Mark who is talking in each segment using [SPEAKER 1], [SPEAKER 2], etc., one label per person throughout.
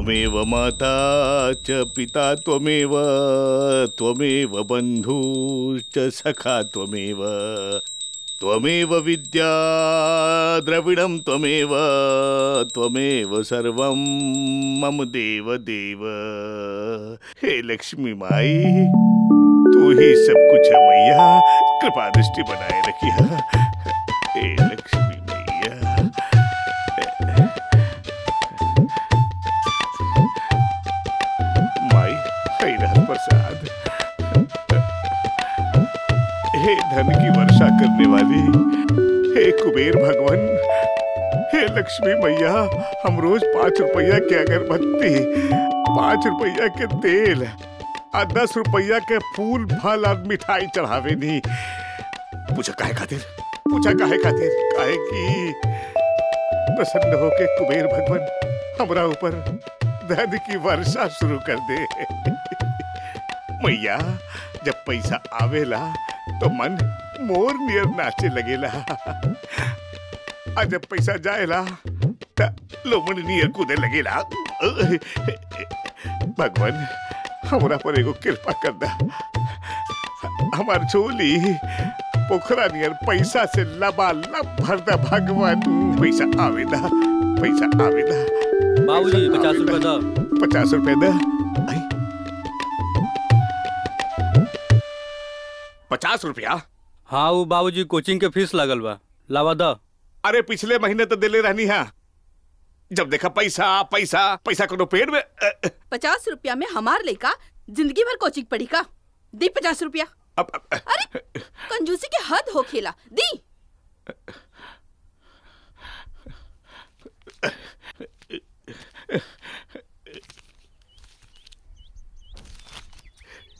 [SPEAKER 1] त्वमेव माता च पिता त्वमेव त्वमेव बन्धुश्च सखा त्वमेव त्वमेव विद्या द्रविडं त्वमेव त्वमेव सर्वं मम देव देव। हे लक्ष्मी माई, तू ही सब कुछ है मैया कृपा दृष्टि बनाए रखिया हे लक्ष्मी। हे धन की वर्षा करने वाली, हे कुबेर भगवान, हे लक्ष्मी मैया, हम रोज पाँच रुपया के अगरबत्ती पाँच रुपया के तेल और दस रुपया के फूल, फल और मिठाई चढ़ावे नी पूछा काहे खातिर? पूछा काहे खातिर? काहे की प्रसन्न होके कुबेर भगवान हमरा ऊपर धन की वर्षा शुरू कर दे। मैया, जब पैसा आवेला तो मन मोर नियर नाचे लगेला। और जब पैसा जाएला त लोमन नियर कूदे लगेला। भगवान हमरा पर एगो कृपा कर दा। हमार झोली पोखरा नियर पैसा से लबालब भर दा भगवान। पैसा आवेला पैसा आवेला
[SPEAKER 2] बाबूजी पचास रुपए दो।
[SPEAKER 1] पचास रुपए दे। पचास रुपया?
[SPEAKER 2] हाँ वो बाबूजी कोचिंग के फ़ीस लगल बा। लावा द।
[SPEAKER 1] अरे पिछले महीने तो दिले रहनी है। जब देखा पैसा पैसा पैसा कोनो पेड़ में
[SPEAKER 3] पचास रुपया में हमार लड़का ज़िंदगी भर कोचिंग पढ़ी का। दी पचास रुपया।
[SPEAKER 1] अब, अब,
[SPEAKER 3] अरे कंजूसी के हद हो खेला। दी।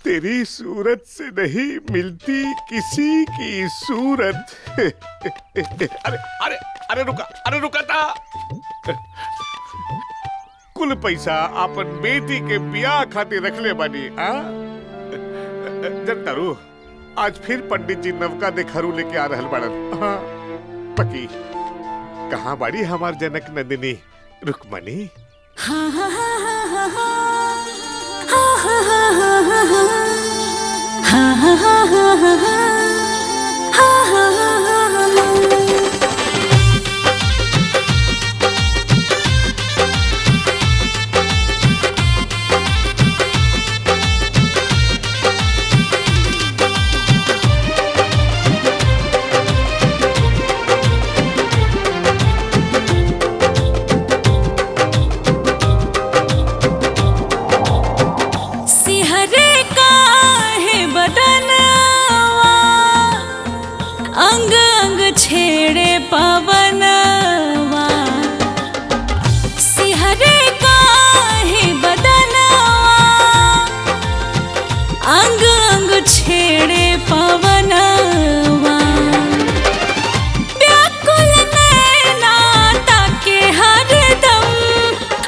[SPEAKER 1] तेरी सूरत से नहीं मिलती किसी की सूरत। अरे अरे अरे रुका अरे रुका था। कुल पैसा अपन बेटी के बियाह खातिर रखले बानी, आ? जनता रू आज फिर पंडित जी नवका देखहरू लेके आ रहल बाड़न। हाँ पकी, कहाँ बाड़ी हमार जनक नंदिनी? रुकमणी?
[SPEAKER 4] सिहरे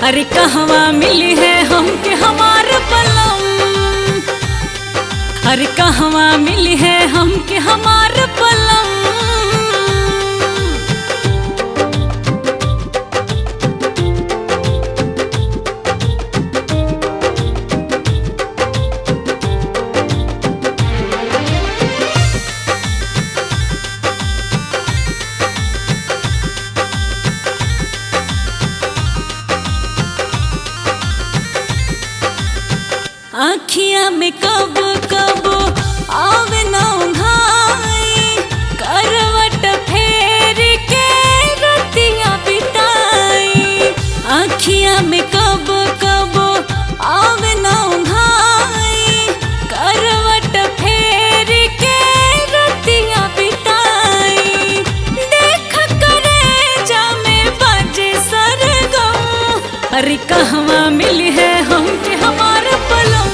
[SPEAKER 4] अरे कहवा मिली है हमके हमार पलम अरे कहवा मिली है हमके हमार पलम अरे कहवा मिली है हमके हमारा पलम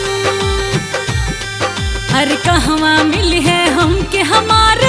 [SPEAKER 4] अरे कहवा मिली है हमके हमार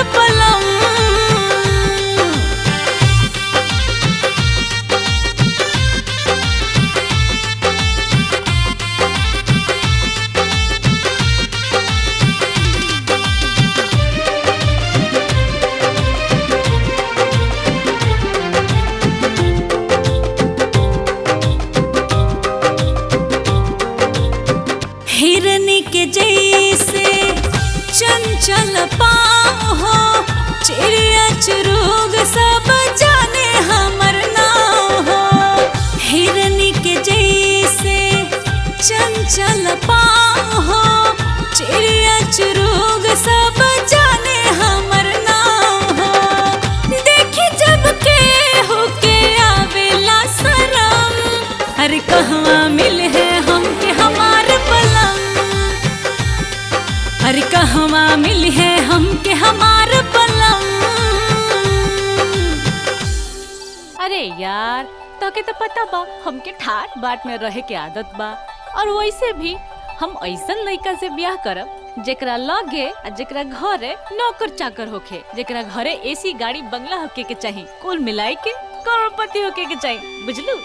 [SPEAKER 4] बा हमके ठाट बाट में रहे के आदत बा। और वैसे भी हम ऐसन लड़का से ब्याह करब जेकरा लगे आ जेकरा घरे नौकर चाकर होखे जेकरा घरे एसी गाड़ी बंगला होके के चाहिए कुल मिलाई के करोड़पति होके के चाहिए बुझलू?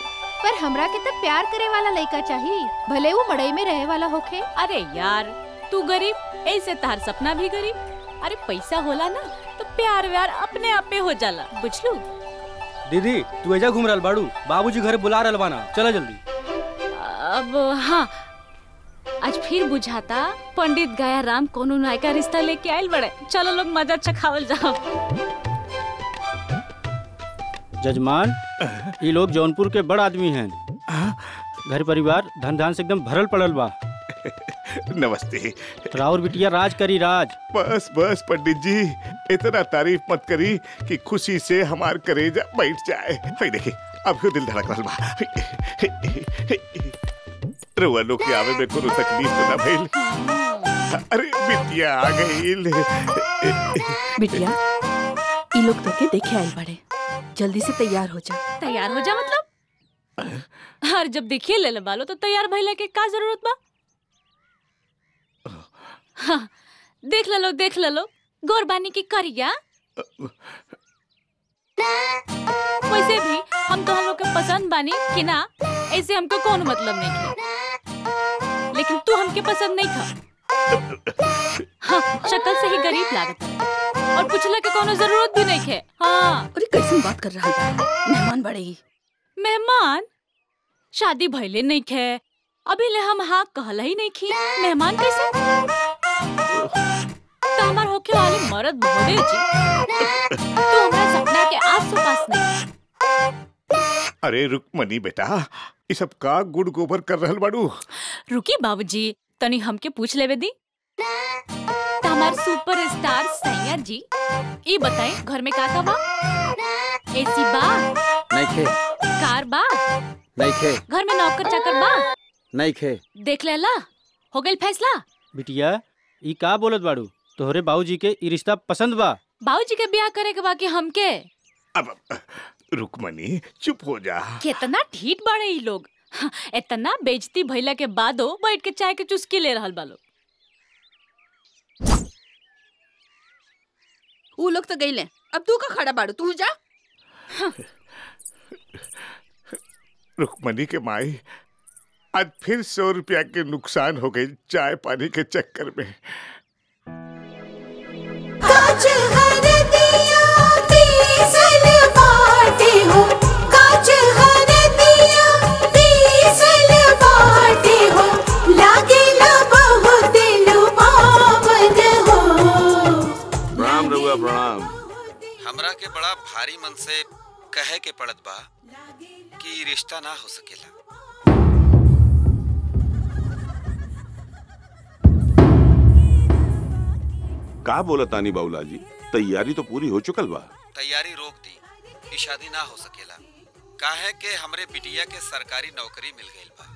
[SPEAKER 5] पर हमरा के तब प्यार करे वाला लड़का चाहिए भले वो मड़ई में रहे वाला होखे।
[SPEAKER 4] अरे यार तू गरीब ऐसे तार सपना भी गरीब। अरे पैसा होला ना तो प्यार व्यार अपने आपे हो जाला बुझलू?
[SPEAKER 2] दीदी तू एजा घूम रहल बाड़ू। बाबूजी घर बुला रहल बाना। चला जल्दी।
[SPEAKER 4] अब हाँ। आज फिर बुझाता पंडित गया राम कोनो नायका रिश्ता लेके आयल बड़े। चलो लोग मज़ा चखावल जाओ।
[SPEAKER 2] जजमान ये लोग जौनपुर के बड़ आदमी हैं। घर परिवार धन धान से एकदम भरल पड़ल बा।
[SPEAKER 1] नमस्ते।
[SPEAKER 2] राउर बिटिया राज करी राज।
[SPEAKER 1] बस बस पंडित जी इतना तारीफ़ मत करी कि खुशी से हमार करेजा बैठ जाए। हाय देखी अब दिल धड़क रहल बा रुआ लोग के आवे में कोनो तकलीफ़ तो ना भइल अरे बिटिया आ गईल
[SPEAKER 3] बिटिया ई लोग तो के देखे आइल बड़े। जल्दी से तैयार हो जा।
[SPEAKER 4] तैयार हो जा मतलब? हर जब देखिए ले ले बालो तो तैयार भइले के का ज़रूरत बा? हाँ, देख ले देख ले गोरबानी की करिया वैसे भी हम तो हम लोग के पसंद बानी कि ना ऐसे हमको कौन मतलब नहीं है लेकिन तू हमके पसंद नहीं था। हाँ शक्ल से ही गरीब लागत और पूछला के कोनो ज़रूरत भी नहीं है। हाँ।
[SPEAKER 3] अरे कैसे बात कर रहा है? मेहमान बड़े ही।
[SPEAKER 4] मेहमान? शादी भइले नहीं है। अभी ले हम हाँ कहला ही नहीं खी मेहमान कैसे? तो हमार होके वाले मर्द बहुदे जी। तू हमरा सपना के आस पास नहीं।
[SPEAKER 1] अरे रुकमनी बेटा ये सब का गुड़ गोबर कर रहल बाड़ू।
[SPEAKER 4] रुकी बाबूजी तनी हमके पूछ लेवे दी। तो हमार सुपर स्टार सैया जी ई बताई घर में का का बा? एसी बा?
[SPEAKER 2] नहीं खे।
[SPEAKER 4] कार बा?
[SPEAKER 2] नहीं खे।
[SPEAKER 4] घर में नौकर चाकर बा?
[SPEAKER 2] नहीं खे।
[SPEAKER 4] देख लेला हो गइल फैसला?
[SPEAKER 2] बिटिया ई का बोलत बाड़ू? तोहरे बाबूजी के ई रिश्ता पसंद बा।
[SPEAKER 4] बाबूजी के ब्याह करे के बाकी हमके?
[SPEAKER 1] अब रुकमनी चुप हो जा।
[SPEAKER 4] कितना ठीठ बाड़े ई लोग। हाँ, इतना बेइज्जती भइला के बादो बैठ के चाय के चुस्की ले रहल बालो।
[SPEAKER 3] ऊ लोग तो गईले अब तू का खड़ा बाड़ू? तू जा।
[SPEAKER 1] रुकमनी के माई आज फिर सौ रुपया के नुकसान हो गई चाय पानी के चक्कर में।
[SPEAKER 6] हमरा के बड़ा भारी मन से कहे के पड़त बा कि रिश्ता ना हो सकेला।
[SPEAKER 7] का बोला तानी बाउला जी तैयारी तो पूरी हो चुकल बा।
[SPEAKER 6] तैयारी रोक दी ई शादी ना हो सकेला। काहे के हमरे बिटिया के सरकारी नौकरी मिल गईल बा।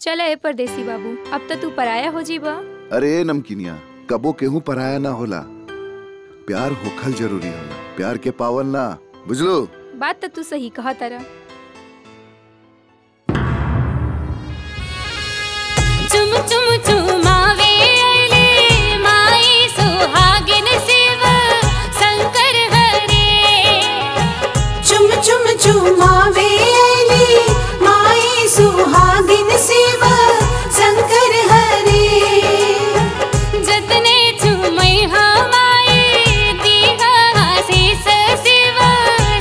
[SPEAKER 5] चल ए परदेसी बाबू अब तो तू पराया हो जीबा।
[SPEAKER 8] अरे नमकीनिया कबो केहू पराया ना होला। प्यार होखल ज़रूरी होला प्यार के पावल ना। बुझलो?
[SPEAKER 5] बात तो तू सही कहा तारा
[SPEAKER 4] चुमावे शंकर हरे।
[SPEAKER 9] जतने चुमई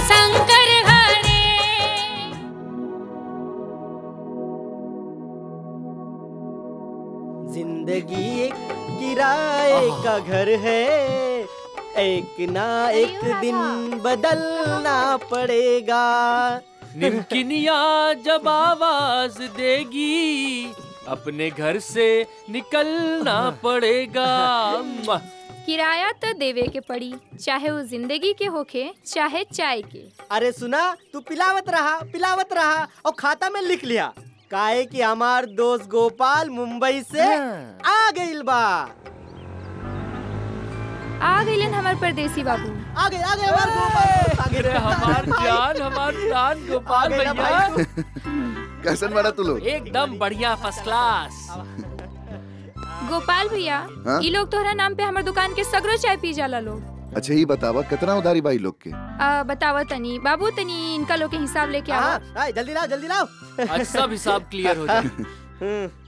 [SPEAKER 9] शंकर हरे।
[SPEAKER 4] ज़िंदगी एक किराए का
[SPEAKER 10] घर है। एक ना एक दिन बदलना पड़ेगा।
[SPEAKER 11] निमकिनिया जब आवाज़ देगी अपने घर से निकलना पड़ेगा।
[SPEAKER 12] किराया तो देवे के पड़ी चाहे वो ज़िंदगी के होखे चाहे चाय के।
[SPEAKER 10] अरे सुना तू पिलावत रहा पिलावत रहा और खाता में लिख लिया। काहे कि हमार दोस्त गोपाल मुंबई से आ गई बा।
[SPEAKER 12] आ गइलन हमार परदेसी बाबू।
[SPEAKER 10] आ गए आ गए हमार गोपाल। आ गए
[SPEAKER 11] हमार जान हमार प्राण गोपाल भैया।
[SPEAKER 8] कैसन बना तू लोग?
[SPEAKER 11] एकदम बढ़िया फ़र्स्ट क्लास
[SPEAKER 12] गोपाल भैया
[SPEAKER 8] हाँ?
[SPEAKER 12] ई लोग तोहरा नाम पे हमार दुकान के सगरो चाय पी जाला लोग।
[SPEAKER 8] अच्छा ये बतावा कितना उधारी भाई लोग के?
[SPEAKER 12] आ, बतावा तनी। बाबू तनी इनका लोग के हिसाब लेके आओ
[SPEAKER 10] हाँ, हाँ, जल्दी लाओ जल्दी लाओ।
[SPEAKER 11] आज सब हिसाब क्लियर हो जाए।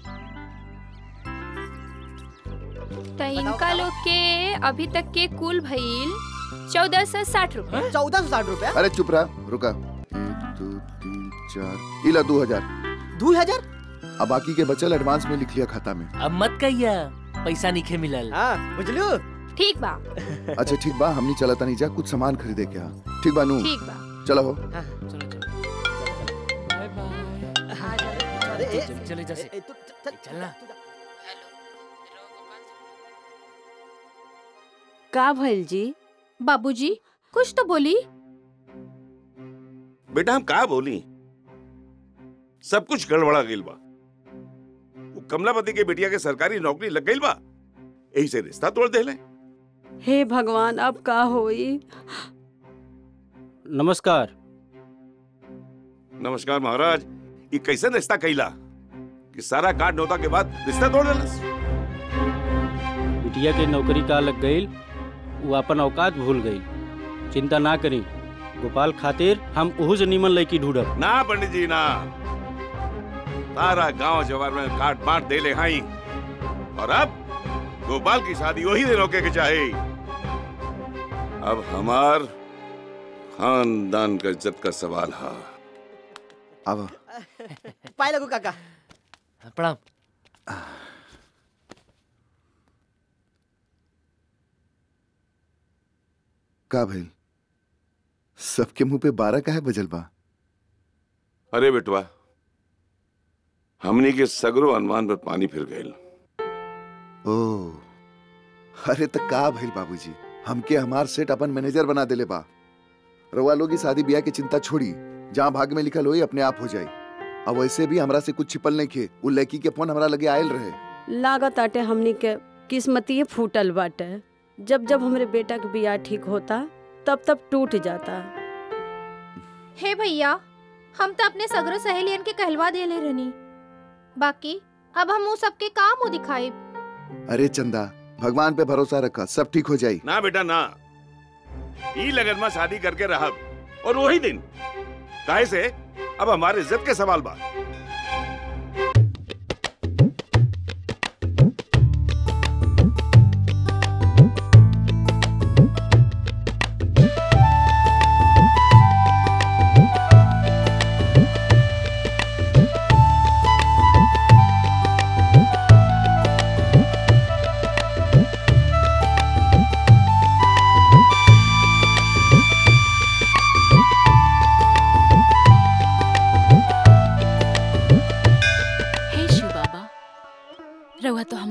[SPEAKER 12] तो इनका लोग के अभी तक के कुल भइल चौदह सौ साठ रूपए
[SPEAKER 10] चौदह सौ साठ रुपया?
[SPEAKER 8] अरे चुप रहा रुका। एक दो तीन चार इला दो हज़ार।
[SPEAKER 10] दो हज़ार?
[SPEAKER 8] अब बाकी के बचल एडवांस में लिख लिया खाता में।
[SPEAKER 11] अब मत कहिया पैसा नहीं मिलल।
[SPEAKER 10] हाँ बुझलू?
[SPEAKER 12] ठीक बा।
[SPEAKER 8] अच्छा ठीक बा हमनी चला तनी जा कुछ सामान खरीदे के यहाँ ठीक बा नू?
[SPEAKER 12] ठीक बा।
[SPEAKER 8] चलो हो।
[SPEAKER 10] हाँ,
[SPEAKER 11] चलो चलो। बाय बाय
[SPEAKER 10] अरे ए,
[SPEAKER 11] चले
[SPEAKER 10] ए,
[SPEAKER 11] चलना
[SPEAKER 3] का भइल जी
[SPEAKER 5] बाबूजी कुछ तो बोली।
[SPEAKER 7] बेटा हम का बोली? सब कुछ गड़बड़ा गई बा। वो कमलापति के बेटिया के सरकारी नौकरी लग गइल बा। यही से रिश्ता तोड़ देले।
[SPEAKER 3] हे भगवान अब का होई?
[SPEAKER 2] नमस्कार।
[SPEAKER 7] नमस्कार महाराज ये कैसे रिश्ता कैला कि सारा काट नौता के बाद रिश्ता तोड़ देलस?
[SPEAKER 2] बिटिया के नौकरी का लग गई वो अपन औकात भूल गई। चिंता ना करी। गोपाल खातिर हम ओहू से निमन लड़की ढूंढब।
[SPEAKER 7] ना पंडित जी ना। सारा गाँव जवार में काट बांट दे ले हाई। और अब गोपाल की शादी वही दिन रोके के चाहे। अब हमार खानदान का इज़्ज़त का सवाल है।
[SPEAKER 8] अब।
[SPEAKER 10] पाए लगू काका।
[SPEAKER 11] प्रणाम।
[SPEAKER 8] का भइल सबके मुँह पे बारह का है बजल बा
[SPEAKER 7] अरे बेटवा हमनी के सगरो अनुमान पर पानी फिर गए
[SPEAKER 8] ओ अरे त का भइल बाबूजी हमके हमार सेठ अपन मैनेजर बना देले बा। रवा लोग की शादी ब्याह की चिंता छोड़ी जहाँ भाग में लिखल होई अपने आप हो जाई। अब वैसे भी हमरा से कुछ छिपल नहीं खे उ लड़की के फ़ोन हमरा लगे आयल रहे।
[SPEAKER 3] लागत आटे हमनी के किस्मतिये फूटल बाटे। जब जब हमरे बेटा के बियाह ठीक होता तब तब टूट जाता।
[SPEAKER 5] हे भैया हम तो अपने सगरो सहेलियन के कहलवा दे ले रहनी। बाकी अब हम वो सबके काम मुँह दिखाई
[SPEAKER 8] अरे चंदा भगवान पे भरोसा रखा सब ठीक हो जाई।
[SPEAKER 7] ना बेटा ना। ई लगन में शादी करके रहा और वही दिन। काहे से? अब हमारे इज़्ज़त के सवाल बा।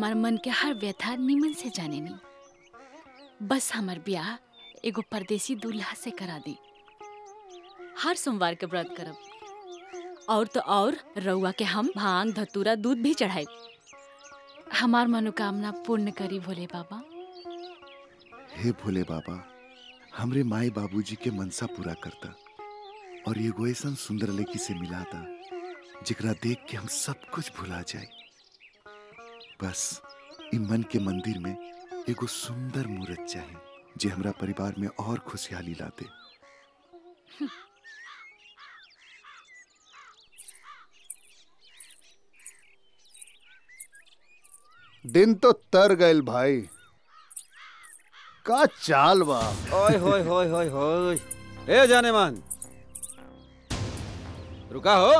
[SPEAKER 4] हमार मन के हर व्यथा निमन से जाने नी। बस हमार ब्याह एगो परदेसी दूल्हा से करा दी। हर सोमवार के व्रत करब। और तो और रउआ के हम भाँग, धतूरा, दूध भी चढ़ाई हमार मनोकामना पूर्ण करी भोले बाबा।
[SPEAKER 8] हे भोले बाबा, हमरे माई बाबूजी के मनसा पूरा करता। और एगो ऐसा सुंदर लड़की से मिला था जिकरा देख के हम सब कुछ भुला जाए बस इ मन के मंदिर में एगो सुंदर मूर्त चाहे जे हमरा परिवार में और खुशहाली लाते।
[SPEAKER 13] दिन तो तर गइल भाई। का चाल बा?
[SPEAKER 6] ओए होय होय होय होय। ए जाने मन रुका हो।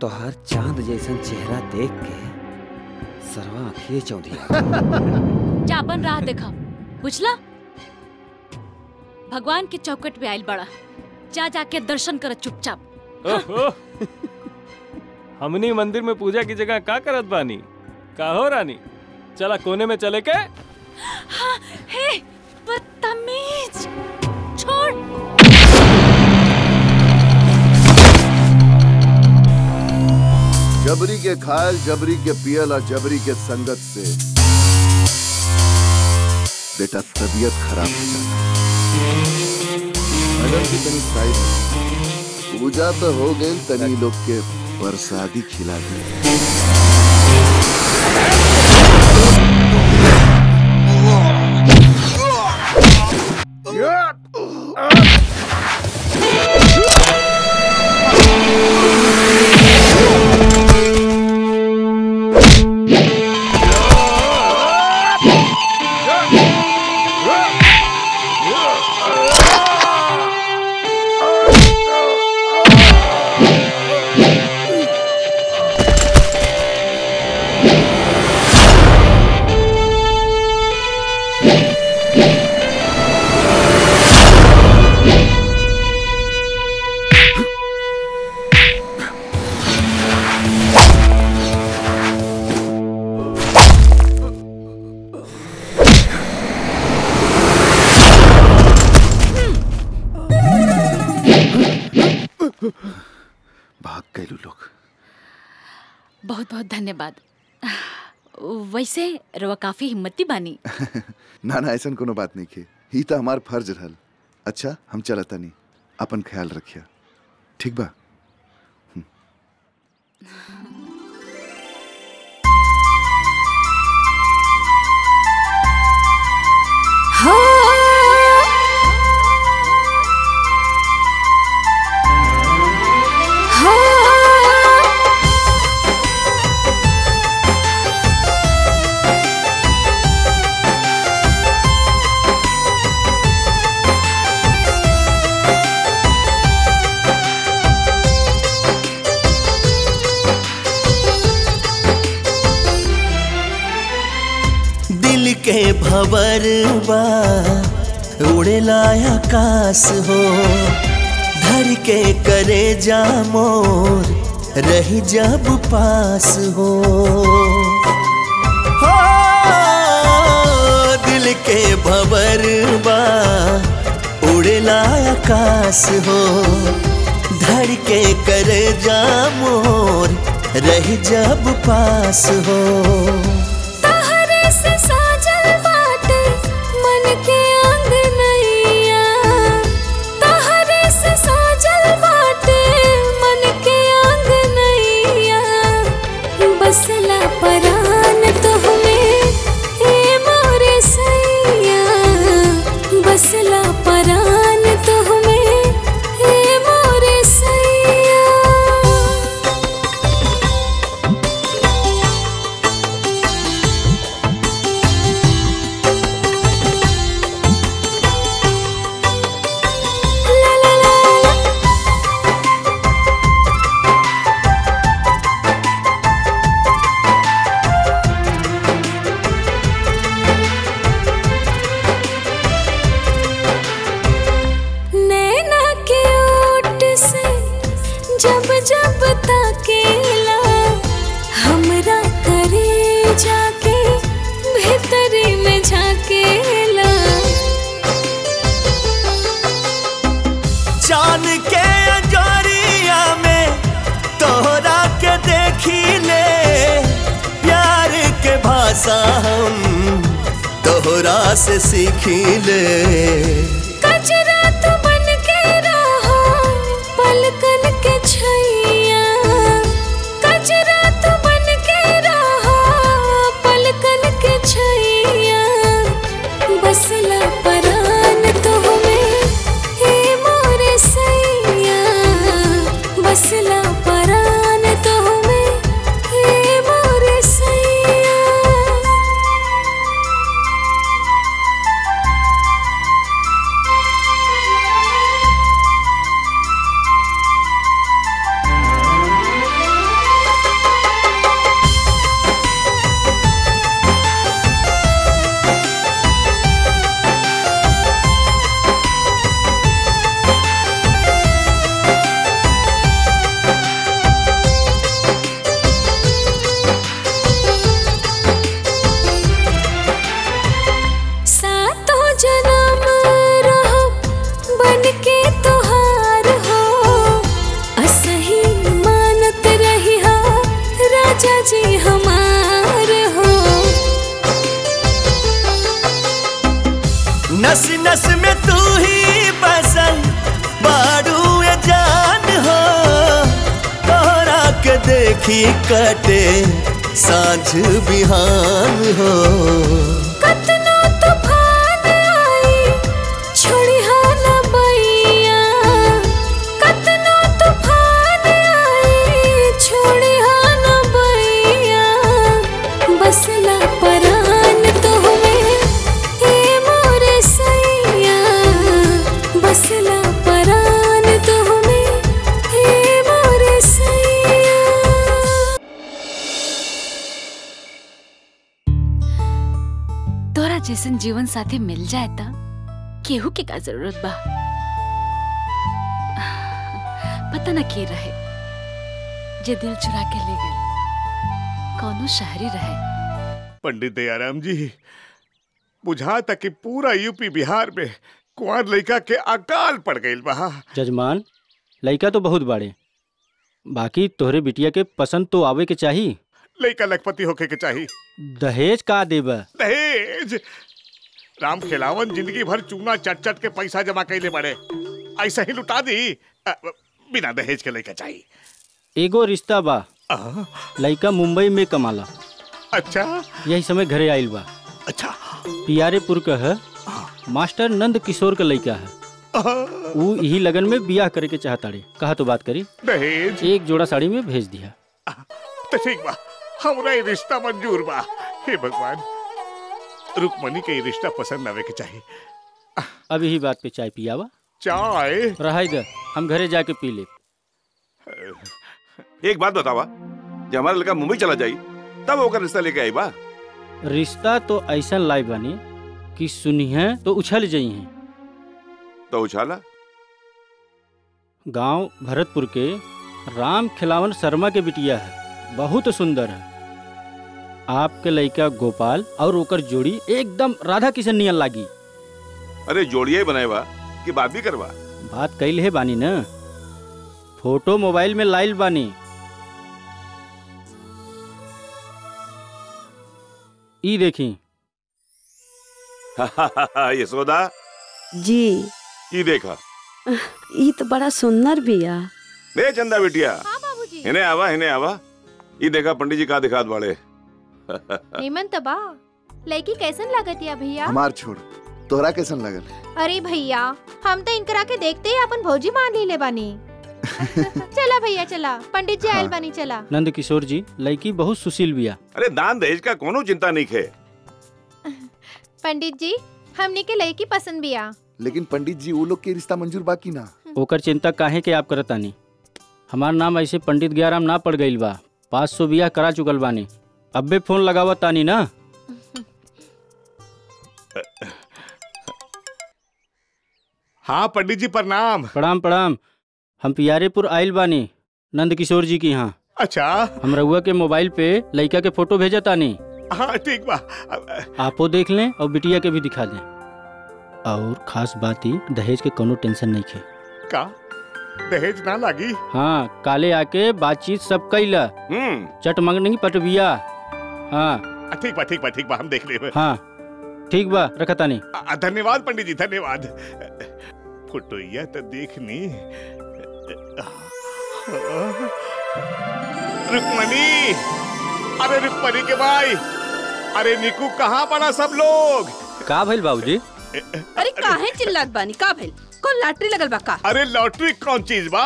[SPEAKER 14] तोहार चाँद जैसन चेहरा देख के सरवा आँखिए चौंधिया
[SPEAKER 4] जा बन रहा देखा। बुझला? भगवान के चौकट पे आयल बड़ा। जा जाके दर्शन कर चुपचाप।
[SPEAKER 11] ओहो। हमनी मंदिर में पूजा की जगह का करत बानी? का हो रानी? चला कोने में चले के?
[SPEAKER 4] हाँ, हे बदतमीज! छोड़!
[SPEAKER 8] जबरी के खायल, जबरी के पियल और जबरी के संगत से। बेटा, तबीयत खराब हो जाता पूजा तो हो गई, तनी लोग के प्रसादी खिला दी भाग
[SPEAKER 4] बहुत बहुत धन्यवाद। वैसे रवा काफ़ी हिम्मती बानी।
[SPEAKER 15] ना ना, ऐसा कोनो बात नहीं के। ही तो हमार फ़र्ज़ रहल। अच्छा हम चलता नहीं अपन ख्याल रखिया। ठीक बा?
[SPEAKER 16] के भवर बा उड़ेला आकाश हो। धर के करे जा मोर, रही जब पास हो। हो, दिल के भवर बा उड़ेला आकाश हो। धर के करे जा मोर, रही जब पास हो। देखी
[SPEAKER 15] कटे साँझ बिहान हो।
[SPEAKER 4] जीवन साथी मिल जाए त केहू के का ज़रूरत बा? पता न के रहे। जे दिल चुरा के ले गए कौनो शहरी रहे।
[SPEAKER 1] पंडित दयाराम जी बुझा तक कि पूरा यूपी बिहार में कुंवर लड़का के अकाल पड़ गई बा।
[SPEAKER 2] जजमान लड़का तो बहुत बड़े। बाकी तोहरे बिटिया के पसंद तो आवे के चाही।
[SPEAKER 1] लड़का लखपति होके के चाहिए
[SPEAKER 2] दहेज का देब।
[SPEAKER 1] दहेज? राम खिलावन ज़िंदगी भर चूना चट चट के पैसा जमा कैले बड़े। ऐसा ही लुटा दी बिना दहेज के लड़का चाहिए
[SPEAKER 2] एगो रिश्ता बा। लड़का मुंबई में कमाला।
[SPEAKER 1] अच्छा।
[SPEAKER 2] यही समय घरे आइल बा।
[SPEAKER 1] अच्छा।
[SPEAKER 2] पियारेपुर का है। मास्टर नंद किशोर का लड़का है। वो यही लगन में बियाह करे के चाहता रे कहा तो बात करी।
[SPEAKER 1] दहेज।
[SPEAKER 2] एक जोड़ा साड़ी में भेज दिया।
[SPEAKER 1] तो ठीक बा। हमरा रिश्ता मंजूर बा। हे भगवान। रुकमणी के रिश्ता पसंद आवे के चाहिए
[SPEAKER 2] अब यही बात पे चाय पियावा।
[SPEAKER 1] चाय?
[SPEAKER 2] रहा दे हम घरे जाके पी ले।
[SPEAKER 7] एक बात बतावा जब हमारा लड़का मुंबई चला जाई तब ओकर रिश्ता लेके आई बा।
[SPEAKER 2] रिश्ता तो ऐसा लाई बनी कि सुनिए तो उछल जाई हैं।
[SPEAKER 7] तो उछाला?
[SPEAKER 2] गाँव भरतपुर के राम खिलावन शर्मा के बिटिया है बहुत सुंदर है। आपके लड़का गोपाल और ओकर जोड़ी एकदम राधा किशन नियन लागी।
[SPEAKER 7] अरे जोड़िया ही बनाए बा कि बात भी करवा।
[SPEAKER 2] बात कैल है बानी न? फ़ोटो मोबाइल में लाइल बानी। ई देखी।
[SPEAKER 7] यशोदा
[SPEAKER 3] जी।
[SPEAKER 7] ये देखा।
[SPEAKER 3] ये तो बड़ा सुंदर बिया
[SPEAKER 7] ले चंदा बिटिया। इन्हें आवा इन्हें आवा। ये देखा पंडित जी का दिखात बाड़े।
[SPEAKER 5] हेमंत बा लड़की कैसन लागत या भैया?
[SPEAKER 8] हमार छोड़ तोहरा कैसन लगल
[SPEAKER 5] अरे भैया हम तो इनकरा के देखते ही अपन भौजी मान ली ले बानी। चला भैया चला पंडित जी आयल बानी चला।
[SPEAKER 2] नंद किशोर जी लड़की बहुत सुशील बिया
[SPEAKER 7] अरे दान दहेज का कोनो चिंता नहीं है।
[SPEAKER 5] पंडित जी हमने के लड़की पसंद बिया
[SPEAKER 8] लेकिन पंडित जी वो लोग के रिश्ता मंजूर बाकी ना।
[SPEAKER 2] ओकर चिंता काहे के आप करतानी? हमार नाम ऐसे पंडित गयाराम ना पड़ गईल बा। पाँच सौ बिया करा चुकल बानी। अब्बे फ़ोन लगावत तानी ना?
[SPEAKER 1] हाँ पंडित जी प्रणाम।
[SPEAKER 2] प्रणाम प्रणाम। हम पियारेपुर आयल बानी नंद किशोर जी की यहाँ
[SPEAKER 1] अच्छा।
[SPEAKER 2] हम रउआ के मोबाइल पे लड़का के फ़ोटो भेजा तानी।
[SPEAKER 1] हाँ ठीक बा।
[SPEAKER 2] आपो देख लें और बिटिया के भी दिखा दें और खास बात ही दहेज के कोनो टेंशन नहीं खे।
[SPEAKER 1] का? दहेज ना लागी?
[SPEAKER 2] हाँ काले आके बातचीत सब कैला चट मंगनी पटबिया। हाँ।
[SPEAKER 1] ठीक बा ठीक बा ठीक बा हम देख लेब।
[SPEAKER 2] हाँ। ठीक बा रखा तानी।
[SPEAKER 1] धन्यवाद पंडित जी धन्यवाद। फोटोइया तो देखनी। रुक्मणी अरे रुक्मणी के भाई अरे निकू कहाँ पड़ा सब लोग?
[SPEAKER 2] का भइल बाबूजी?
[SPEAKER 3] अरे काहे चिल्लात बानी का भइल? कौन लॉटरी लगल बा का?
[SPEAKER 1] अरे लॉटरी कौन चीज़ बा?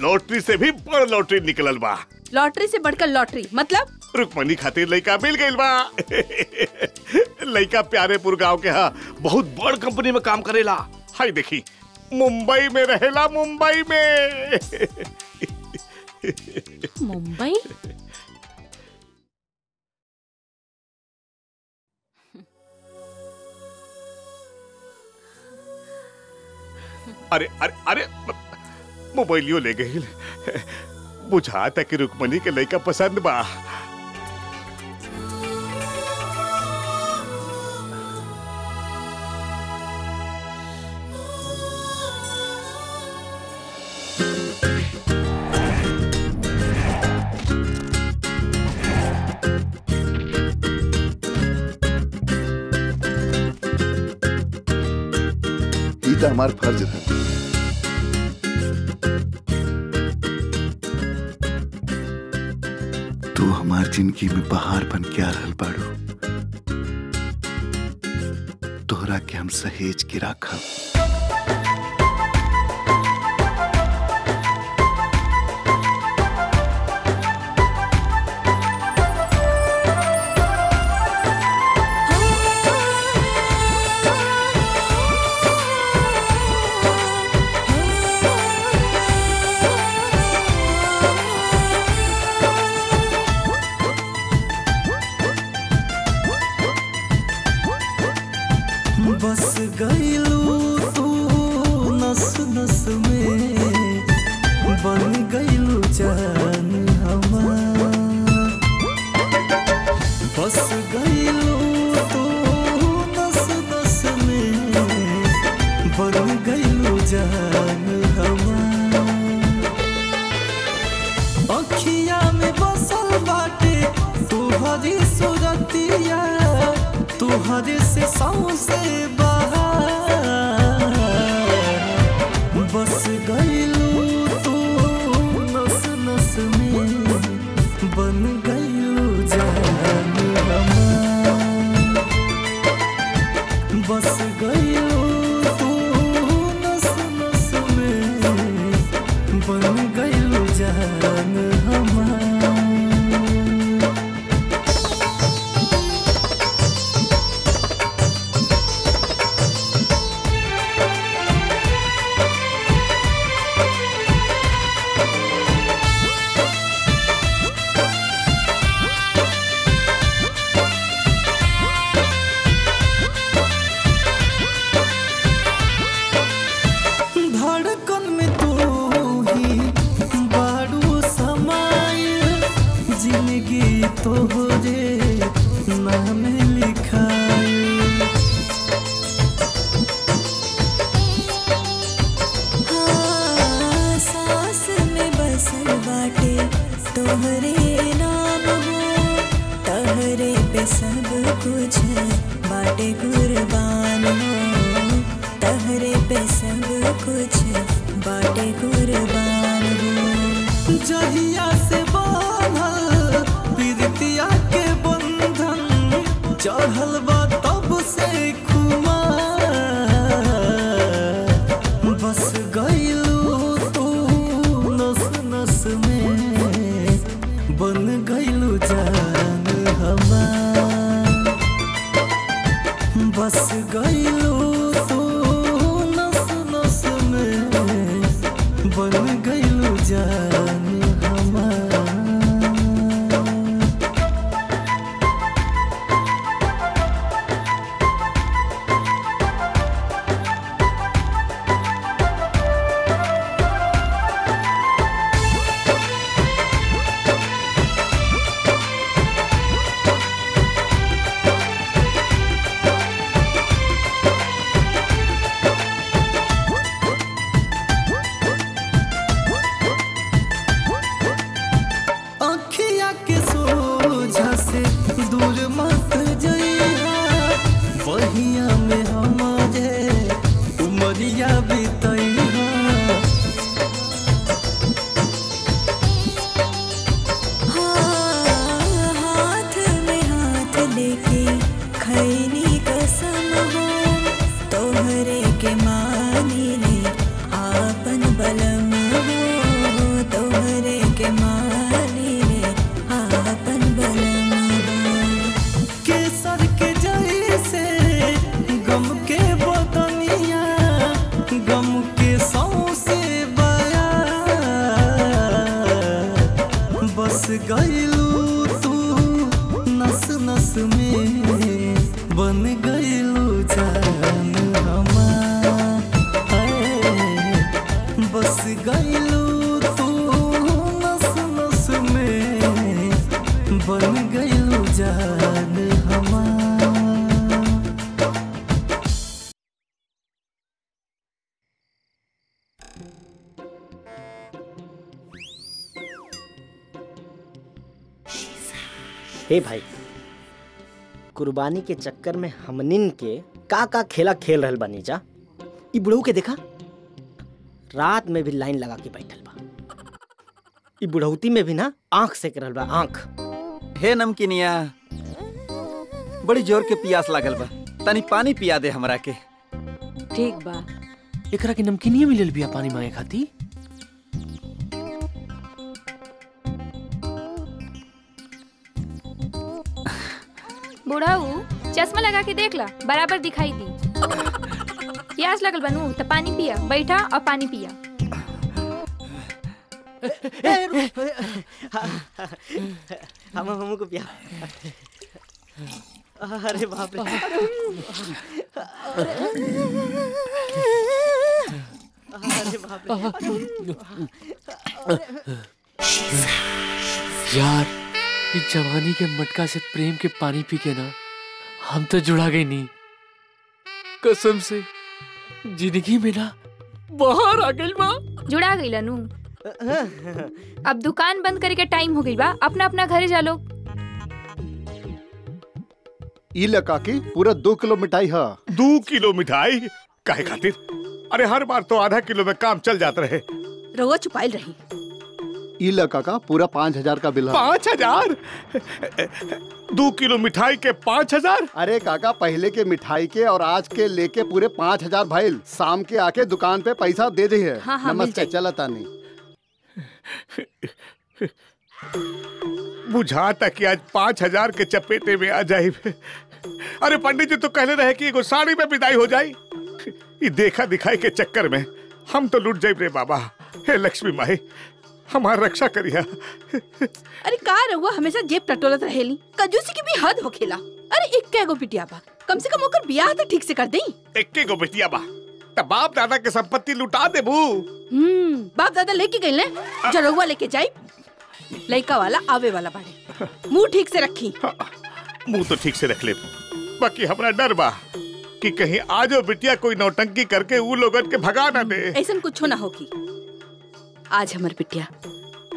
[SPEAKER 1] लॉटरी से भी बड़ लॉटरी निकलल बा।
[SPEAKER 3] लॉटरी से बढ़कर लॉटरी मतलब?
[SPEAKER 1] रुक्मणी खातिर लड़का मिल गई बा। लड़का प्यारेपुर गाँव के हा बहुत बड़ कंपनी में काम करेला। हाय देखी मुंबई में रहेला मुंबई में।
[SPEAKER 4] मुंबई?
[SPEAKER 1] अरे अरे अरे मोबाइलियो ले गई बुझा तक कि रुक्मणी के लड़का पसंद बा।
[SPEAKER 8] हमार फ़र्ज़ है।
[SPEAKER 17] तू हमार ज़िंदगी में बहार बन के आ रहल बाड़ू तोहरा के हम सहेज के राखब।
[SPEAKER 18] कुर्बानी
[SPEAKER 19] के
[SPEAKER 10] चक्कर में हमनिन के का का खेला खेल रहल बानी जा। ई बुढ़ऊ के देखा? रात में भी लाइन लगा के बैठल बा। ई बुढ़ौती में भी ना आँख सेक रहल बा आँख।
[SPEAKER 14] हे नमकीनिया बड़ी ज़ोर के प्यास लागल बा। तनी पानी पिया दे हमरा के।
[SPEAKER 20] ठीक बा।
[SPEAKER 21] एकरा के नमकीनिया मिलल बिया पानी मांगे खाती
[SPEAKER 12] बुढ़ाऊ चश्मा लगा के देख ला बराबर दिखाई दी। प्यास लगल बनू तो पानी पिया बैठा और पानी पिया।
[SPEAKER 10] हम हमको पिया अरे बाप रे। अरे बाप रे।
[SPEAKER 21] यार इस जवानी के मटका से प्रेम के पानी पी के ना हम तो जुड़ा गई नहीं। कसम से ज़िंदगी में ना बाहर आ गई बा
[SPEAKER 12] जुड़ा गई लनू। अब दुकान बंद करे के टाइम हो गई बा अपना अपना घरे जा लो।
[SPEAKER 22] ई लका की पूरा दो किलो मिठाई है।
[SPEAKER 1] दो किलो मिठाई? काहे खातिर? अरे हर बार तो आधा किलो में काम चल जाता रहे।
[SPEAKER 20] रउआ छुपाइल रही।
[SPEAKER 22] ई लका का पूरा पाँच हज़ार का बिल
[SPEAKER 1] पाँच हज़ार? दो किलो मिठाई के पाँच हज़ार?
[SPEAKER 22] अरे काका पहले के मिठाई के और आज के लेके पूरे पाँच हज़ार भाई शाम के आके दुकान पे पैसा दे दी है।
[SPEAKER 20] हाँ, हाँ, मिल
[SPEAKER 22] नमस्ते चला तानी
[SPEAKER 1] बुझाता कि आज पाँच हज़ार के चपेटे में आ जाए। अरे पंडित जी तो कहले रहे कि एगो साड़ी में विदाई हो जाए। ये देखा दिखाई के चक्कर में हम तो लुट जाए रे बाबा हे लक्ष्मी माई। हमार रक्षा करिया।
[SPEAKER 20] अरे का रउआ हमेशा जेब टटोलत रहेली। कंजूसी की भी हद होखेला अरे इक्के गो पिटिया बा। कम से कम ओकर बियाह तो ठीक से कर देई।
[SPEAKER 1] एक्के गो बिटिया बा। तब बाप दादा के संपत्ति लुटा देबू।
[SPEAKER 20] हम्म बाप दादा लेके गई ले जो लेके जाई। लड़का वाला आवे वाला बाड़े। मुँह ठीक से रखी।
[SPEAKER 1] मुँह तो ठीक से रख ले बाकी हमरा डर बा कि कहीं आजो बिटिया कोई नौटंकी करके ऊ लोगन के भगा ना दे।
[SPEAKER 20] ऐसा कुछ ना होगी। आज हमर बिटिया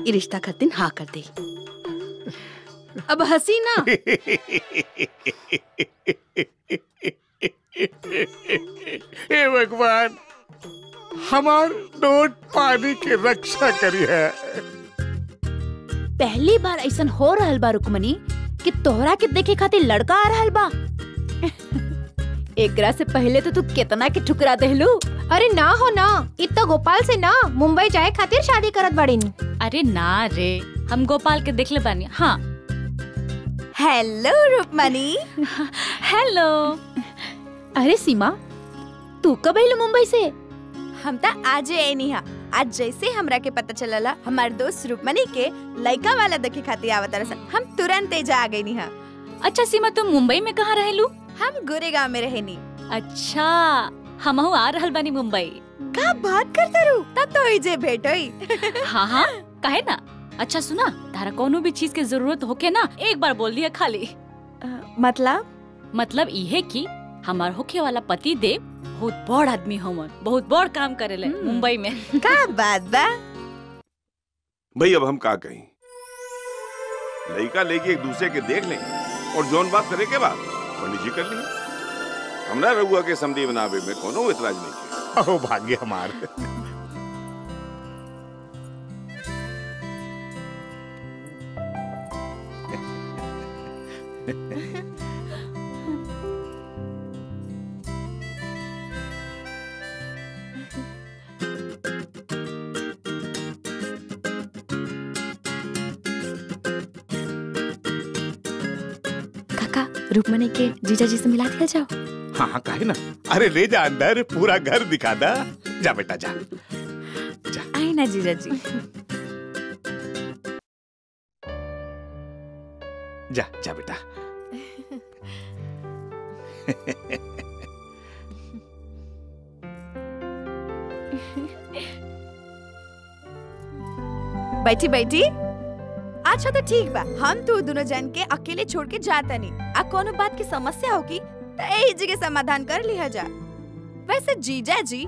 [SPEAKER 20] ई रिश्ता कर दिन हाँ कर दे अब हँसी ना।
[SPEAKER 1] हे भगवान हमार नोट पानी की रक्षा करी है।
[SPEAKER 3] पहली बार ऐसा हो रहल बा रुकमनी कि तोहरा के देखे खातिर लड़का आ रहल बा। एकरा से पहले तो तू कितना के ठुकरा देहलू।
[SPEAKER 5] अरे ना हो ना इतना गोपाल से ना मुंबई जाए खातिर शादी करत बड़ी
[SPEAKER 4] अरे ना रे हम गोपाल के देखले बानी हाँ।
[SPEAKER 3] Hello Roopmani
[SPEAKER 4] hello.
[SPEAKER 3] अरे सीमा तू कब आइलू मुंबई से? हम तो आज आई हा। आज जैसे हमरा के पता चलला हमार दोस्त रूपमनी के लड़का वाला देखे खातिर आवत हम तुरंत एजा आ गई हा।
[SPEAKER 4] अच्छा सीमा तुम मुंबई में कहाँ रहेलू?
[SPEAKER 3] हम गोरेगांव में रहेनी।
[SPEAKER 4] अच्छा हमहू आ रहल बानी मुंबई।
[SPEAKER 3] का बात करते रू तब तो इजे भेंट होई
[SPEAKER 4] हाँ हाँ कहे ना। अच्छा सुना तारा कोनो भी चीज़ के ज़रूरत होके ना एक बार बोल दिया खाली।
[SPEAKER 3] आ, मतलब?
[SPEAKER 4] मतलब इहे कि हमार होके वाला पति देव बहुत बड़ आदमी हमन बहुत बड़ काम करेले मुंबई में।
[SPEAKER 3] का बात बा?
[SPEAKER 7] भाई अब हम का कहीं? लड़का लेके एक दूसरे के देख लें और जौन बात करे के बाद? पंडित जी कर लिए। हमरा रघुआ के समधी बनावे में कोनो इतराज नहीं किया।
[SPEAKER 1] अहो, भाग्य हमार।
[SPEAKER 3] काका रूपमनी के जीजा जी से मिला दिया जाओ।
[SPEAKER 1] हाँ हाँ काहे ना। अरे ले जा अंदर पूरा घर दिखा दा। जा बेटा जा।
[SPEAKER 3] आई ना जीजा जी।
[SPEAKER 1] जा जा बेटा।
[SPEAKER 3] बैठी बैठी। अच्छा तो ठीक बा। हम तू दोनों जन के अकेले छोड़ के जाता नहीं आ कोनो बात की समस्या होगी तो यही जगह समाधान कर लिया जा। वैसे जीजा जी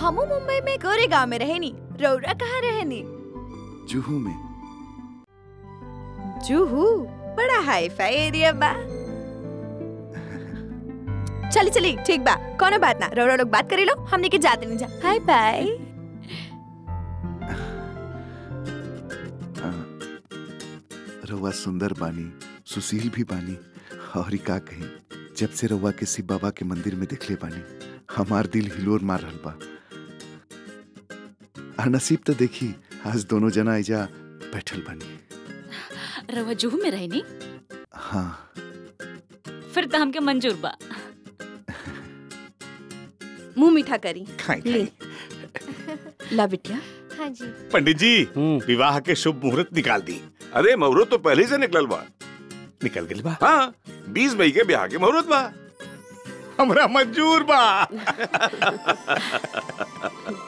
[SPEAKER 3] हमू मुंबई में गोरे गाँव में रहेनी रौरा कहाँ रहेनी?
[SPEAKER 8] जुहू में।
[SPEAKER 3] जूहू? बड़ा हाई फाई एरिया बा। चली चली ठीक बा। कोनो बात ना रौरा लोग बात करी लो हमने के जाते नहीं जा। हाय बाय
[SPEAKER 8] रउआ सुंदर बानी सुशील भी बानी और का कहीं जब से रउआ के शिव बाबा के मंदिर में देखले बानी हमार दिल हिलोर मार रहल बा। आ नसीब तो देखी आज दोनों जना एजा बैठल बानी।
[SPEAKER 4] रवा जुहू में रहनी
[SPEAKER 8] हाँ।
[SPEAKER 4] फिर तो हमके मंजूर बा।
[SPEAKER 3] मुँह मीठा करी।
[SPEAKER 23] खाई,
[SPEAKER 3] ले। ला बिटिया।
[SPEAKER 5] हाँ जी।
[SPEAKER 7] पंडित जी विवाह के शुभ मुहूर्त निकाल दी। अरे मुहूर्त तो पहले से निकल बा।
[SPEAKER 23] निकल गई बा।
[SPEAKER 7] हाँ बीस मई के ब्याह के मुहूर्त बा।
[SPEAKER 23] हमरा मंजूर बा।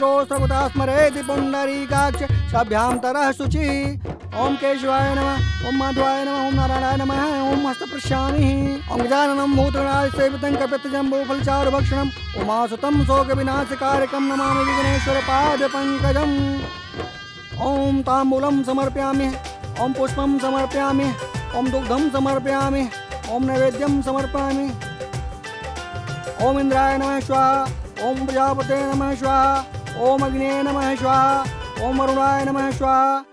[SPEAKER 24] अपवित्रः पवित्रो सर्वदा स्मरेति पुण्डरीकाक्ष सभ्यां तरः शुचि। ओम केशवाय नमः ओम माधवाय नमः ओम नारायणाय नमः ओम हस्तप्रश्यामिः ओम गजाननं भूतगणाय सेवितं कपितजम्बूफलचारुभक्षणम् उमासुतं शोकविनाशकारकं नमामि विघ्नेश्वरपादपङ्कजम्। ओम ताम्बूलं समर्पयामि ओम पुष्पं समर्पयामि ओम दुग्धं समर्पयामि ओम नैवेद्यं समर्पयामि। ओम इंद्राय नमः स्वाहा ओम प्रजापते नमः स्वाहा ओम अग्ने नमः स्वाहा ओम वरुणाय नमः स्वाहा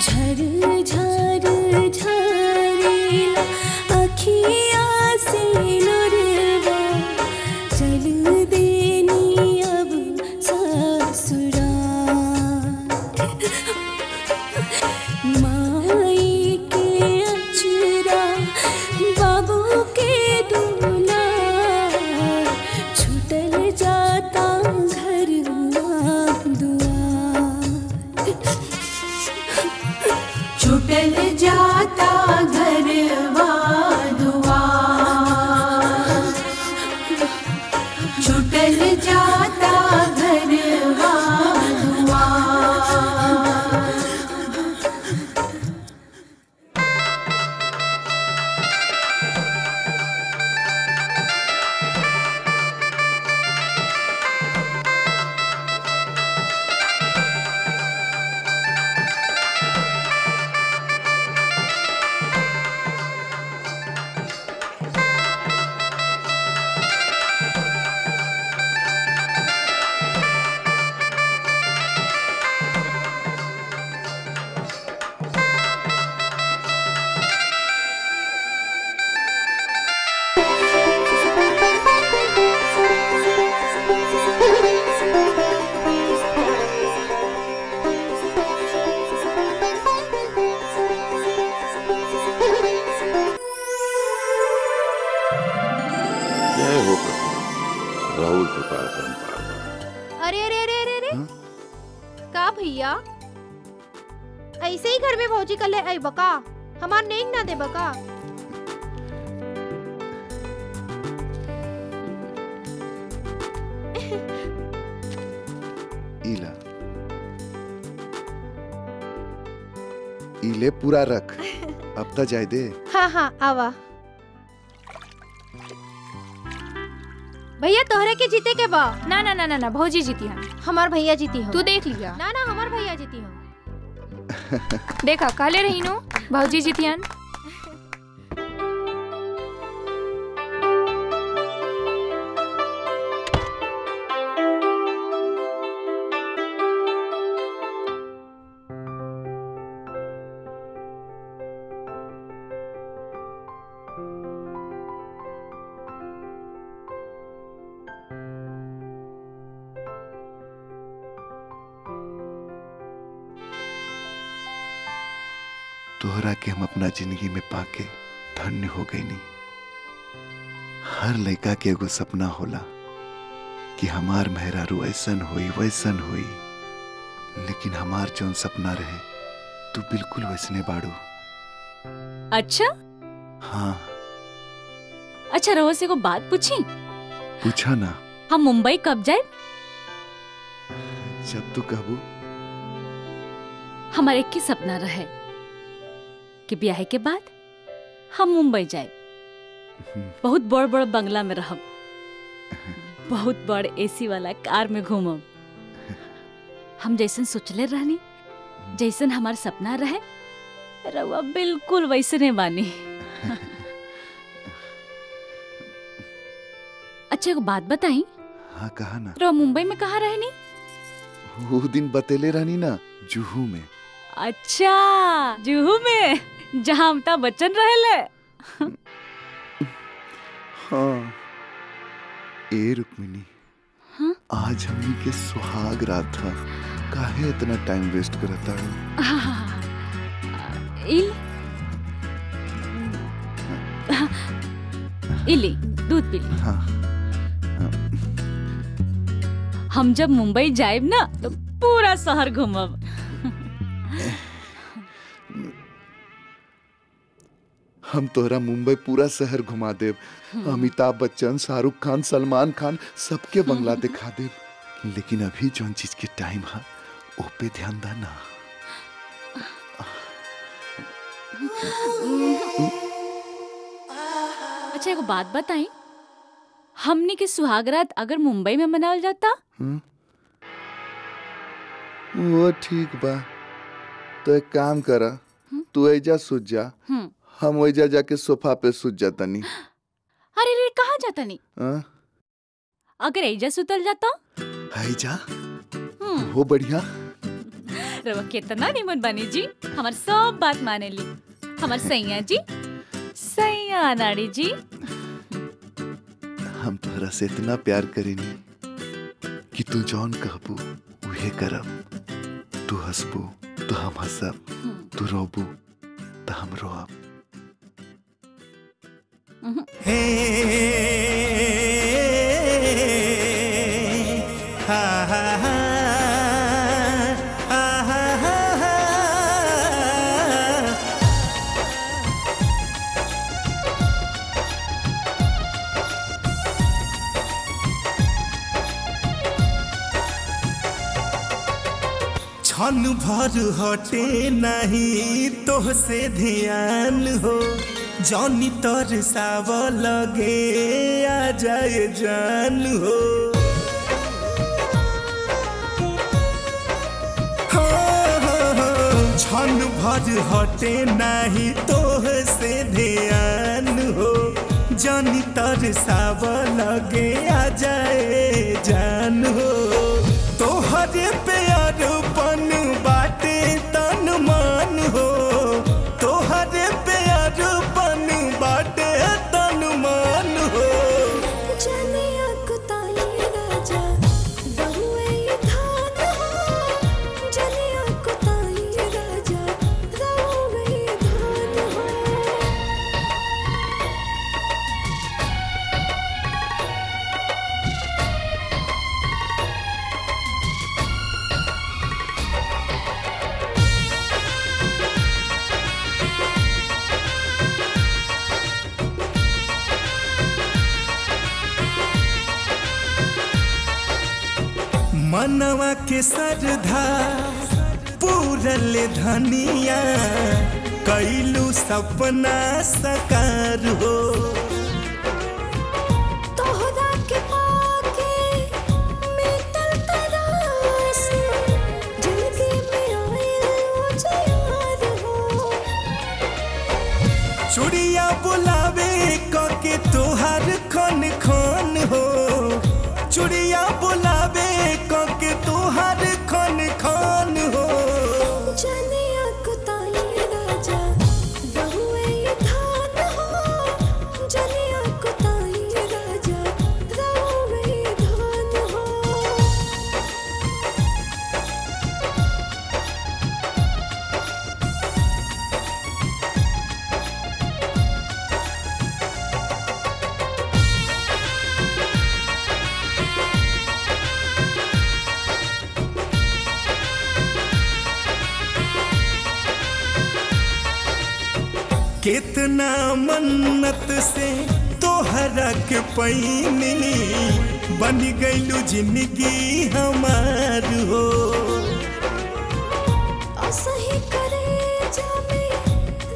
[SPEAKER 9] झर झर।
[SPEAKER 5] भौजी बका। हमार नेंग ना दे बका।
[SPEAKER 8] इला इले पूरा रख। अब तक जाए दे।
[SPEAKER 5] हाँ हाँ आवा। भैया तोहरे के जीते के बा?
[SPEAKER 12] ना ना ना ना ना भौजी जीती हम
[SPEAKER 5] हमार भैया जीती हो।
[SPEAKER 12] तू देख लिया।
[SPEAKER 5] ना ना हमार भैया जीती हो।
[SPEAKER 12] देखा काले रही नो? भौजी जीतियन
[SPEAKER 8] अपना ज़िंदगी में पाके धन्य हो गई नी। हर लड़का के एगो सपना होला कि हमार मेहरारू ऐसन हुई वैसन हुई। लेकिन हमार जौन सपना रहे तू बिल्कुल वैसने बाड़ू।
[SPEAKER 4] अच्छा?
[SPEAKER 8] हाँ।
[SPEAKER 4] अच्छा रहो से को बात पूछी?
[SPEAKER 8] पूछा ना।
[SPEAKER 4] हम मुंबई कब जाए?
[SPEAKER 8] जब तू कहबू।
[SPEAKER 4] हमारे एक ही सपना रहे। कि ब्याह के बाद हम मुंबई जाए। बहुत बड़ बड़ बंगला में रहब बहुत बड़ एसी वाला कार में घूमब हम जैसन सोचले रहनी जैसन हमार सपना रहे रउआ बिल्कुल वैसने बानी अच्छा एगो बात बताई।
[SPEAKER 8] हाँ कहा ना।
[SPEAKER 4] रउआ मुंबई में कहा रहनी?
[SPEAKER 8] वो दिन बतेले रहनी ना जुहू में।
[SPEAKER 4] अच्छा जुहू में? जहाँ अमिताभ बच्चन रहेले।
[SPEAKER 8] हाँ ए रुक्मिनी
[SPEAKER 4] हाँ?
[SPEAKER 8] आज हमनी के सुहाग रात था। काहे इतना टाइम वेस्ट करता है?
[SPEAKER 4] इल? इली दूध पी ली।
[SPEAKER 8] हाँ।
[SPEAKER 4] हम जब मुंबई जाएब ना तो पूरा शहर घूमब।
[SPEAKER 8] हम तोहरा मुंबई पूरा शहर घुमा देव अमिताभ बच्चन शाहरुख खान सलमान खान सबके बंगला दिखा देव लेकिन अभी जौन चीज़ के टाइम है ओ पे ध्यान दा ना
[SPEAKER 4] अच्छा एगो बात बताई हमने के सुहागरात अगर मुंबई में मनावल जाता?
[SPEAKER 8] हम्म? वो ठीक बा। तो एक काम करा तू ऐजा सूझ जा।
[SPEAKER 4] हम्म।
[SPEAKER 8] हम ऐजा जाके सोफा पे सूझ जातनी।
[SPEAKER 4] अरे रे कहाँ जाता नहीं
[SPEAKER 8] हाँ?
[SPEAKER 4] अगर एजा सुतल जाता?
[SPEAKER 8] ऐजा
[SPEAKER 4] हम्म,
[SPEAKER 8] वो बढ़िया।
[SPEAKER 4] रवा कितना निमन बनी जी। हमार सब बात माने ली। हमार सैया जी। सैया नाड़ी जी।
[SPEAKER 8] हम तोहरा से इतना प्यार करेनी कि तू जौन कहबू उहे करब। तू हंसबू तो हम हंसब। तू रोबू तो हम रोब
[SPEAKER 25] क्षण भर हटे नहीं तोह से ध्यान हो। जौनी तर साव लगे आ जाए जान हो। हो, हो, क्षण भर हटे नहीं तोह से ध्यान हो। जौनी तर साव लगे आ जाए जान हो। तोहरे प्यार के सरधा पूरल धनिया कैलू सपना सकार हो। पैनी बन गईलू ज़िंदगी हमार हो।
[SPEAKER 15] असही करे जामे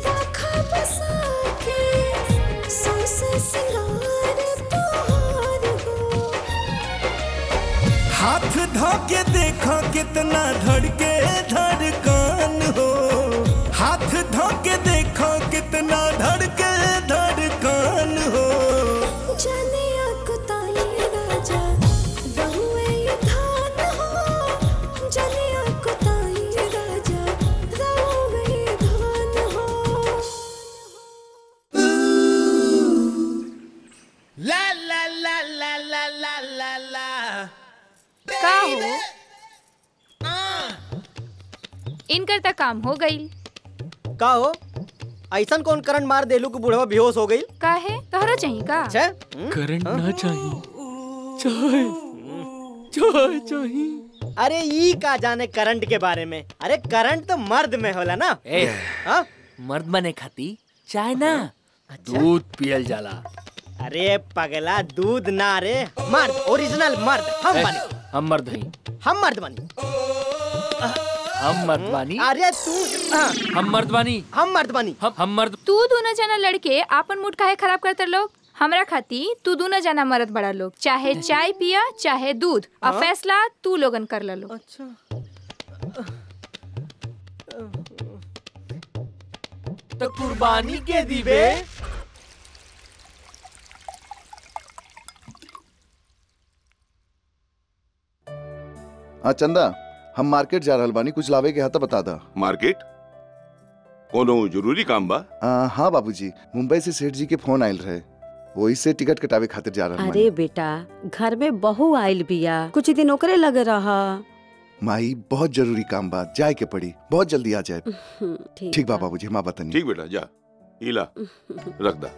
[SPEAKER 15] राखा बसा के सौसे सिंगार तोहार हो।
[SPEAKER 25] हाथ धो के देखो कितना धड़के
[SPEAKER 12] काम हो गई
[SPEAKER 10] का हो? ऐसन कौन करंट मार देलू कि बुढ़वा बेहोश हो गई
[SPEAKER 12] का है? तोहरा चाहिए का?
[SPEAKER 11] करंट ना चाहिए चाय चाय चाहिए
[SPEAKER 10] अरे ई का जाने करंट के बारे में? अरे करंट तो मर्द में होला ना?
[SPEAKER 11] ए,
[SPEAKER 10] हाँ?
[SPEAKER 11] मर्द बने खाती? चाय ना? अच्छा? दूध पियल जाला।
[SPEAKER 10] अरे पगला दूध ना रे। मर्द ओरिजिनल मर्द हम बने।
[SPEAKER 11] हम मर्द हई
[SPEAKER 10] हम मर्द बनी।
[SPEAKER 11] हम मर्दबानी
[SPEAKER 10] अरे तू हाँ,
[SPEAKER 11] हम मर्दबानी
[SPEAKER 10] हम मर्दबानी
[SPEAKER 11] हम हम मर्द
[SPEAKER 12] तू दोनों जना लड़के आपन मूड काहे खराब करते लोग हमरा खाती तू दोनों जना मरद बड़ा लोग। चाहे चाय पिया चाहे दूध। अब
[SPEAKER 10] हाँ?
[SPEAKER 12] फैसला तू लोगन कर लो
[SPEAKER 10] अच्छा।
[SPEAKER 11] तो कुर्बानी के दीवे।
[SPEAKER 13] हाँ चंदा। हम मार्केट जा रहल बानी कुछ लावे के हाथ बता दा।
[SPEAKER 7] मार्केट? कोनो ज़रूरी काम बा।
[SPEAKER 13] आ, हाँ बाबूजी मुंबई से सेठ जी के फ़ोन आयल रहे। वही से टिकट कटावे खातिर जा रहा
[SPEAKER 26] अरे बेटा घर में बहू आइल बिया कुछ दिन ओकरे लग रहा।
[SPEAKER 13] माई बहुत ज़रूरी काम बा जाए के पड़ी बहुत जल्दी आ जाए
[SPEAKER 26] ठीक
[SPEAKER 13] ठीक बा बाबूजी माँ बतनी।
[SPEAKER 7] ठीक बेटा जा इला रख दा।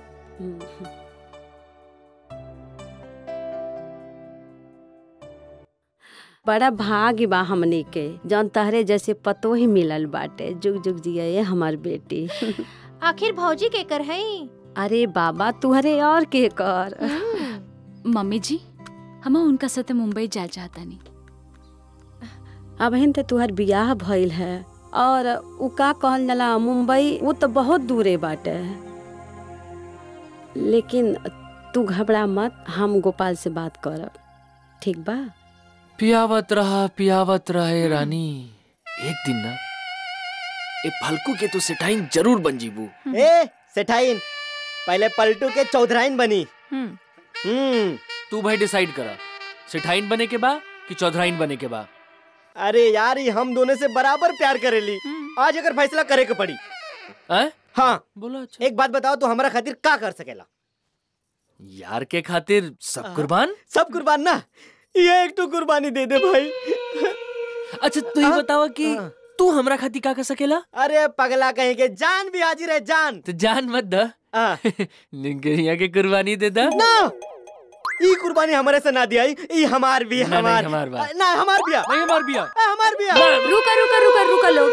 [SPEAKER 26] बड़ा भाग्य बा हमनी के। जौन तहरे जैसे पतो ही मिलल बाटे। जुग जुग जिया ये हमार बेटी।
[SPEAKER 5] आखिर भौजी के कर है?
[SPEAKER 26] अरे बाबा तुहरे और के कर?
[SPEAKER 4] मम्मी जी हम उनका साथे मुंबई जा चाहता नहीं
[SPEAKER 26] अब तो तुहर बियाह भइल है। और उ का कहल जाला मुंबई वो तो बहुत दूरे बाटे। लेकिन तू घबरा मत हम गोपाल से बात करब। ठीक बा?
[SPEAKER 11] पियावत रहा पियावत रहे रानी। एक दिन ना ए फलकू के तो सेठाइन ज़रूर बन जीबू।
[SPEAKER 10] ए सेठाइन पहले पलटू के चौधराइन बनी।
[SPEAKER 11] हम्म। तू भाई डिसाइड करा सेठाइन बने के बा कि चौधराइन बने के बा?
[SPEAKER 10] अरे यार ये हम दोनों से बराबर प्यार करेली। आज अगर फैसला करे के पड़ी। हाँ?
[SPEAKER 11] बोलो अच्छा।
[SPEAKER 10] एक बात बताओ तो हमारा खातिर का कर सकेला?
[SPEAKER 11] यार के खातिर सब कुर्बान?
[SPEAKER 10] सब कुर्बान ना? ये एक तो कुर्बानी दे दे भाई।
[SPEAKER 11] अच्छा तू ही। बतावा कि तू हमरा खातिर का कर सकेला?
[SPEAKER 10] अरे पगला कहीं के जान भी हाजिर है जान।
[SPEAKER 11] तो जान मत द। निगरिया के कुर्बानी दे दा।
[SPEAKER 10] ना ई कुर्बानी हमारे से ना दिया ई हमार भी हमार।
[SPEAKER 11] हमार।
[SPEAKER 10] ना हमार बिया
[SPEAKER 11] नहीं हमार बिया
[SPEAKER 10] हमार बिया
[SPEAKER 12] रुका रुका रुका रुका लोग।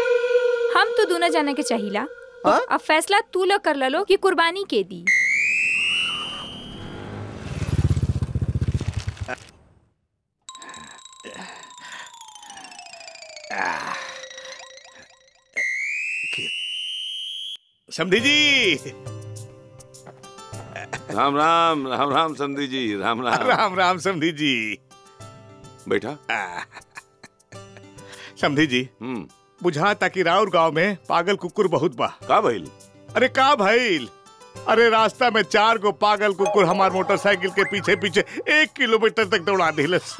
[SPEAKER 12] हम तो दोनों जाने के चाहिला। अब फैसला तू लोग कर लो कि कुर्बानी के दी। Ah.
[SPEAKER 1] समधी जी।
[SPEAKER 7] राम राम राम राम समधी जी राम राम।
[SPEAKER 1] राम राम समधी जी।
[SPEAKER 7] बैठा।
[SPEAKER 1] समधी जी हम्म। बुझा ताकि राउर गाँव में पागल कुकुर बहुत बा।
[SPEAKER 7] का भाईल?
[SPEAKER 1] अरे का भाईल? अरे रास्ता में चार गो पागल कुकुर हमार मोटरसाइकिल के पीछे पीछे एक किलोमीटर तक दौड़ा दिल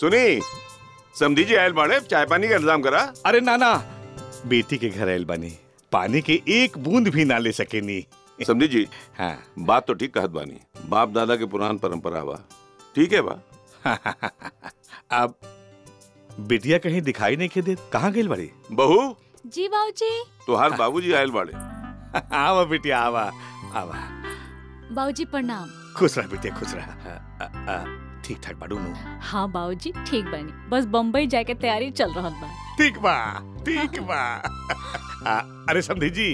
[SPEAKER 7] सुनी? समधी जी आयल बाड़े चाय पानी का इंतज़ाम करा।
[SPEAKER 1] अरे नाना बेटी के घर आयल बानी पानी के एक बूंद भी ना ले सकेनी
[SPEAKER 7] समझी जी?
[SPEAKER 1] हाँ।
[SPEAKER 7] बात तो ठीक कहत बानी। बाप दादा के पुरान परंपरा बा। ठीक है बा?
[SPEAKER 1] अब बिटिया कहीं दिखाई नहीं के दे कहाँ गई बड़ी?
[SPEAKER 7] बहू?
[SPEAKER 4] जी बाबूजी
[SPEAKER 7] तुहार बाबूजी आयल बाड़े।
[SPEAKER 1] आवा बिटिया आवा आवा।
[SPEAKER 4] बाबूजी प्रणाम।
[SPEAKER 1] खुश रह बिटिया खुश रह। अ, अ, अ, ठीक ठाक बाड़ू नु?
[SPEAKER 4] हाँ बाबूजी ठीक बनी। बस बम्बई जाए के तैयारी चल रहा बा।
[SPEAKER 1] ठीक बा ठीक बा। आ, अरे समधी जी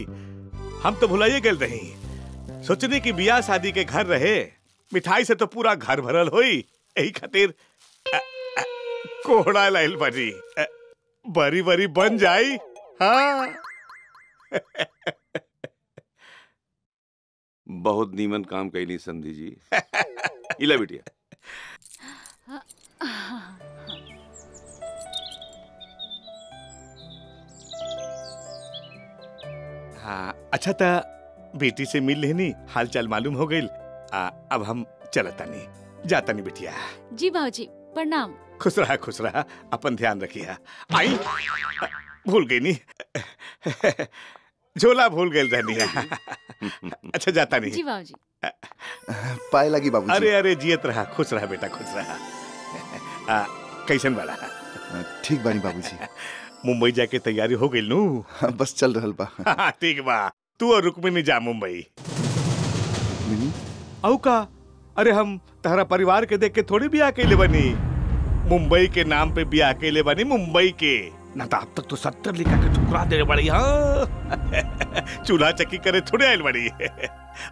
[SPEAKER 1] हम तो भुलाइए गए रही। सोचने की बियाह शादी के घर रहे मिठाई से तो पूरा घर भरल होई। यही खातिर कोहड़ा लाइल बनी बरी बरी बन जाई। हाँ।
[SPEAKER 7] बहुत नीमन काम कैली संधि जी। इला बिटिया।
[SPEAKER 1] हाँ अच्छा था बेटी से मिल लेनी हाल चाल मालूम हो गई। अब हम चलता नहीं जाता नहीं बिटिया।
[SPEAKER 4] जी बाबूजी प्रणाम।
[SPEAKER 1] खुश रहा खुश रहा। अपन ध्यान रखिया। आई भूल गई नहीं झोला भूल गई रहनी अच्छा जाता नहीं जी
[SPEAKER 4] बाबूजी।
[SPEAKER 8] पाए लगी बाबू
[SPEAKER 1] अरे अरे जियत रहा खुश रहा बेटा खुश रहा। कैसन वाला?
[SPEAKER 8] ठीक बानी बाबूजी।
[SPEAKER 1] मुंबई जाके तैयारी हो गई नू?
[SPEAKER 8] बस चल रहल बा।
[SPEAKER 1] हाँ, ठीक बा। तू और रुक्मिनी जा मुंबई। औ का? अरे हम तहरा परिवार के देख के थोड़ी ब्याह कैले बनी। मुंबई के नाम पे ब्याह कैले बनी मुंबई के। ना तो अब तक तो सत्तर लिखा के ठुकरा दे बड़ी हाँ। चूल्हा चक्की करे थोड़े आयल बड़ी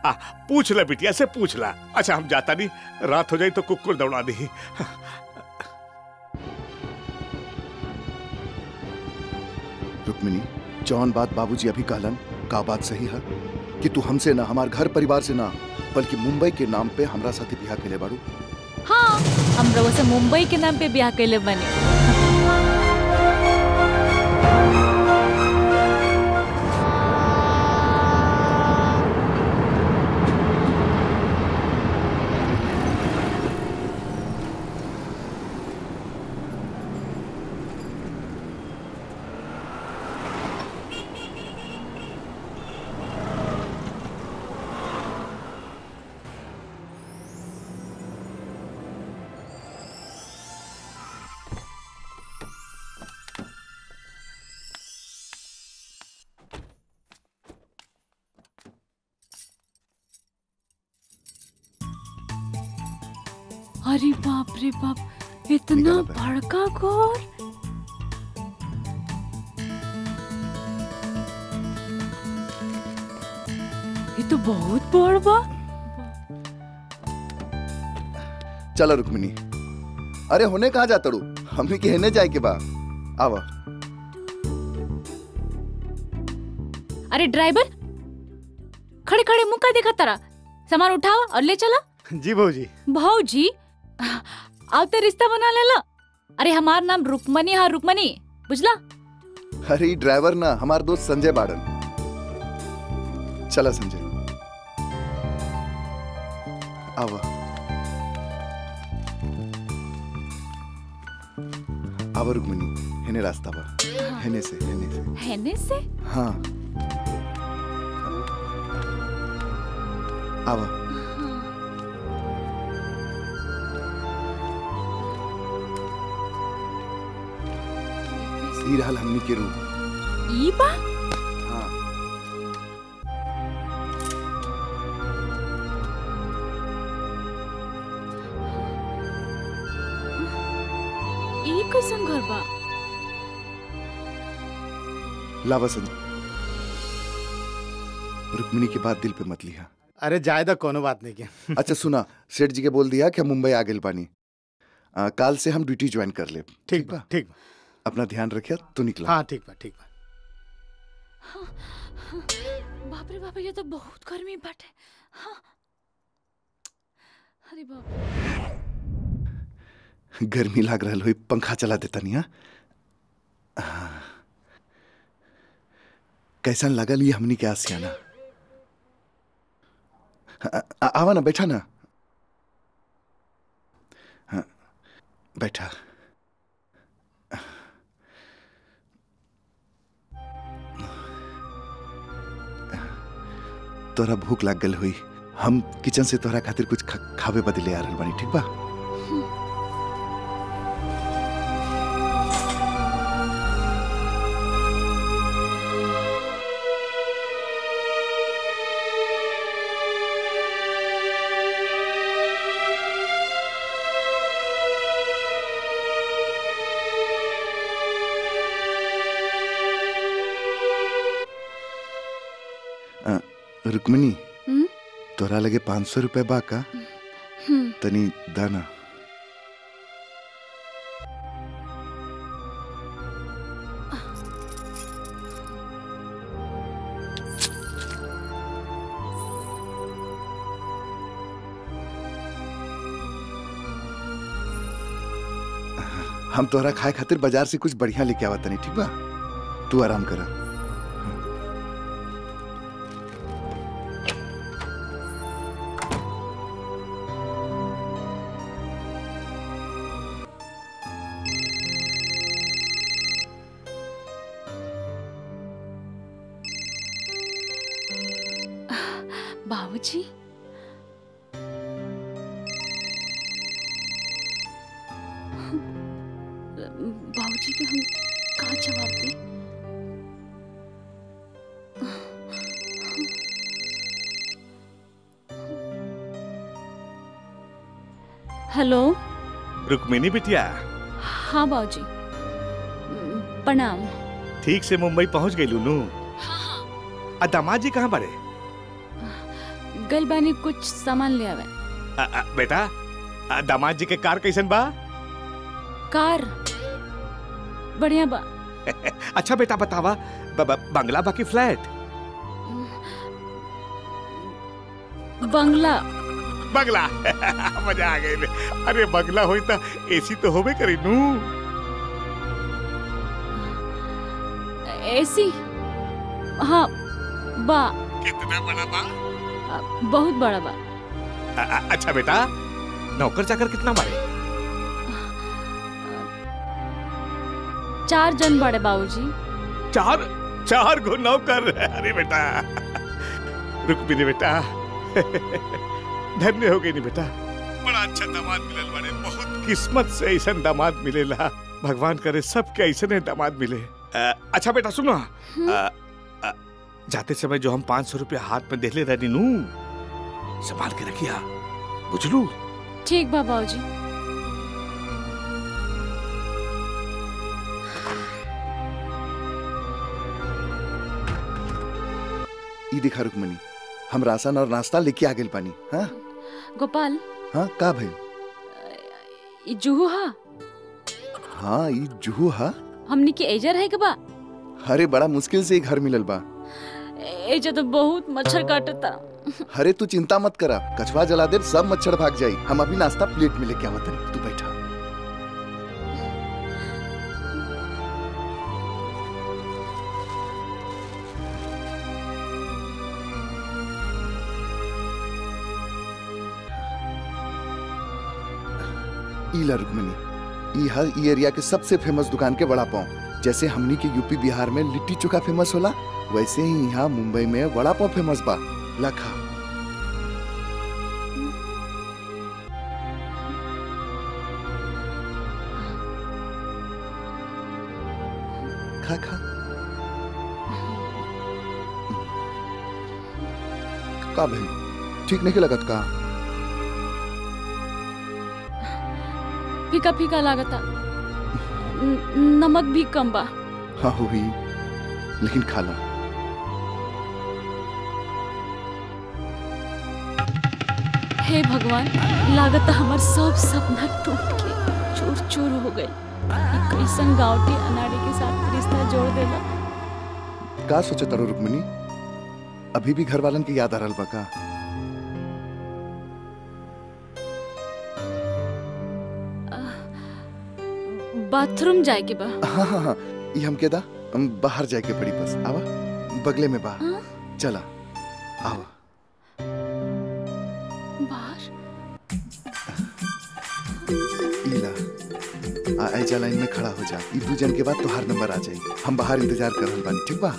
[SPEAKER 1] आ पूछ ला बिटिया से पूछ ला। अच्छा हम जाता नहीं रात हो जाए तो कुकुर दौड़ा दी।
[SPEAKER 8] रुक्मिनी जौन बात बाबूजी अभी कहलन का बात सही है? कि तू हमसे ना हमार घर परिवार से ना बल्कि मुंबई के नाम पे हमरा साथे के केले बाड़ू?
[SPEAKER 4] हाँ हम रउआ से मुंबई के नाम पे ब्याह कैले बने। अरे बाप रे बाप इतना बड़का घोर। ये तो बहुत बड़ बा।
[SPEAKER 8] चलो रुक्मिनी अरे होने कहा जाता रू हमने के हेने जाए के बा। आवा।
[SPEAKER 4] अरे ड्राइवर खड़े खड़े मुँह का देखा तारा। सामान उठाओ और ले चला।
[SPEAKER 1] जी भाजी
[SPEAKER 4] भाऊजी आप तो रिश्ता बना लेला अरे हमार नाम रुकमनी है रुकमनी। बुझला?
[SPEAKER 8] अरे ड्राइवर ना हमार दोस्त संजय बाड़न। चला संजय। आवा। आवा रुक्मिनी हेने रास्ता बा हेने से हेने से।
[SPEAKER 4] हैने से?
[SPEAKER 8] हाँ। आवा। ई रहल हमनी के रूम
[SPEAKER 4] ई बा?
[SPEAKER 8] हाँ।
[SPEAKER 4] ई कैसन घर बा?
[SPEAKER 8] लावा संजय रुक्मिनी की बात दिल पे मत लिया
[SPEAKER 27] अरे जायदा कोनो बात नहीं के
[SPEAKER 8] अच्छा सुना सेठ जी के बोल दिया कि हम मुंबई आ गए पानी आ, काल से हम ड्यूटी ज्वाइन कर ले
[SPEAKER 27] ठीक बा ठीक बा।
[SPEAKER 8] अपना ध्यान रखिया तू निकला।
[SPEAKER 27] हाँ ठीक बा ठीक बा
[SPEAKER 4] बाप रे बाप ये तो बहुत गर्मी बाटे हाँ। अरे बाप।
[SPEAKER 8] गर्मी लाग रहा हो पंखा चला देता नहीं हाँ? हाँ कैसन लगल ये हमनी के आसियाना? आवा ना बैठा ना। हाँ, बैठा। तोरा भूख लग गल हुई। हम किचन से तोरा खातिर कुछ खा, खावे बदले आ रही बनी ठीक बा? रुक्मिनी
[SPEAKER 3] हम्म?
[SPEAKER 8] तोरा लगे पाँच सौ रुपये बा का
[SPEAKER 3] हम्म,
[SPEAKER 8] तनी दाना। हम तोहरा खाए खातिर बाज़ार से कुछ बढ़िया लेके आवा तनी ठीक बा? तू आराम करा।
[SPEAKER 1] रुक्मिनी बिटिया
[SPEAKER 4] हाँ बाबूजी। प्रणाम।
[SPEAKER 1] ठीक से मुंबई पहुँच गई लूनू आ दामाद जी कहाँ बड़े
[SPEAKER 4] गल बानी कुछ सामान ले आवे।
[SPEAKER 1] आ, आ, बेटा आ, दामाद जी के कार कैसन बा?
[SPEAKER 4] कार? बढ़िया बा।
[SPEAKER 1] अच्छा बेटा बतावा ब- ब- बंगला बाकी फ्लैट?
[SPEAKER 4] बंगला।
[SPEAKER 1] बंगला। मज़ा आ गई। अरे बगला होई त एसी तो होबे करी नू।
[SPEAKER 4] एसी हाँ बा।
[SPEAKER 1] कितना बड़ा बा?
[SPEAKER 4] बहुत बड़ा बा।
[SPEAKER 1] आ, आ, अच्छा बेटा नौकर चाकर कितना बड़े
[SPEAKER 4] चार जन बड़े बाबूजी।
[SPEAKER 1] चार? चार गो नौकर। अरे बेटा रुक भी नहीं बेटा। धन्य हो गई नहीं बेटा। बड़ा अच्छा दामाद मिलल बड़े बहुत। किस्मत से ऐसा दामाद मिलेला। भगवान करे सबके ऐसे दामाद मिले। अ, अच्छा बेटा सुनो। जाते समय जो हम पाँच सौ रूपया हाथ में देले रहनी नू संभाल के रखिया। बुझलू
[SPEAKER 4] ठीक बा बाबूजी
[SPEAKER 8] ई दिखा रुक्मणी हम राशन और नाश्ता लेके आ गए पानी हाँ?
[SPEAKER 4] गोपाल?
[SPEAKER 8] हाँ का
[SPEAKER 4] भाई? जुहू हा
[SPEAKER 8] हाँ ई जुहू हा
[SPEAKER 4] हमनी के एजर है बा
[SPEAKER 8] अरे बड़ा मुश्किल से घर मिलल बा।
[SPEAKER 4] एजा तो बहुत मच्छर काटता।
[SPEAKER 8] अरे तू चिंता मत करा। कछुआ जला दे सब मच्छर भाग जाई। हम अभी नाश्ता प्लेट में लेके आवत तू बैठा ईला रुक्मणी। ई हर ई एरिया के सबसे फ़ेमस दुकान के वड़ा पाव। जैसे हमनी के यूपी बिहार में लिट्टी चोखा फ़ेमस होला, वैसे ही यहाँ मुंबई में वड़ा पाव फ़ेमस बा। लखा। खा खा। का भाई ठीक नहीं लगत का
[SPEAKER 4] फीका फीका लागता नमक भी कम बा।
[SPEAKER 8] हाँ हुई। लेकिन खाला
[SPEAKER 4] हे भगवान लागत हमार सब सपना टूट के चूर चूर हो गए कैसन गाँव के अनाड़ी के साथ रिश्ता जोड़ देला
[SPEAKER 8] का सोचे तारो रुक्मिनी अभी भी घर वालन की याद आ रहा बा का?
[SPEAKER 4] बाथरूम जाए के बा।
[SPEAKER 8] हाँ हाँ हाँ। ये हम केदा? हम बाहर जाए के पड़ी बस। आवा बगले में बा। चला। आवा।
[SPEAKER 4] बाहर?
[SPEAKER 8] इला आ ऐजा लाइन में खड़ा हो जा। ई दू जन के बाद तोहार नंबर आ जाई हम बाहर इंतज़ार कर रहल बानी ठीक बा?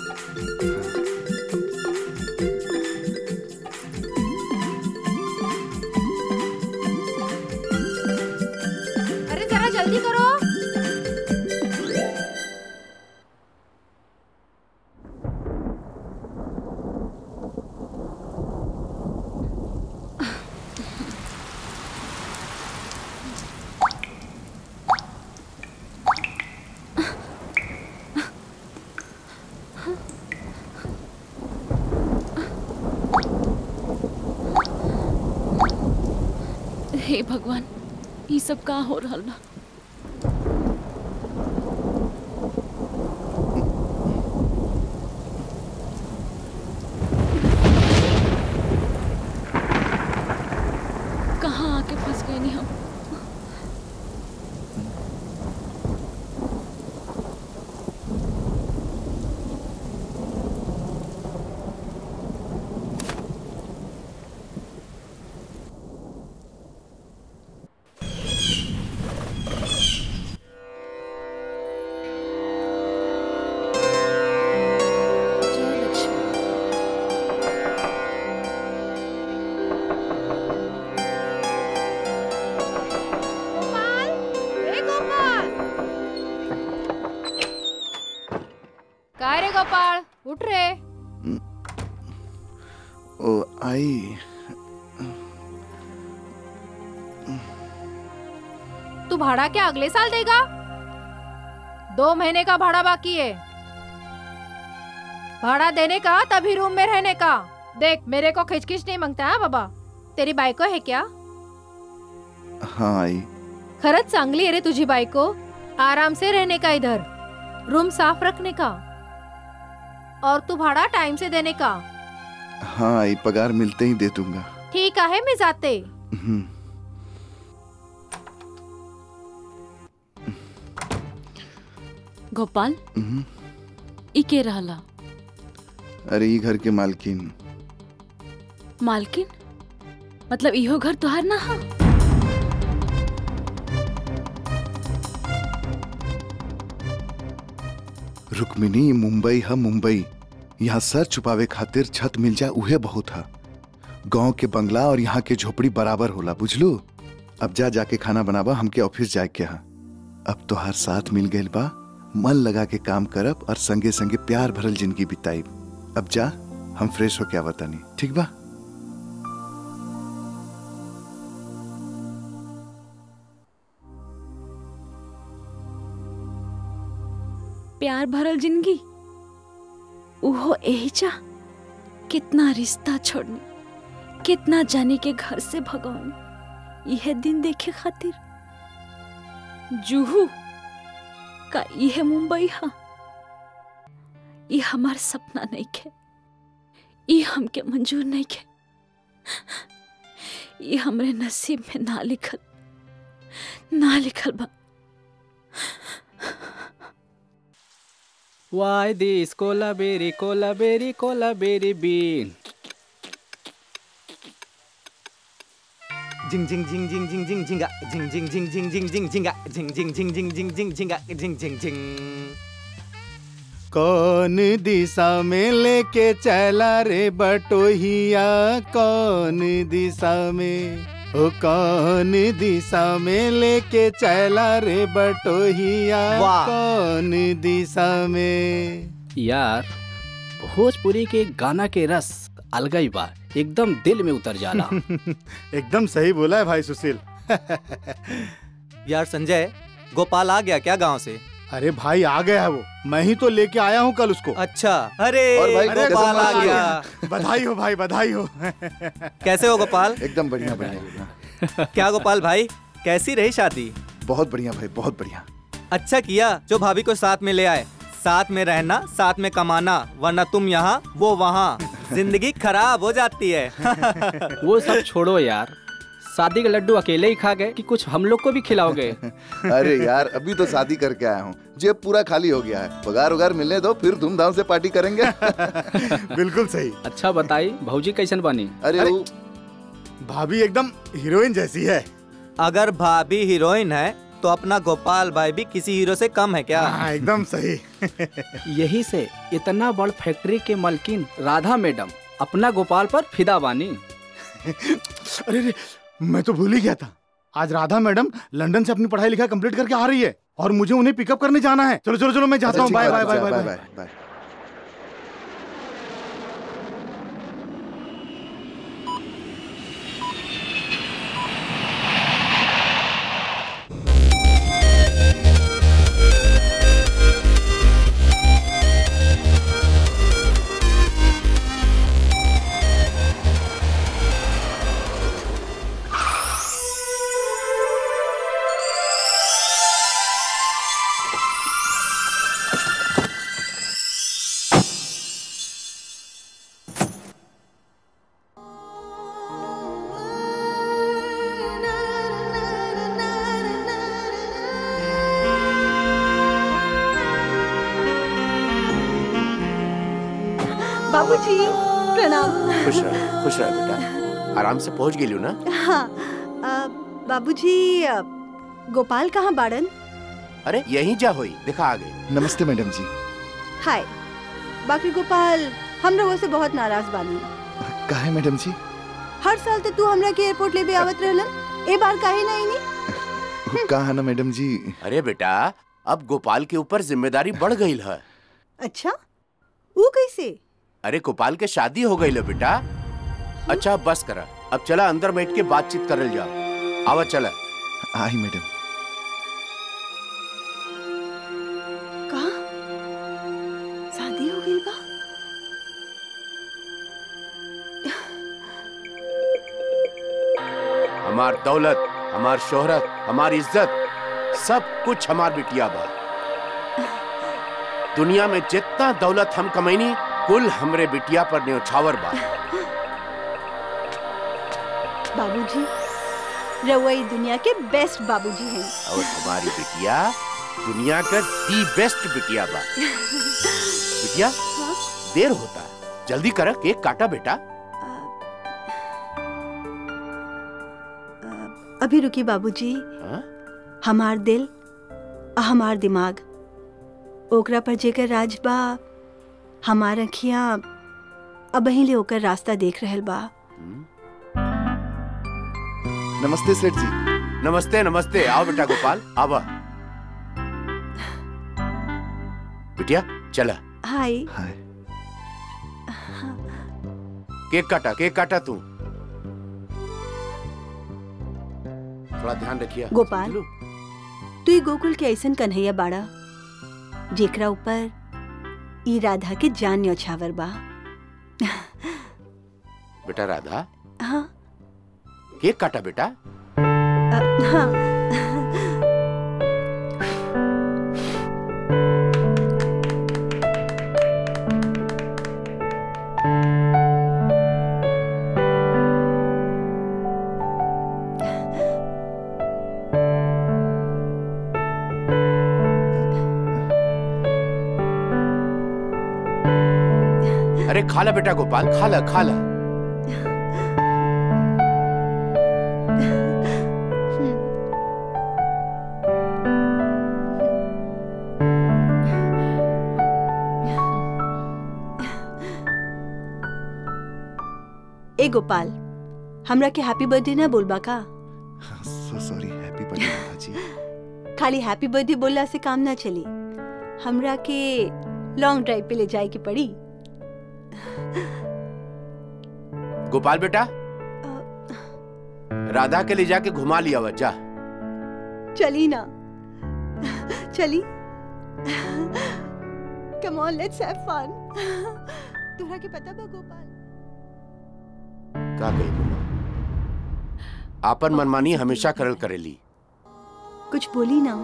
[SPEAKER 5] भाड़ा क्या अगले साल देगा? दो महीने का भाड़ा बाकी है। भाड़ा देने का तभी रूम में रहने का। देख मेरे को खिचखिच नहीं माँगता है बाबा? तेरी बायको है क्या?
[SPEAKER 8] हाँ
[SPEAKER 5] खरंच चांगली आहे रे तुझी बायको आराम से रहने का इधर। रूम साफ़ रखने का। और तू भाड़ा टाइम से देने का।
[SPEAKER 8] हाँ पगार मिलते ही दे दूँगा।
[SPEAKER 5] ठीक है मैं जाते।
[SPEAKER 4] गोपाल?
[SPEAKER 8] हम्म।
[SPEAKER 4] ई के रहला
[SPEAKER 8] अरे ये घर के मालकिन।
[SPEAKER 4] मालकिन? मतलब इहो घर तुहार ना हा?
[SPEAKER 8] रुक्मिनी मुंबई है मुंबई। यहाँ सर छुपावे खातिर छत मिल जाए उहे बहुत है। गाँव के बंगला और यहाँ के झोपड़ी बराबर होला बुझलू? अब जा जाके खाना बनावा हमके ऑफ़िस जाए के यहाँ अब तो हर साथ मिल गए बा। मन लगा के काम करब और संगे संगे प्यार भरल ज़िंदगी बिताइब अब जा, हम फ्रेश होके आवतानी ठीक बा?
[SPEAKER 4] प्यार भरल ज़िंदगी? उहो यही चा कितना रिश्ता छोड़नी। कितना जाने के घर से भगवानी। यह दिन देखे खातिर। जूहू का यह मुंबई हा। ये हमार सपना नहीं के ये हमके मंजूर नहीं के ये हमरे नसीब में ना लिखल ना लिखल बा।
[SPEAKER 28] Why this cola berry, cola berry, cola berry bean?
[SPEAKER 27] कौन दिशा में लेके चला रे बटोहिया कौन दिशा में ओ कौन दिशा में लेके चला रे बटोहिया कौन दिशा में
[SPEAKER 28] यार भोजपुरी के गाना के रस अलगई बा एकदम दिल में उतर जाला
[SPEAKER 27] एकदम सही बोला है भाई सुशील।
[SPEAKER 29] यार संजय गोपाल आ गया क्या गाँव से?
[SPEAKER 27] अरे भाई आ गया है वो। मैं ही तो लेके आया हूँ कल उसको।
[SPEAKER 29] अच्छा अरे
[SPEAKER 27] और भाई,
[SPEAKER 29] अरे गोपाल आ गया।
[SPEAKER 27] बधाई हो भाई बधाई हो।
[SPEAKER 29] कैसे हो गोपाल?
[SPEAKER 8] एकदम बढ़िया बढ़िया।
[SPEAKER 29] क्या गोपाल भाई कैसी रही शादी?
[SPEAKER 8] बहुत बढ़िया भाई बहुत बढ़िया।
[SPEAKER 29] अच्छा किया जो भाभी को साथ में ले आए। साथ में रहना साथ में कमाना वरना तुम यहाँ वो वहाँ। ज़िंदगी खराब हो जाती है।
[SPEAKER 2] वो सब छोड़ो यार। शादी के लड्डू अकेले ही खा गए कि कुछ हम लोग को भी खिलाओगे?
[SPEAKER 8] अरे यार अभी तो शादी करके आया हूँ। जेब पूरा खाली हो गया है। पगार उगार मिलने दो फिर धूमधाम से पार्टी करेंगे।
[SPEAKER 27] बिल्कुल सही।
[SPEAKER 2] अच्छा बताई भाजी कैसन बनी?
[SPEAKER 8] अरे वो
[SPEAKER 27] भाभी एकदम हीरोइन जैसी है।
[SPEAKER 29] अगर भाभी हीरोइन है तो अपना गोपाल भाई भी किसी हीरो से कम है क्या?
[SPEAKER 27] हाँ, एकदम सही।
[SPEAKER 2] यही से इतना बड़ फैक्ट्री के मालकिन राधा मैडम अपना गोपाल पर फिदा बानी।
[SPEAKER 27] अरे रे मैं तो भूल ही गया था। आज राधा मैडम लंदन से अपनी पढ़ाई लिखाई कंप्लीट करके आ रही है और मुझे उन्हें पिकअप करने जाना है। चलो चलो चलो मैं जाता हूँ। Bye bye bye bye bye
[SPEAKER 30] पहुँच गेलियो ना?
[SPEAKER 31] हाँ बाबूजी गोपाल कहाँ बाड़न?
[SPEAKER 30] अरे यहीं जा होई देखा आ गए।
[SPEAKER 8] नमस्ते मैडम जी।
[SPEAKER 31] हाय बाकी गोपाल हम लोगों से बहुत नाराज़ बानी।
[SPEAKER 8] काहे मैडम जी?
[SPEAKER 31] हर साल तो तू हमरा के एयरपोर्ट ले भी आवत रहलन ए बार काहे नहीं नी
[SPEAKER 8] कहा ना मैडम जी?
[SPEAKER 30] अरे बेटा अब गोपाल के ऊपर ज़िम्मेदारी बढ़ गई है।
[SPEAKER 31] अच्छा वो कैसे?
[SPEAKER 30] अरे गोपाल के शादी हो गई है बेटा। अच्छा बस करा। अब चला अंदर बैठ के बातचीत करल जाओ। आवा चला।
[SPEAKER 8] आई मैडम।
[SPEAKER 31] कहा? शादी हो गई बा।
[SPEAKER 30] हमार दौलत हमार शोहरत हमार इज़्ज़त सब कुछ हमार बिटिया बा। दुनिया में जितना दौलत हम कमैनी कुल हमरे बिटिया पर न्योछावर बा।
[SPEAKER 31] बाबूजी। रउआ ई दुनिया के बेस्ट बाबूजी हैं।
[SPEAKER 30] और हमारी बिटिया दुनिया का दी बेस्ट बिटिया बा। बिटिया देर होता है। जल्दी कर केक काटा बेटा।
[SPEAKER 31] अभी रुकी बाबूजी।
[SPEAKER 30] हाँ?
[SPEAKER 31] हमार दिल हमार दिमाग। ओकरा पर जेकर राज बा हमार अखियाँ अब ले ओकर रास्ता देख रहल बा।
[SPEAKER 8] नमस्ते सेठ जी
[SPEAKER 30] नमस्ते नमस्ते। आओ बेटा गोपाल आवा बिटिया चला।
[SPEAKER 31] हाय। हाय।
[SPEAKER 30] केक काटा केक काटा तू। थोड़ा ध्यान रखिए।
[SPEAKER 31] गोपाल तू ई गोकुल के ऐसन कन्हैया बाड़ा जेकरा ऊपर ई राधा के जान न्यौछावर बा।
[SPEAKER 30] बेटा राधा?
[SPEAKER 31] हाँ।
[SPEAKER 30] केक काटा बेटा।
[SPEAKER 31] हाँ
[SPEAKER 30] अरे खा ला बेटा गोपाल खा ला।
[SPEAKER 31] गोपाल हमरा के हैप्पी बर्थडे ना बोलबा का?
[SPEAKER 8] So sorry happy birthday Radha ji
[SPEAKER 31] खाली हैप्पी बर्थडे बोलला से काम ना चली। हमरा के लॉन्ग ड्राइव पे ले जाए की पड़ी।
[SPEAKER 30] गोपाल बेटा राधा के ले जाके घुमा लिया बच्चा
[SPEAKER 31] चली ना। चली। Come on let's have fun तोहरा के पता बा गोपाल?
[SPEAKER 30] का गई मुना आपन मनमानी हमेशा करल करेली।
[SPEAKER 31] कुछ बोली ना।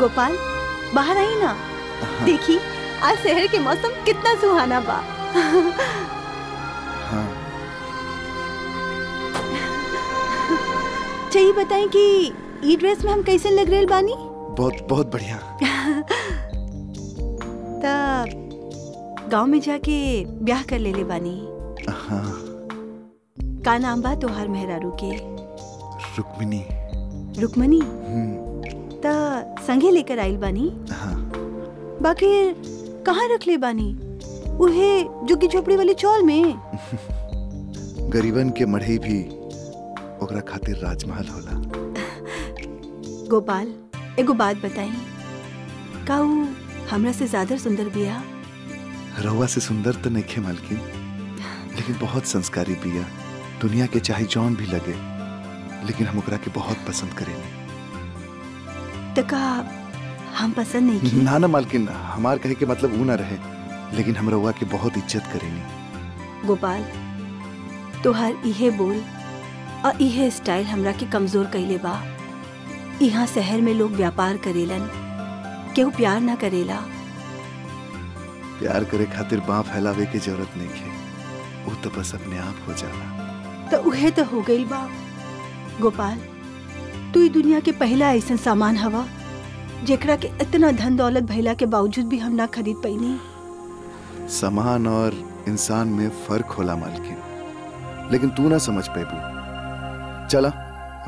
[SPEAKER 31] गोपाल? बाहर आई ना? देखी आज शहर के मौसम कितना सुहाना बा।
[SPEAKER 8] हाँ।
[SPEAKER 31] चाहिए बताएँ कि ई ड्रेस में हम कैसे लग रहे बानी?
[SPEAKER 8] बहुत बहुत बढ़िया।
[SPEAKER 31] तब गाँव में जाके ब्याह कर ले ले बानी।
[SPEAKER 8] हाँ।
[SPEAKER 31] का नाम बा तोहार मेहरारू के
[SPEAKER 8] रुक्मिनी
[SPEAKER 31] रुक्मणी?
[SPEAKER 8] हम्म,
[SPEAKER 31] संगे लेकर आइल बानी।
[SPEAKER 8] हाँ।
[SPEAKER 31] बाकी कहाँ रख ले बानी? उहे जुग्गी झोपड़ी वाली चौल में।
[SPEAKER 8] गरीबन के मढ़ई भी ओकरा खातिर राजमहल होला।
[SPEAKER 31] गोपाल एगो बात बताई। का ऊ हमरा से ज़्यादा सुंदर बिया?
[SPEAKER 8] रहुआ से सुंदर तो नहीं खे मालकिन लेकिन बहुत संस्कारी बिया। दुनिया के चाहे जौन भी लगे लेकिन हम ओकरा के बहुत पसंद करेंगे।
[SPEAKER 31] त का हम पसंद नहीं की
[SPEAKER 8] ना ना मालकिन हमार कहे के मतलब ऊ ना रहे लेकिन हम रहुआ के बहुत इज़्ज़त करेंगे
[SPEAKER 31] गोपाल तोहार इहे बोल और इहे स्टाइल हमरा के कमज़ोर कइले बा। यहाँ शहर में लोग व्यापार करेलन केहू प्यार ना करेला।
[SPEAKER 8] प्यार करे खातिर बाँ फैलावे के ज़रूरत नहीं है वो तो बस अपने आप हो जाला।
[SPEAKER 31] तो उहे तो हो गई बा। गोपाल तू दुनिया के पहला ऐसा सामान हवा जेकरा के इतना धन दौलत भइला के बावजूद भी हम ना खरीद पैनी।
[SPEAKER 8] सामान और इंसान में फ़र्क होला मालकिन लेकिन तू ना समझ पेबू। चला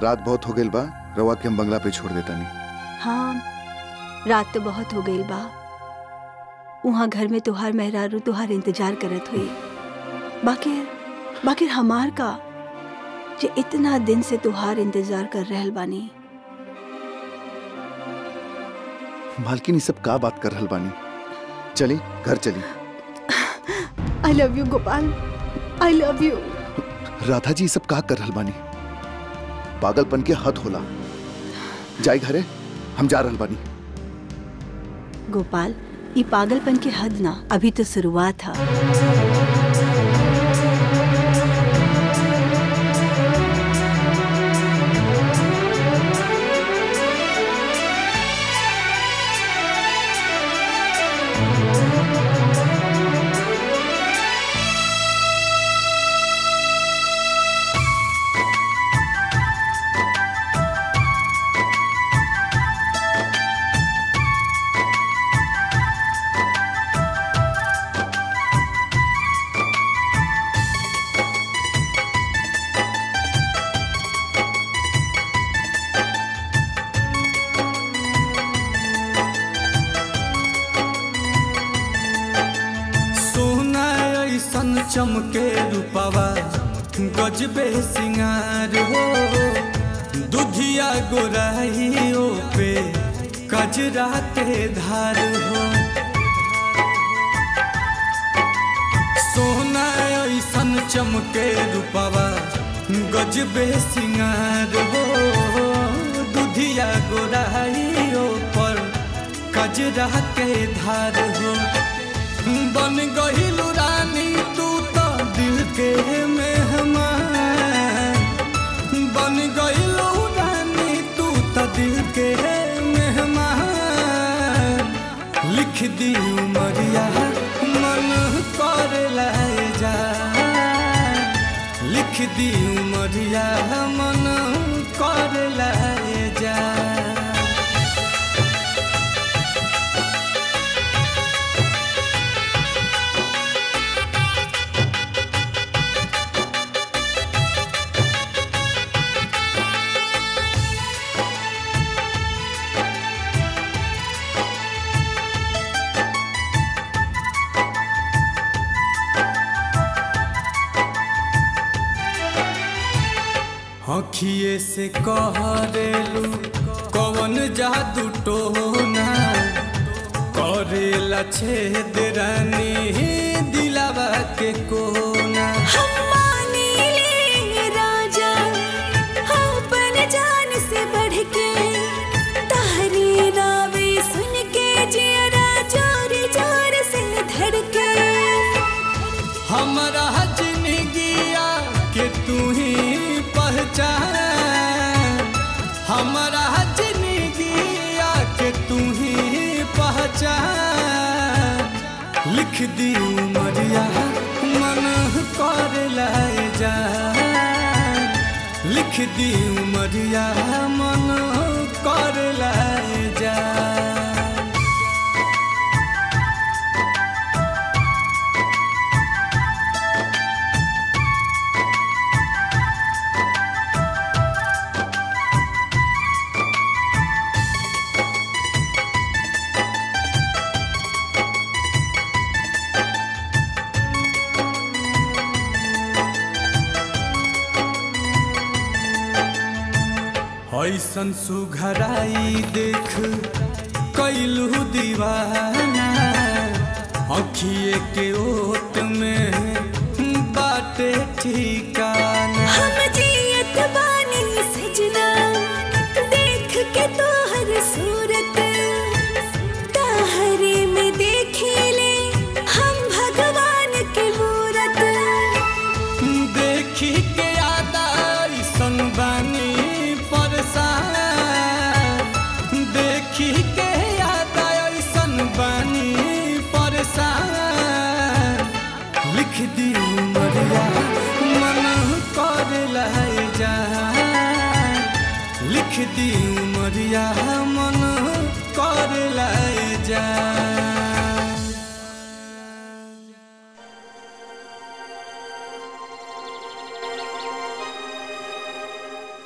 [SPEAKER 8] रात बहुत हो गई बा रवा के हम बंगला पे छोड़ देता नहीं
[SPEAKER 31] हाँ रात तो बहुत हो गई बा। वहाँ घर में तुहार मेहरारू तुहार इंतज़ार करत हुई। बाकी बाकी हमार का जे इतना दिन से तुहार इंतज़ार कर रहल बानी
[SPEAKER 8] मालकिन सब का बात कर रहल बानी चली घर चली
[SPEAKER 31] I love you Gopal. I love you
[SPEAKER 8] Radha ji सब का कर रहल बानी पागलपन के हद होला। जाई घरे हम जा रहल बानी
[SPEAKER 31] गोपाल ये पागलपन के हद ना अभी तो शुरुआत है।
[SPEAKER 17] दी उमरिया मन करेला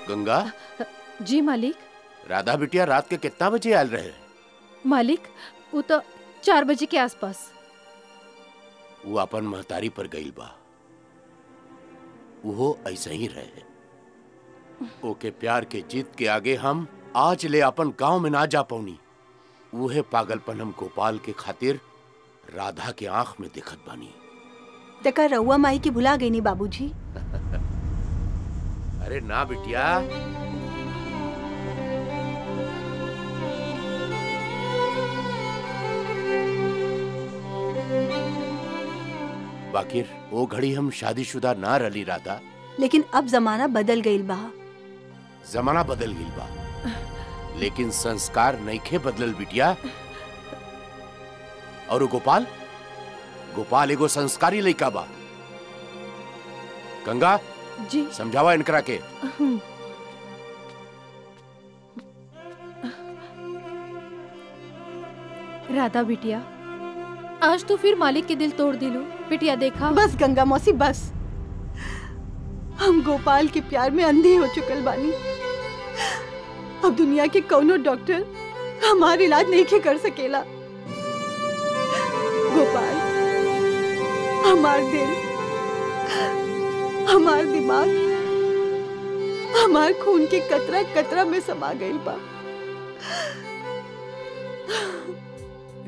[SPEAKER 30] गंगा?
[SPEAKER 3] जी मालिक।
[SPEAKER 30] राधा बिटिया रात के कितना बजे आयल रहे?
[SPEAKER 3] मालिक वो तो चार बजे के आसपास।
[SPEAKER 30] वो अपन महतारी पर गई बा। वो ऐसे ही रहे। ओके प्यार के जीत के आगे हम आज ले अपन गाँव में ना जा पौनी। उहे पागलपन हम गोपाल के खातिर राधा के आँख में दिखत बानी।
[SPEAKER 31] तका रउआ माई की भुला गई नी बाबूजी।
[SPEAKER 30] अरे ना बिटिया। बाकिर वो घड़ी हम शादीशुदा ना रली राधा।
[SPEAKER 31] लेकिन अब जमाना बदल गई बा।
[SPEAKER 30] जमाना बदल गई बा। लेकिन संस्कार नईखे बदलल बिटिया। और गोपाल? गोपाल एगो संस्कारी लइका बा। गंगा?
[SPEAKER 3] जी।
[SPEAKER 30] समझावा इनकरा के।
[SPEAKER 3] हम्म। राधा बिटिया आज तो फिर मालिक के दिल तोड़ दिलो। बिटिया देखा।
[SPEAKER 31] बस गंगा मौसी बस। हम गोपाल के प्यार में अंधे हो चुकल बानी। अब दुनिया के कौनो डॉक्टर हमार इलाज नहीं के कर सकेला। गोपाल हमार दिल हमार दिमाग हमार खून के कतरा कतरा में समा गईल बा।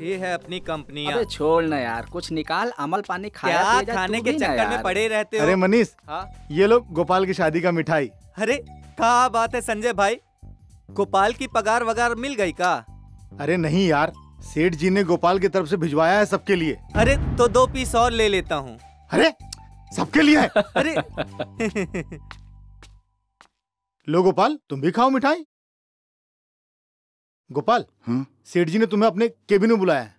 [SPEAKER 29] ये है अपनी कंपनियाँ।
[SPEAKER 28] अबे छोड़ ना यार कुछ निकाल अमल पानी खाया
[SPEAKER 29] क्या खाने के चक्कर में पड़े रहते हो?
[SPEAKER 27] अरे मनीष
[SPEAKER 29] हाँ?
[SPEAKER 27] ये लोग गोपाल की शादी का मिठाई।
[SPEAKER 29] अरे क्या बात है संजय भाई? गोपाल की पगार वगार मिल गई का?
[SPEAKER 27] अरे नहीं यार सेठ जी ने गोपाल की तरफ़ से भिजवाया है सबके लिए।
[SPEAKER 29] अरे तो दो पीस और ले लेता हूँ।
[SPEAKER 27] अरे सबके लिए है।
[SPEAKER 29] अरे।
[SPEAKER 27] लो गोपाल तुम भी खाओ मिठाई। गोपाल सेठ जी ने तुम्हें अपने केबिन में बुलाया है।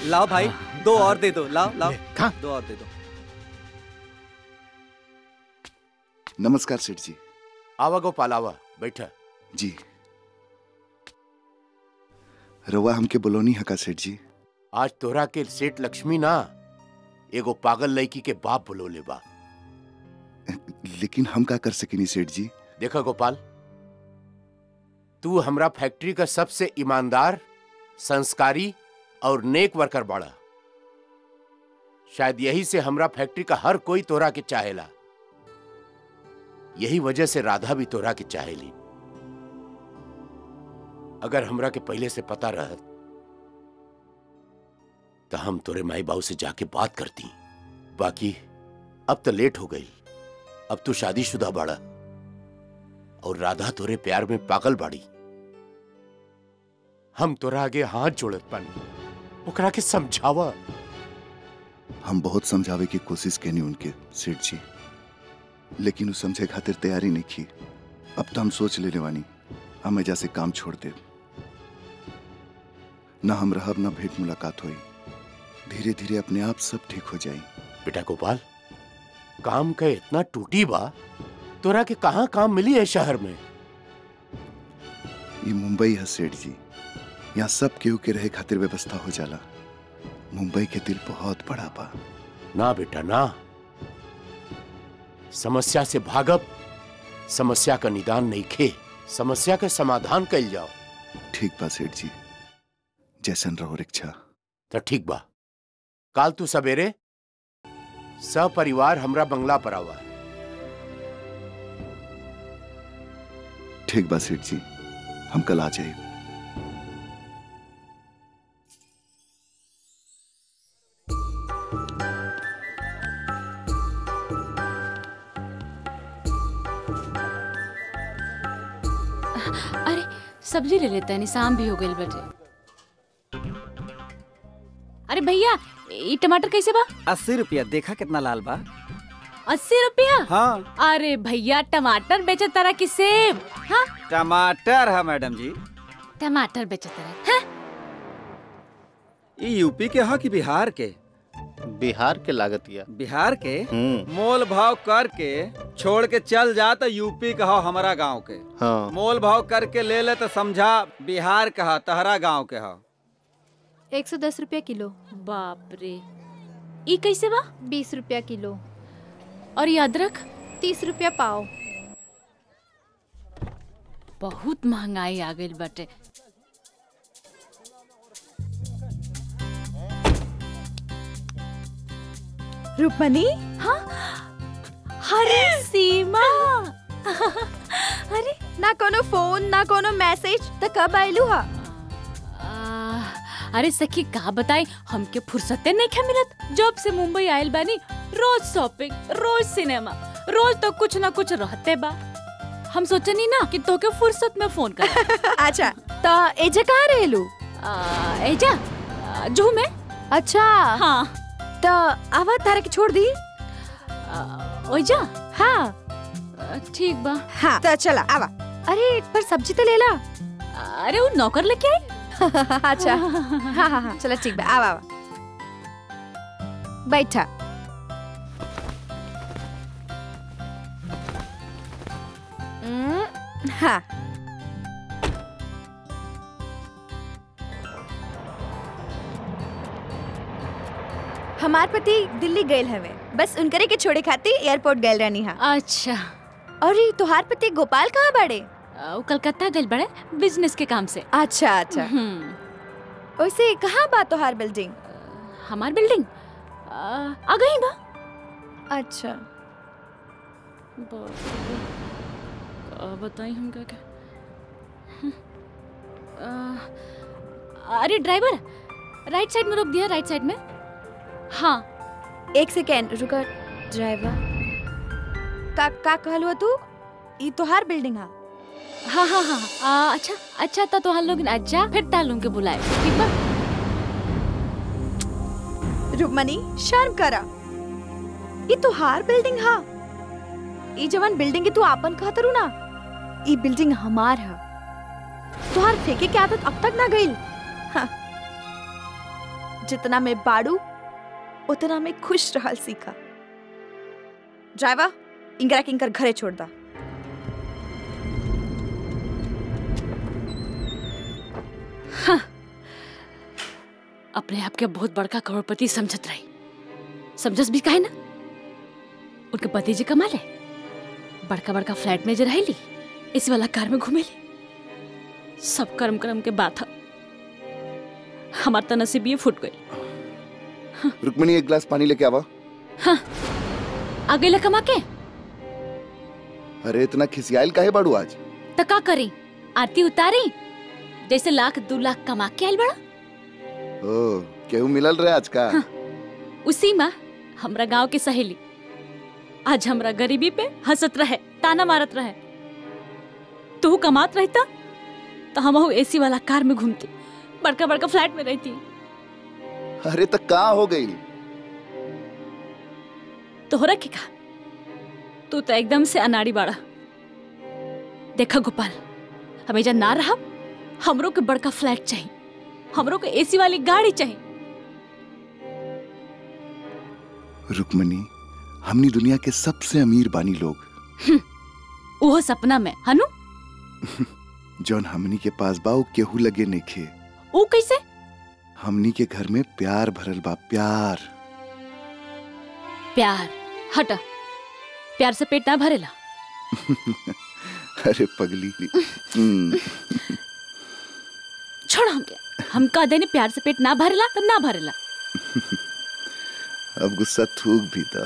[SPEAKER 29] लाओ भाई दो और दे दो। लाओ लाओ।
[SPEAKER 27] खा।
[SPEAKER 29] दो और दे दो।
[SPEAKER 8] नमस्कार सेठ जी।
[SPEAKER 30] आवा गोपाल आवा बैठा।
[SPEAKER 8] जी। रवा हमके बोलोनी हका सेठ जी।
[SPEAKER 30] आज तोहरा के सेठ लक्ष्मी ना एगो पागल लड़की के बाप बुलोले बा।
[SPEAKER 8] लेकिन हम का कर सकेनी सेठ जी?
[SPEAKER 30] देखा गोपाल तू हमरा फैक्ट्री का सबसे ईमानदार संस्कारी और नेक वर्कर बाड़ा। शायद यही से हमरा फैक्ट्री का हर कोई तोरा के चाहेला। यही वजह से राधा भी तोरा के चाहेली। अगर हमरा के पहले से पता रहत तो हम तोरे माई बाबू से जाके बात करती। बाकी, अब तो लेट हो गई। अब तू शादीशुदा बाड़ा। और राधा तोरे प्यार में पागल बाड़ी। हम तोरा आगे हाथ जोड़त पानी ओकरा के समझावा।
[SPEAKER 8] हम बहुत समझावे की कोशिश कैनी उनके सेठ जी। लेकिन उस समझे खातिर तैयारी नहीं की। अब तो हम सोच लेने वानी। हम एजा से काम छोड़ दे। ना हम रहब, न भेंट मुलाकात हुई। धीरे धीरे अपने आप सब ठीक हो जाए।
[SPEAKER 30] बेटा गोपाल काम का इतना टूटी बा तोरा के कहा काम मिली है शहर में?
[SPEAKER 8] ये मुंबई है सेठ जी। यहाँ सब केहू के रहे खातिर व्यवस्था हो जाला। मुंबई के दिल बहुत बड़ा बा।
[SPEAKER 30] ना बेटा ना। समस्या से भागब समस्या का निदान नहीं खे। समस्या का समाधान कल जाओ।
[SPEAKER 8] ठीक बा सेठ जी। जैसन रहो इच्छा
[SPEAKER 30] तो ठीक बा। काल तू सवेरे सपरिवार हमरा बंगला पर आवा।
[SPEAKER 8] ठीक बा सेठ जी। हम कल आ जाए
[SPEAKER 4] अरे सब्ज़ी ले लेते हैं शाम भी हो गई बटे। अरे भैया ये टमाटर कैसे बा?
[SPEAKER 28] अस्सी रुपया देखा कितना लाल बा?
[SPEAKER 4] अस्सी रुपया?
[SPEAKER 28] हाँ।
[SPEAKER 4] अरे भैया टमाटर बेचे तरह की सेब हाँ?
[SPEAKER 28] टमाटर है मैडम जी।
[SPEAKER 4] टमाटर बेचे तरह हाँ?
[SPEAKER 28] ये यूपी के हा कि बिहार के?
[SPEAKER 32] बिहार के लागतिया
[SPEAKER 28] बिहार के?
[SPEAKER 32] हम्म।
[SPEAKER 28] मोल भाव करके छोड़ के चल जा तो यूपी कहा हमारा गाँव के।
[SPEAKER 32] हाँ।
[SPEAKER 28] मोल भाव करके ले ले तो समझा बिहार कहा तहरा गाँव के हा।
[SPEAKER 5] एक सौ दस रुपया किलो।
[SPEAKER 4] बाप रे ई कैसे बा?
[SPEAKER 5] बीस रुपया किलो।
[SPEAKER 4] और ये अदरक?
[SPEAKER 5] तीस रुपया पाव।
[SPEAKER 4] बहुत महँगाई आ गई बटे।
[SPEAKER 3] रूपमनी
[SPEAKER 4] हाँ? अरे सीमा। अरे
[SPEAKER 3] ना कोनो फ़ोन ना कोनो मैसेज त कब आइलू हा?
[SPEAKER 4] अरे सखी का बताई हमके फुर्सते नहीं क्या मिलत? जब से मुंबई आयल बानी रोज शॉपिंग रोज सिनेमा रोज तो कुछ ना कुछ रहते बा। हम सोचनी ना कि तोके फुर्सत में फ़ोन कर।
[SPEAKER 3] अच्छा। त एजे कहाँ रहेलू?
[SPEAKER 4] एजा जूहू में।
[SPEAKER 3] अच्छा।
[SPEAKER 4] हाँ।
[SPEAKER 3] त आवा तारा के छोड़ दी।
[SPEAKER 4] ओजा
[SPEAKER 3] हाँ।
[SPEAKER 4] ठीक बा।
[SPEAKER 3] हाँ त चला आवा। अरे पर सब्ज़ी तो ले ला
[SPEAKER 4] अरे वो नौकर लेके आई?
[SPEAKER 3] अच्छा। हाँ हाँ हाँ चलो ठीक बा आवा आवा बैठा। हम्म, हाँ। हमार पति दिल्ली गए हवे बस उनकरे के छोड़े खातिर एयरपोर्ट गए रहनी हा।
[SPEAKER 4] अच्छा।
[SPEAKER 3] और ये तुहार पति गोपाल कहाँ बड़े?
[SPEAKER 4] वो कलकत्ता गए बड़े बिज़नेस के काम से।
[SPEAKER 3] अच्छा अच्छा। वैसे कहाँ बा तुहार बिल्डिंग
[SPEAKER 4] हमार बिल्डिंग आ गई बा।
[SPEAKER 3] अच्छा।
[SPEAKER 4] बताई हम क्या क्या? अरे ड्राइवर राइट साइड में रोक दिया राइट साइड में। हाँ।
[SPEAKER 3] एक सेकेंड रुका ड्राइवर का का कहल हुआ तू? ई तोहार बिल्डिंग हा।
[SPEAKER 4] हाँ हाँ हाँ आ, अच्छा अच्छा तो तोहार लोग अच्छा फिर तालुम के बुलाए। ठीक बा?
[SPEAKER 3] रुकमनी शर्म करा। ई तोहार बिल्डिंग हा। ई जवन बिल्डिंग तू आपन कहत रू ना। ई बिल्डिंग हमार हा। तोहार फेंके के आदत अब तक ना गई। हाँ। जितना मैं बाड़ू उतना मैं खुश रहल सीखा। ड्राइवर इंगरा किंकर घरे छोड़ दा।
[SPEAKER 4] हाँ। अपने आप के बहुत बड़का करोड़पति समझत रही। समझस भी काहे ना? उनके पति जी कमा ले बड़का बड़का फ्लैट में जे रहेली इसी वाला कार में घूमेली। सब कर्म कर्म के बात है हमार तो नसीब ये फूट गई।
[SPEAKER 8] रुक्मिणी एक गिलास पानी लेके आवा।
[SPEAKER 4] आगे ला कमा के।
[SPEAKER 8] अरे इतना खिसियाल काहे बाड़ू आज?
[SPEAKER 4] तो का करी? आरती उतारी? जैसे लाख दो लाख कमा के आयल बड़ा।
[SPEAKER 8] ओ केहू मिलल रहे आज का?
[SPEAKER 4] उसी माँ हमरा गाँव के सहेली। आज हमरा गरीबी पे हंसत रहे ताना मारत रहे। तू कमात रहता तो हम एसी वाला कार में घूमती बड़का बड़का फ्लैट में रहती।
[SPEAKER 8] अरे तो का हो गई?
[SPEAKER 4] तोहरा के का तू तो एकदम से अनाड़ी बाड़ा। देखा गोपाल हमें जा ना रहा हमरो के बड़का फ्लैट चाहिए। हमरो को एसी वाली गाड़ी चाहिए।
[SPEAKER 8] रुक्मणी हमनी दुनिया के सबसे अमीर बानी लोग।
[SPEAKER 4] वो सपना में हनु?
[SPEAKER 8] जौन हमनी के पास बा उ केहू लगे नइखे
[SPEAKER 4] वो कैसे?
[SPEAKER 8] हमनी के घर में प्यार भरल बा प्यार।
[SPEAKER 4] प्यार हटा। प्यार से पेट ना भरेला।
[SPEAKER 8] अरे पगली। हम्म,
[SPEAKER 4] छोड़ हमके हम कह देने प्यार से पेट ना भरेला तो ना भरेला।
[SPEAKER 8] अब गुस्सा थूक भी था।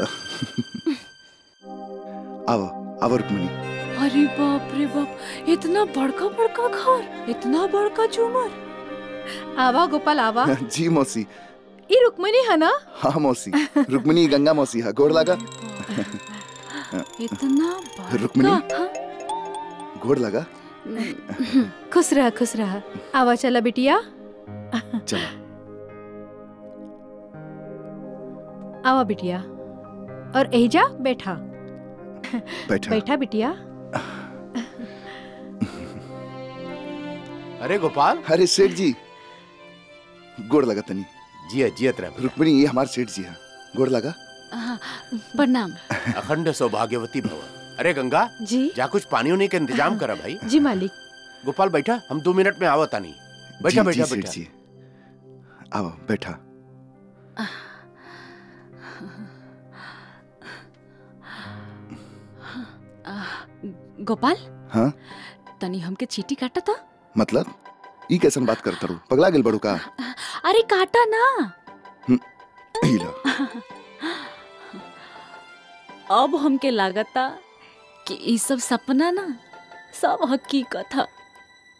[SPEAKER 8] आओ आओ रुक्मणी।
[SPEAKER 4] अरे बाप रे बाप इतना बड़का बड़का घर इतना बड़का झूमर।
[SPEAKER 3] आवा गोपाल आवा।
[SPEAKER 8] जी मौसी।
[SPEAKER 3] ई रुक्मणी है ना?
[SPEAKER 8] हाँ मौसी रुक्मणी गंगा मौसी है गोड़ लगा।
[SPEAKER 4] इतना
[SPEAKER 8] रुक्मणी
[SPEAKER 4] बड़का। हाँ?
[SPEAKER 8] गोड़ लगा?
[SPEAKER 3] खुश रहा खुश रहा। आवा चला बिटिया।
[SPEAKER 8] चला।
[SPEAKER 3] आवा बिटिया। और एजा बैठा।
[SPEAKER 8] बैठा।
[SPEAKER 3] बैठा बिटिया।
[SPEAKER 30] अरे गोपाल।
[SPEAKER 8] अरे सेठ जी गोड़ लगा तनी।
[SPEAKER 30] जिया जियत रह
[SPEAKER 8] रुक्मणी ये हमारे सेठ जी हैं। गोड़ लगा।
[SPEAKER 4] हाँ, प्रणाम।
[SPEAKER 30] अखंड सौभाग्यवती भव। अरे गंगा
[SPEAKER 3] जी।
[SPEAKER 30] जा कुछ पानी उनी के इंतज़ाम करा भाई।
[SPEAKER 3] जी मालिक।
[SPEAKER 30] गोपाल बैठा हम दो मिनट में आवता नहीं बैठा
[SPEAKER 8] जी,
[SPEAKER 30] बैठा
[SPEAKER 8] जी,
[SPEAKER 30] बैठा।
[SPEAKER 8] जी। आओ बैठा।
[SPEAKER 4] गोपाल?
[SPEAKER 8] हाँ?
[SPEAKER 4] तनी हमके चीटी काटा था
[SPEAKER 8] मतलब? ई कैसन बात करता रू पगला गेल बड़ू का?
[SPEAKER 4] अरे काटा ना।
[SPEAKER 8] हिला
[SPEAKER 4] अब हमके लागता कि ई सब सपना ना सब हकीकत है।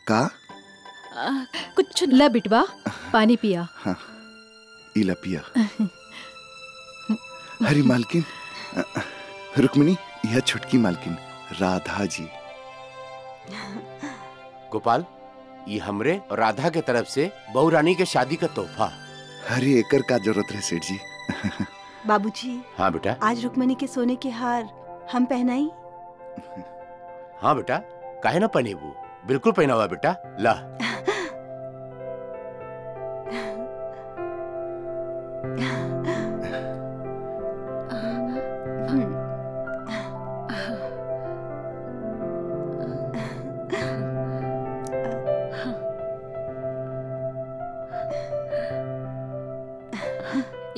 [SPEAKER 8] का?
[SPEAKER 4] आ, कुछ
[SPEAKER 3] ला बिटवा पानी पिया।
[SPEAKER 8] हाँ इला पिया। हरी मालकिन रुक्मिणी यह छुटकी मालकिन राधा जी।
[SPEAKER 30] गोपाल ये हमरे और राधा के तरफ़ से बहू रानी के शादी का तोहफा।
[SPEAKER 8] हरे एकर का ज़रूरत है सेठ जी।
[SPEAKER 31] बाबूजी
[SPEAKER 30] हाँ बेटा।
[SPEAKER 31] आज रुक्मणी के सोने के हार हम पहनाई?
[SPEAKER 30] हाँ बेटा काहे ना पहनेबू बिल्कुल पहना हुआ बेटा। ला।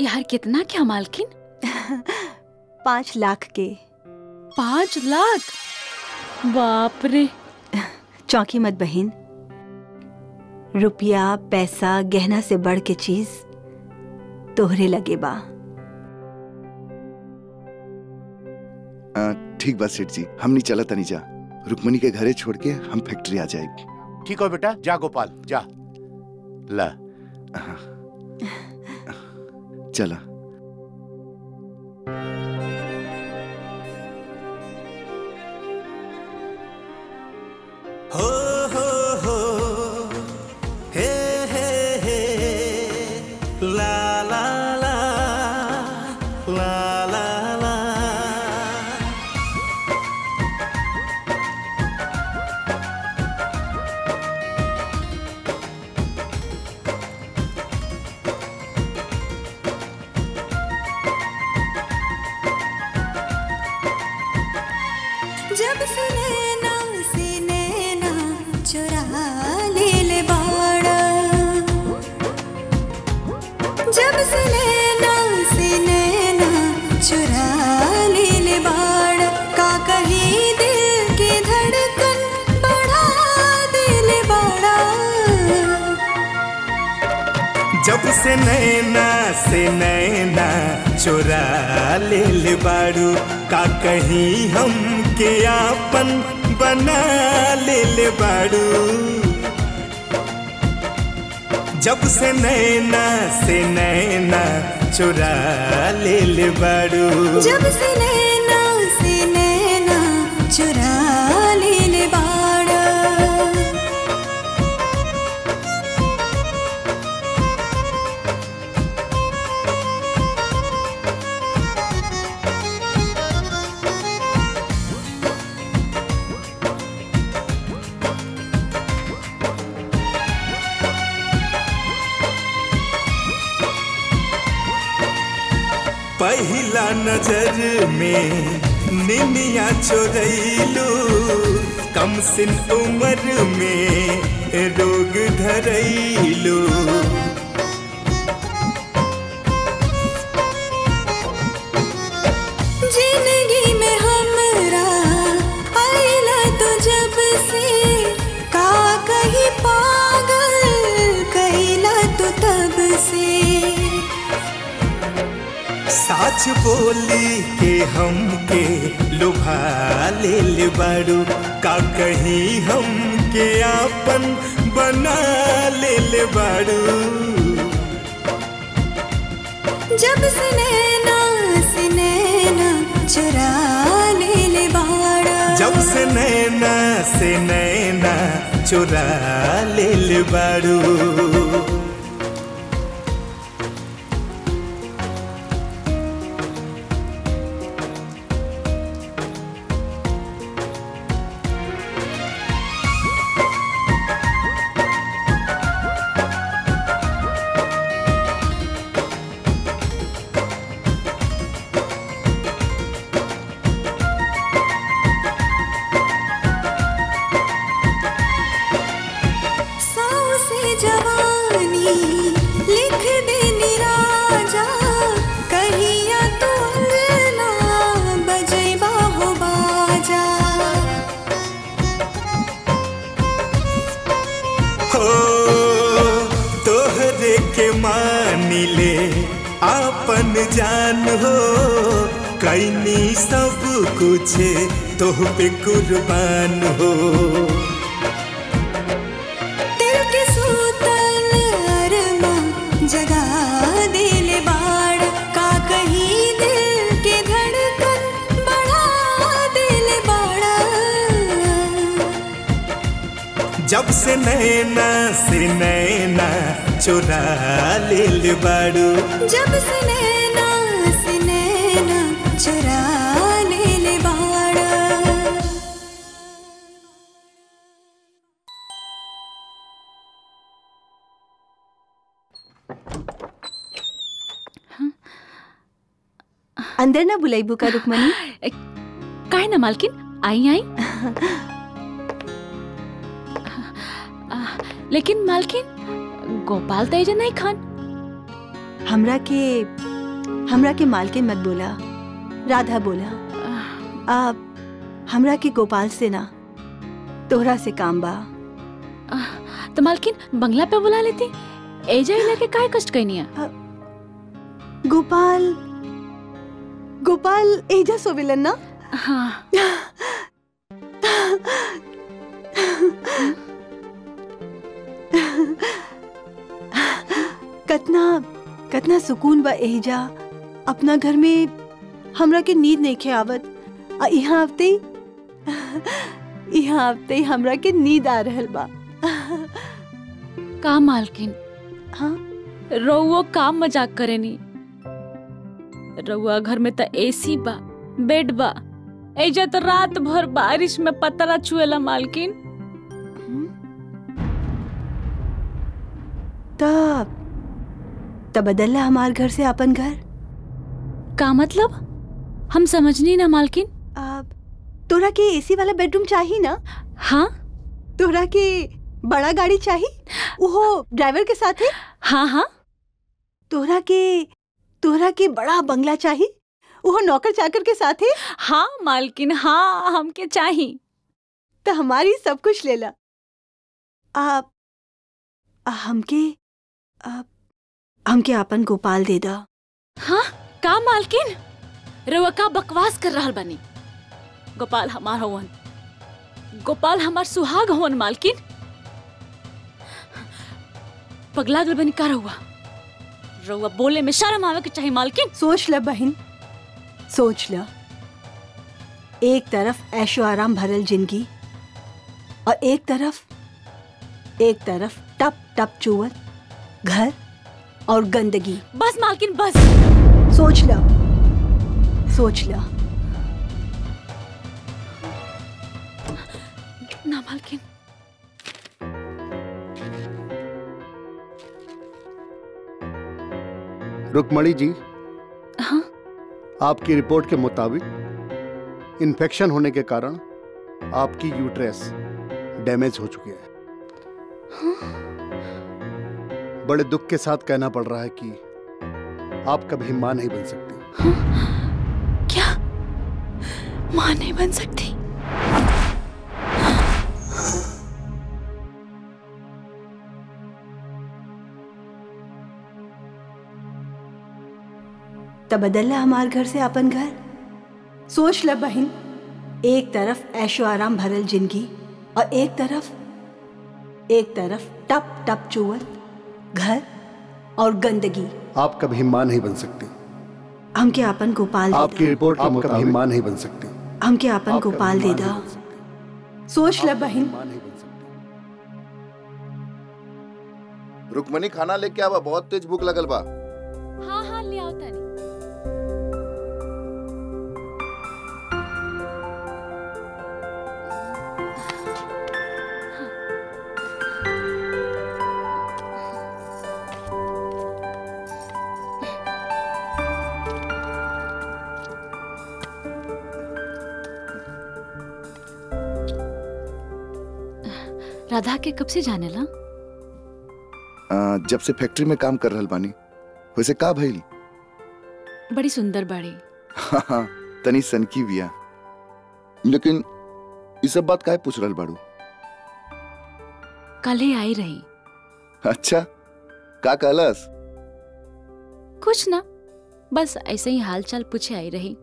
[SPEAKER 4] यार कितना क्या मालकिन?
[SPEAKER 31] पाँच लाख के।
[SPEAKER 4] पाँच लाख। बाप रे।
[SPEAKER 31] चौंकी मत बहन। रुपया पैसा गहना से बढ़ के चीज़ तोहरे लगे बा।
[SPEAKER 8] ठीक बा सेठ जी। हम नहीं चला तनी जा। रुक्मणी के घरे छोड़ के हम फैक्ट्री आ जाएगी।
[SPEAKER 30] ठीक हो बेटा जा गोपाल जा। ला।
[SPEAKER 8] चला।
[SPEAKER 25] हो
[SPEAKER 9] जब से नैना से नैना चोरा ले
[SPEAKER 25] बारू का कहीं हम के आपन बना ले बारू जब से नैना से नैना चोरा ले ले बारू
[SPEAKER 9] जब से नैना
[SPEAKER 25] नज़र में निमिया चोरैलू। कम सिन उम्र में रोग धरैलू। साच बोली के हमके लुभा ले बारू का कहीं हमके आपन बना ले बारू
[SPEAKER 9] जब से नैना से नैना चुरा ले ले बाड़ा।
[SPEAKER 25] जब से नैना से नैना चुरा ले बारू तोह पे कुर्बान हो।
[SPEAKER 9] दिल के सूतल अरमा जगा दिल बाड़ का कहीं दिल के धड़कन बढ़ा दिल बाड़ा
[SPEAKER 25] जब से नैना से नैना चुरा ले बारू
[SPEAKER 9] जब से नैना
[SPEAKER 31] अंदर ना बुलाइबू का रुकमनी
[SPEAKER 4] काहे ना मालकिन? आई आई? लेकिन मालकिन गोपाल तेजा नहीं खान.
[SPEAKER 31] हमरा के हमरा के मालकिन मत बोला. राधा बोला. आप हमरा के गोपाल से ना तोहरा से काम बा.
[SPEAKER 4] तो मालकिन बंगला पे बुला लेती? एजा इला के काय कष्ट कैनिया
[SPEAKER 31] गोपाल गोपाल एजा सोविलन ना।
[SPEAKER 4] हाँ।
[SPEAKER 31] कतना कतना सुकून बा एजा अपना घर में हमरा के नींद नहीं खे आवत। आ यहाँ आते यहाँ आते हमरा के नींद आ रहल बा।
[SPEAKER 4] का मालकिन?
[SPEAKER 31] हाँ?
[SPEAKER 4] रउओ काम मज़ाक करेनी? रउआ घर में त एसी बा बेड बा। एजा तो रात भर बारिश में पतरा छुएला मालकिन।
[SPEAKER 31] तब तब बदलला हमार घर से अपन घर?
[SPEAKER 4] का मतलब? हम समझनी ना मालकिन।
[SPEAKER 31] अब तोरा के एसी वाला बेडरूम चाहिए ना?
[SPEAKER 4] हाँ।
[SPEAKER 31] तोरा के बड़ा गाड़ी चाहिए वो ड्राइवर के साथ? है
[SPEAKER 4] हाँ हाँ।
[SPEAKER 31] तोरा के तोरा के बड़ा बंगला चाहिए वो नौकर चाकर के साथ है?
[SPEAKER 4] हाँ मालकिन हाँ हमके चाहिए
[SPEAKER 31] तो हमारी सब कुछ ले ला। आप हमके आप हमके अपन गोपाल दे दा।
[SPEAKER 4] हाँ का मालकिन? रउआ का बकवास कर रहा बनी। गोपाल हमार हवन गोपाल हमार सुहाग हवन मालकिन। पगला गल बनी का रहुआ रउआ बोले में शर्म आवे के चाहिए मालकिन।
[SPEAKER 31] सोच ल बहन सोच ल। एक तरफ़ ऐशो आराम भरल ज़िंदगी और एक तरफ़ एक तरफ़ टप टप चुवत घर और गंदगी।
[SPEAKER 4] बस मालकिन बस।
[SPEAKER 31] सोच ल सोच ल।
[SPEAKER 4] ना मालकिन।
[SPEAKER 13] रुकमणी जी
[SPEAKER 4] हाँ।
[SPEAKER 22] आपकी रिपोर्ट के मुताबिक इन्फेक्शन होने के कारण आपकी यूट्रेस डैमेज हो चुकी है। बड़े दुख के साथ कहना पड़ रहा है कि आप कभी माँ नहीं बन सकती।
[SPEAKER 31] क्या? माँ नहीं बन सकती? तब बदलला हमार घर से अपन घर। सोच ल बहन एक तरफ़ ऐशो आराम भरल ज़िंदगी और एक तरफ़ एक तरफ़ टप टप चुवत घर और गंदगी।
[SPEAKER 22] आप कभी माँ नहीं बन सकती।
[SPEAKER 31] हमके अपन गोपाल दे
[SPEAKER 22] आपकी रिपोर्ट के मुताबिक कभी माँ नहीं बन सकती।
[SPEAKER 31] दा हमके अपन गोपाल दे दा सोच ल बहन।
[SPEAKER 13] रुकमनी खाना लेके आवा बहुत तेज भूख लगल बा।
[SPEAKER 4] हाँ हाँ ले आओ तनी। राधा के कब से जाने ला?
[SPEAKER 8] आ, जब से फैक्ट्री में काम कर रहल बानी। वैसे का भइल?
[SPEAKER 4] बड़ी सुंदर बाड़ी।
[SPEAKER 8] हाँ हाँ तनी सनकी बिया। लेकिन ये सब बात काहे पूछ रहल बाड़ू?
[SPEAKER 4] कल ही आई रही।
[SPEAKER 8] अच्छा का कहलस?
[SPEAKER 4] कुछ ना बस ऐसे ही हाल चाल पूछे आई रही।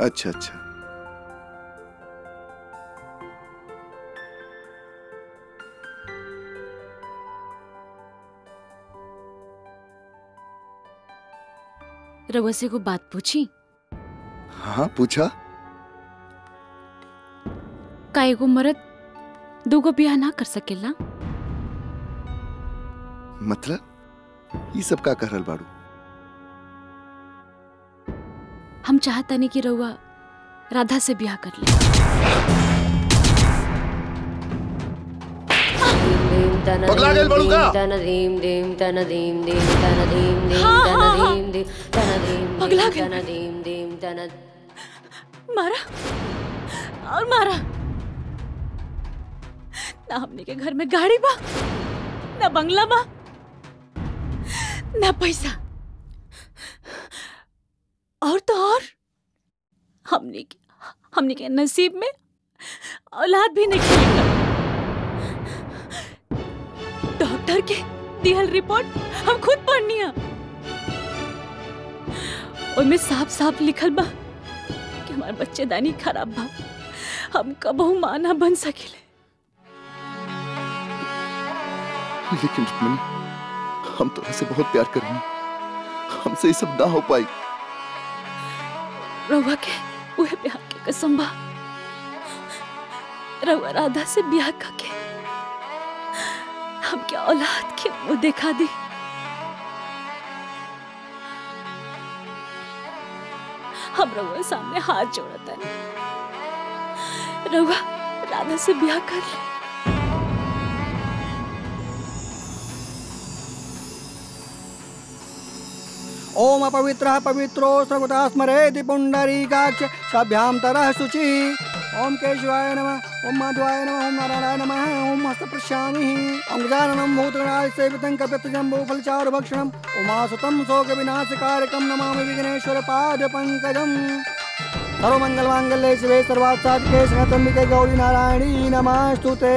[SPEAKER 8] अच्छा अच्छा।
[SPEAKER 4] रउआ से को बात पूछी?
[SPEAKER 8] हाँ पूछा।
[SPEAKER 4] का एगो मर्द दूगो ब्याह ना कर सकेला
[SPEAKER 8] मतलब? ये सब का कर बाड़ू?
[SPEAKER 4] हम चाहतनी कि रउआ राधा से ब्याह कर ले
[SPEAKER 13] पगला गेल बड़ू का?
[SPEAKER 4] पगला मारा। और मारा। ना हमने के घर में गाड़ी बा ना बंगला बा ना पैसा। और तो और हमने के हमने के नसीब में औलाद भी नहीं। डॉक्टर के दिहल रिपोर्ट हम खुद पढ़नी है। उनमें साफ़ साफ़ लिखल बा कि हमार बच्चेदानी खराब बा। हम कबहू माँ ना बन सकेले।
[SPEAKER 8] लेकिन रुक्मणी हम तो ऐसे बहुत प्यार करेंगे हमसे ये सब ना हो पाई।
[SPEAKER 4] रउआ के उहे प्यार के कसम बा। रउआ राधा से ब्याह करके। हम क्या औलाद के मुँह दिखा दी? हम रउआ सामने हाथ जोड़ता है रउआ राधा से ब्याह कर ले।
[SPEAKER 24] ओम अपवित्रः पवित्रो सर्वदा स्मरेति पुण्डरीकाक्ष सभ्यां तरः शुचिः। ओम केशवाय नम, ओम माधवाय नमः, ओम नारायणाय नम, ओम हस्तप्रश्यामिः ओम गजाननं भूतगणाय सेवितं विघ्नेश्वर उमासुतं शोकविनाशकारकं नमामि मंगल सर्वमङ्गलमाङ्गल्ये शिवे शरणत्वम्बिके गौरी नारायणी नमस्तुते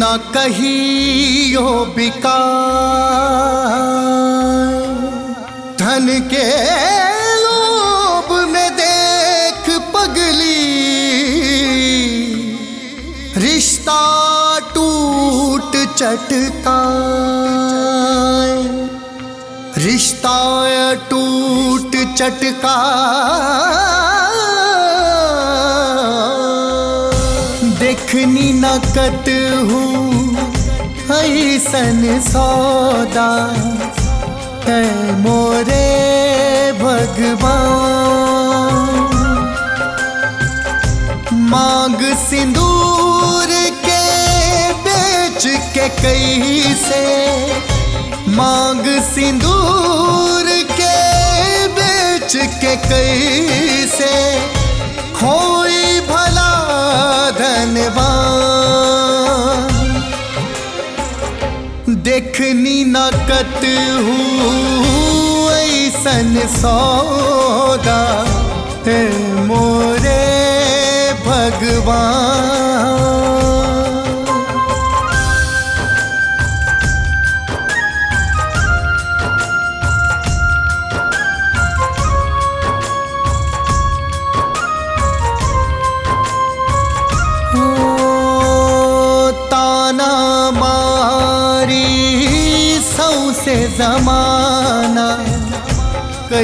[SPEAKER 33] ना
[SPEAKER 34] कहियो बिका धन के लोभ में देख पगली। रिश्ता टूट चटका रिश्ता टूट चटका देखनी नकत हूँ ऐसन सौदा है मोरे भगवान। मांग सिंदूर के बेच के कई से मांग सिंदूर के बेच के कई से खोई भला धनवान देखनी नकत हूँ ऐसन सौदा। है मोरे भगवान।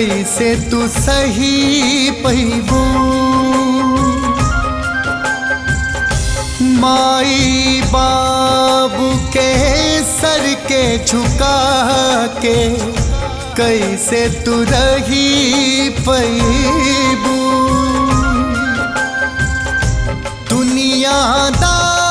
[SPEAKER 34] कैसे तू सही पैबू माई बाबू के सर के झुका के कैसे तू रही पैबू दुनियादारी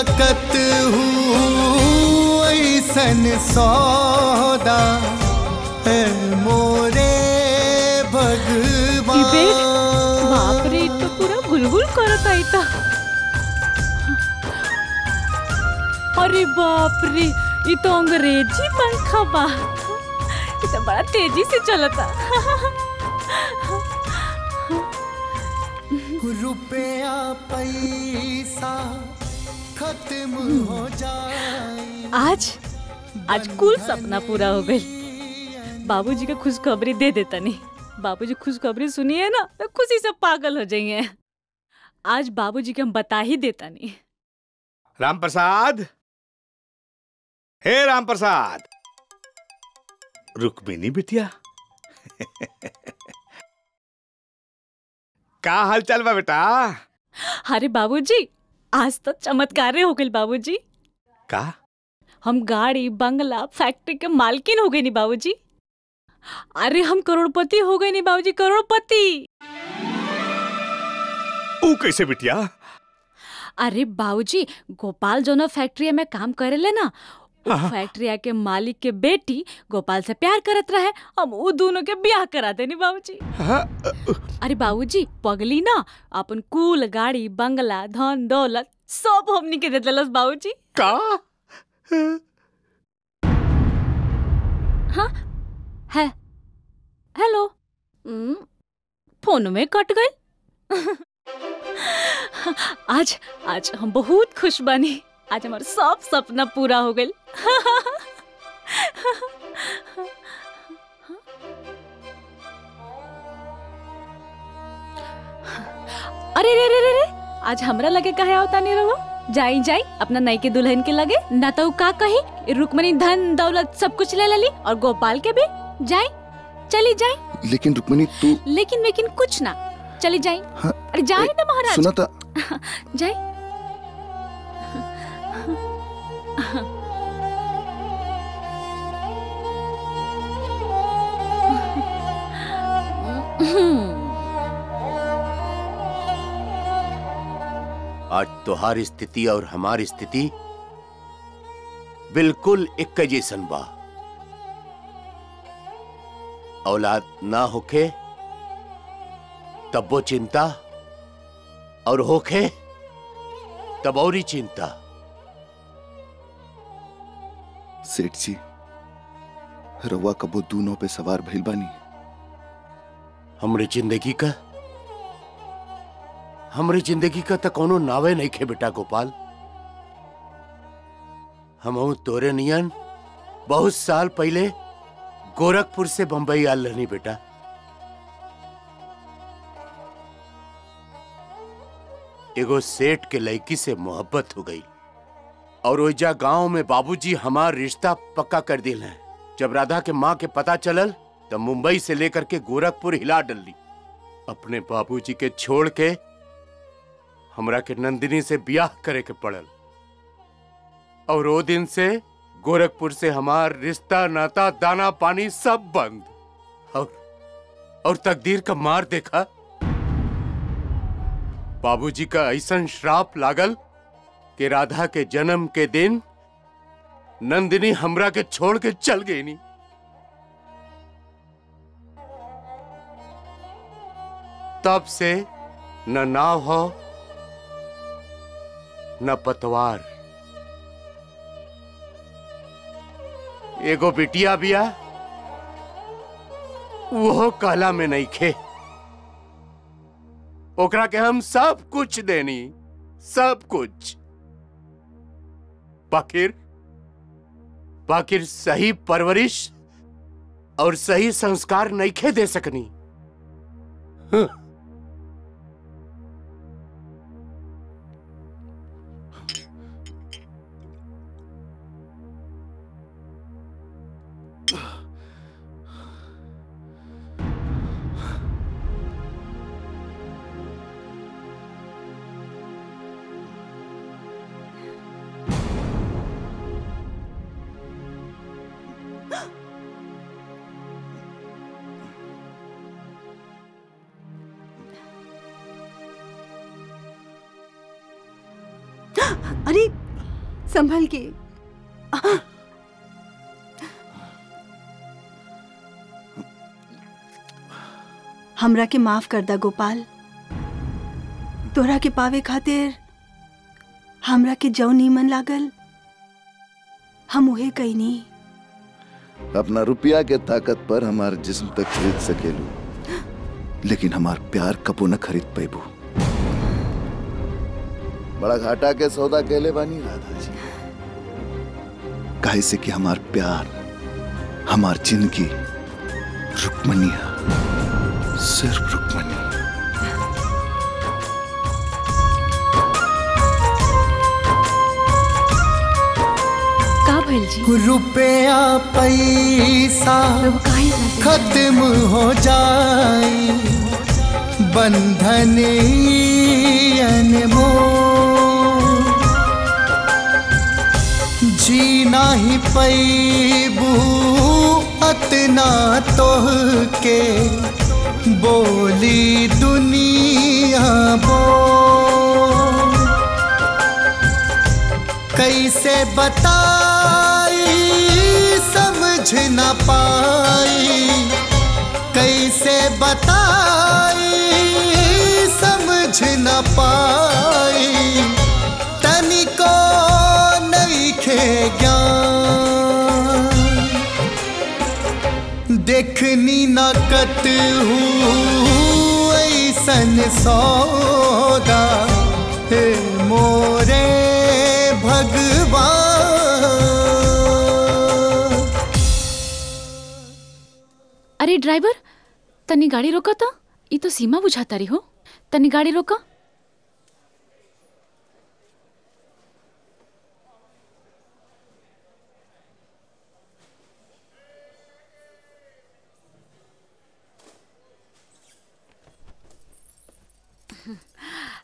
[SPEAKER 34] नकत हूँ ऐसन सौदा है मोरे भगवान।
[SPEAKER 4] तो पूरा गुलगुल करत अरे बाप रे ये तो अंग्रेज़ी पंखा बा. ये तो बड़ा तेज़ी से चलता
[SPEAKER 34] रुपया पैसा खत्म हो जाए।
[SPEAKER 4] आज आज कुल सपना पूरा हो गई बाबूजी का खुशखबरी दे देता नहीं। बाबूजी खुशखबरी सुनिए ना तो खुशी से पागल हो जाएँगे आज बाबूजी के हम बता ही देता नहीं।
[SPEAKER 1] राम प्रसाद हे राम प्रसाद रुक्मिनी बिटिया। का हाल चाल बा बेटा?
[SPEAKER 4] अरे बाबूजी आज तो चमत्कार हो गई बाबूजी।
[SPEAKER 1] का?
[SPEAKER 4] हम गाड़ी बंगला फैक्ट्री के मालकिन हो गए नी बाबूजी। अरे हम करोड़पति हो गए नी बाबूजी करोड़पति।
[SPEAKER 1] ऊ कैसे बिटिया?
[SPEAKER 4] अरे बाबूजी गोपाल जो फैक्ट्री में काम करेले ना फैक्ट्रिया के मालिक के बेटी गोपाल से प्यार करत रहे हम उ दोनों के ब्याह करा देनी बाबूजी। अरे बाबूजी पगली ना अपन कुल गाड़ी बंगला धन दौलत सब हमनी के दे दिलस बाबूजी।
[SPEAKER 1] का?
[SPEAKER 4] हाँ है हेलो फ़ोन में कट गई। आज आज हम बहुत खुश बनी। आज हमारा सब सपना पूरा हो गई अरे रे रे रे रे आज हमरा लगे कहे आवता नहीं रहो? जाई जाई अपना नई के दुल्हन के लगे न तो का कही? रुकमणी धन दौलत सब कुछ ले लेली और गोपाल के भी? जाई चली जाई।
[SPEAKER 13] लेकिन रुक्मिणी तू
[SPEAKER 4] लेकिन लेकिन कुछ ना। चली जाई।
[SPEAKER 13] हाँ,
[SPEAKER 4] अरे जाई ना महाराज।
[SPEAKER 13] सुना था।
[SPEAKER 4] जाई।
[SPEAKER 30] आज तुम्हारी स्थिति और हमारी स्थिति बिल्कुल एक जैसन बा। औलाद ना होके, तब वो चिंता, और होखे तब और चिंता।
[SPEAKER 8] सेठ जी रवा कबो दूनों पे सवार भइल बानी
[SPEAKER 30] हमरे ज़िंदगी का, हमरे ज़िंदगी का तो कोनो नावे नहीं खे बेटा गोपाल। हम तोरे नियन, बहुत साल पहले गोरखपुर से बंबई आल रहनी बेटा। एगो सेठ के लड़की से मोहब्बत हो गई। और ओइजा गाँव में बाबूजी हमार रिश्ता पक्का कर दिल है। जब राधा के माँ के पता चलल, तब मुंबई से लेकर के गोरखपुर हिला डली अपने बाबूजी के छोड़ के हमरा के नंदिनी से ब्याह करे के पड़ल। और वो दिन से गोरखपुर से हमार रिश्ता, नाता, दाना, पानी सब बंद। और और तकदीर का मार देखा। बाबूजी का ऐसा श्राप लागल कि राधा के जन्म के दिन नंदिनी हमरा के छोड़ के चल गई नहीं तब से न नाव हो, न पतवार। एगो बिटिया बिया वो काला में नहीं खे। ओकरा के हम सब कुछ देनी, सब कुछ। बाकिर बाकिर सही परवरिश और सही संस्कार नहीं खे दे सकनी हं।
[SPEAKER 31] संभल के। हमरा के माफ़ कर दा, गोपाल। तोरा के पावे खातिर हमरा के जौ नीमन लागल। हम उहे कईनी
[SPEAKER 8] अपना रुपया के ताकत पर हमार जिस्म तक खरीद सकेलू, लेकिन हमार प्यार कबो न खरीद पेबू। बड़ा घाटा के सौदा कहले बानी राधा जी काहे से कि हमार प्यार हमार ज़िंदगी रुक्मनी है। सिर्फ़ रुक्मनी।
[SPEAKER 3] का
[SPEAKER 34] रुपया पैसा खत्म हो जाए। बंधन अनमोल जीना ही पैबू, अतना तोह के बोली दुनिया बो कैसे बताई, समझ न पाई। कैसे बताई, समझ न पाई। देखनी न कत हूँ सौदा। हे मोरे भगवान।
[SPEAKER 4] अरे ड्राइवर तनी गाड़ी रोका था? ये तो सीमा बुझाता रही हो। तनी गाड़ी रोका?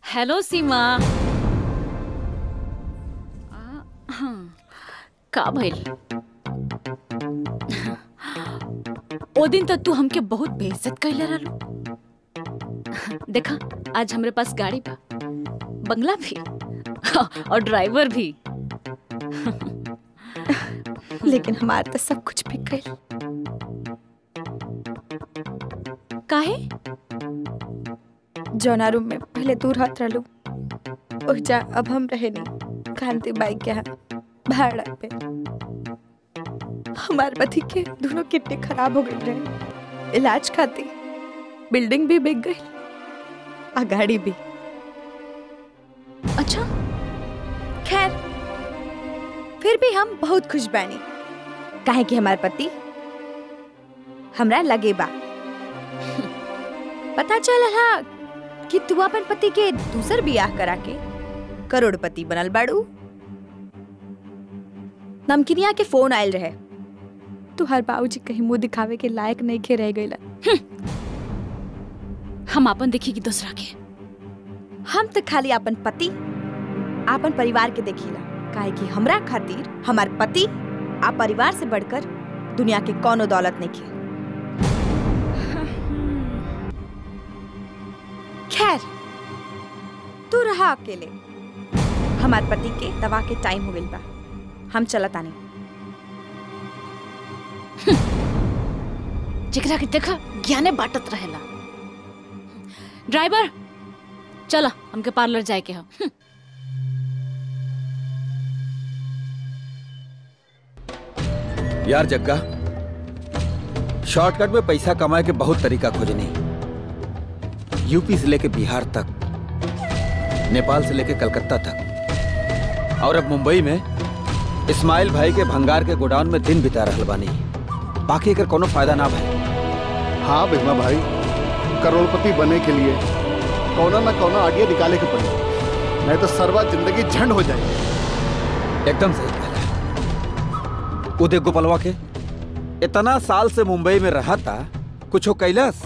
[SPEAKER 4] हेलो सीमा का भइल ओ दिन तक तू हमके बहुत बेइज्जत कैले रहलू देखा, आज हमरे पास गाड़ी बा। बंगला भी। और ड्राइवर भी।
[SPEAKER 3] लेकिन हमार तो सब कुछ बिक गई
[SPEAKER 4] काहे?
[SPEAKER 3] जौना रूम में पहले तू रहत रहलू जा, अब हम रहे नहीं। कांति बाई के यहाँ, भाड़ा पे। हमार पति के दोनों किडनी खराब हो गई रहे इलाज खातिर बिल्डिंग भी बिक गई आ गाड़ी भी। अच्छा खैर, फिर भी हम बहुत खुश बानी। काहे कि हमार पति, हमरा लगे बा। पता चल हा कि तू अपन पति के दूसर बियाह करा के करोड़पति बनल बाड़ू। नमकिनिया के फ़ोन आयल रहे। तू तुहार बाबूजी कहीं मुँह दिखावे के लायक नहीं खे रह गईला
[SPEAKER 4] हम अपन देखी कि दूसरा के।
[SPEAKER 3] हम तो खाली अपन पति अपन परिवार के देखीला काहे कि हमरा खातिर हमार पति आ परिवार से बढ़कर दुनिया के कोनो दौलत नहीं खे। खैर तू रहा अकेले। हमारे पति के दवा के टाइम हो गइल बा। हम चलत आनी।
[SPEAKER 4] जेकरा के देखा ज्ञाने बाटत रहेला। ड्राइवर चला हमके पार्लर जाए के हम
[SPEAKER 14] यार जग्गा शॉर्टकट में पैसा कमाए के बहुत तरीका खोजनी। यूपी से लेके बिहार तक नेपाल से लेके कलकत्ता तक। और अब मुंबई में इस्माइल भाई के भंगार के गोडाउन में दिन बिता रहल बानी। बाकी अगर कोनो फ़ायदा ना भाई
[SPEAKER 22] हाँ भीमा भाई करोड़पति बने के लिए कौना ना कौना आइडिया निकाले के पड़े। नहीं तो सरवा ज़िंदगी झंड हो जाएगी।
[SPEAKER 14] एकदम सही कहला। उदय गोपालवा के इतना साल से मुंबई में रहा था कुछ हो कैलास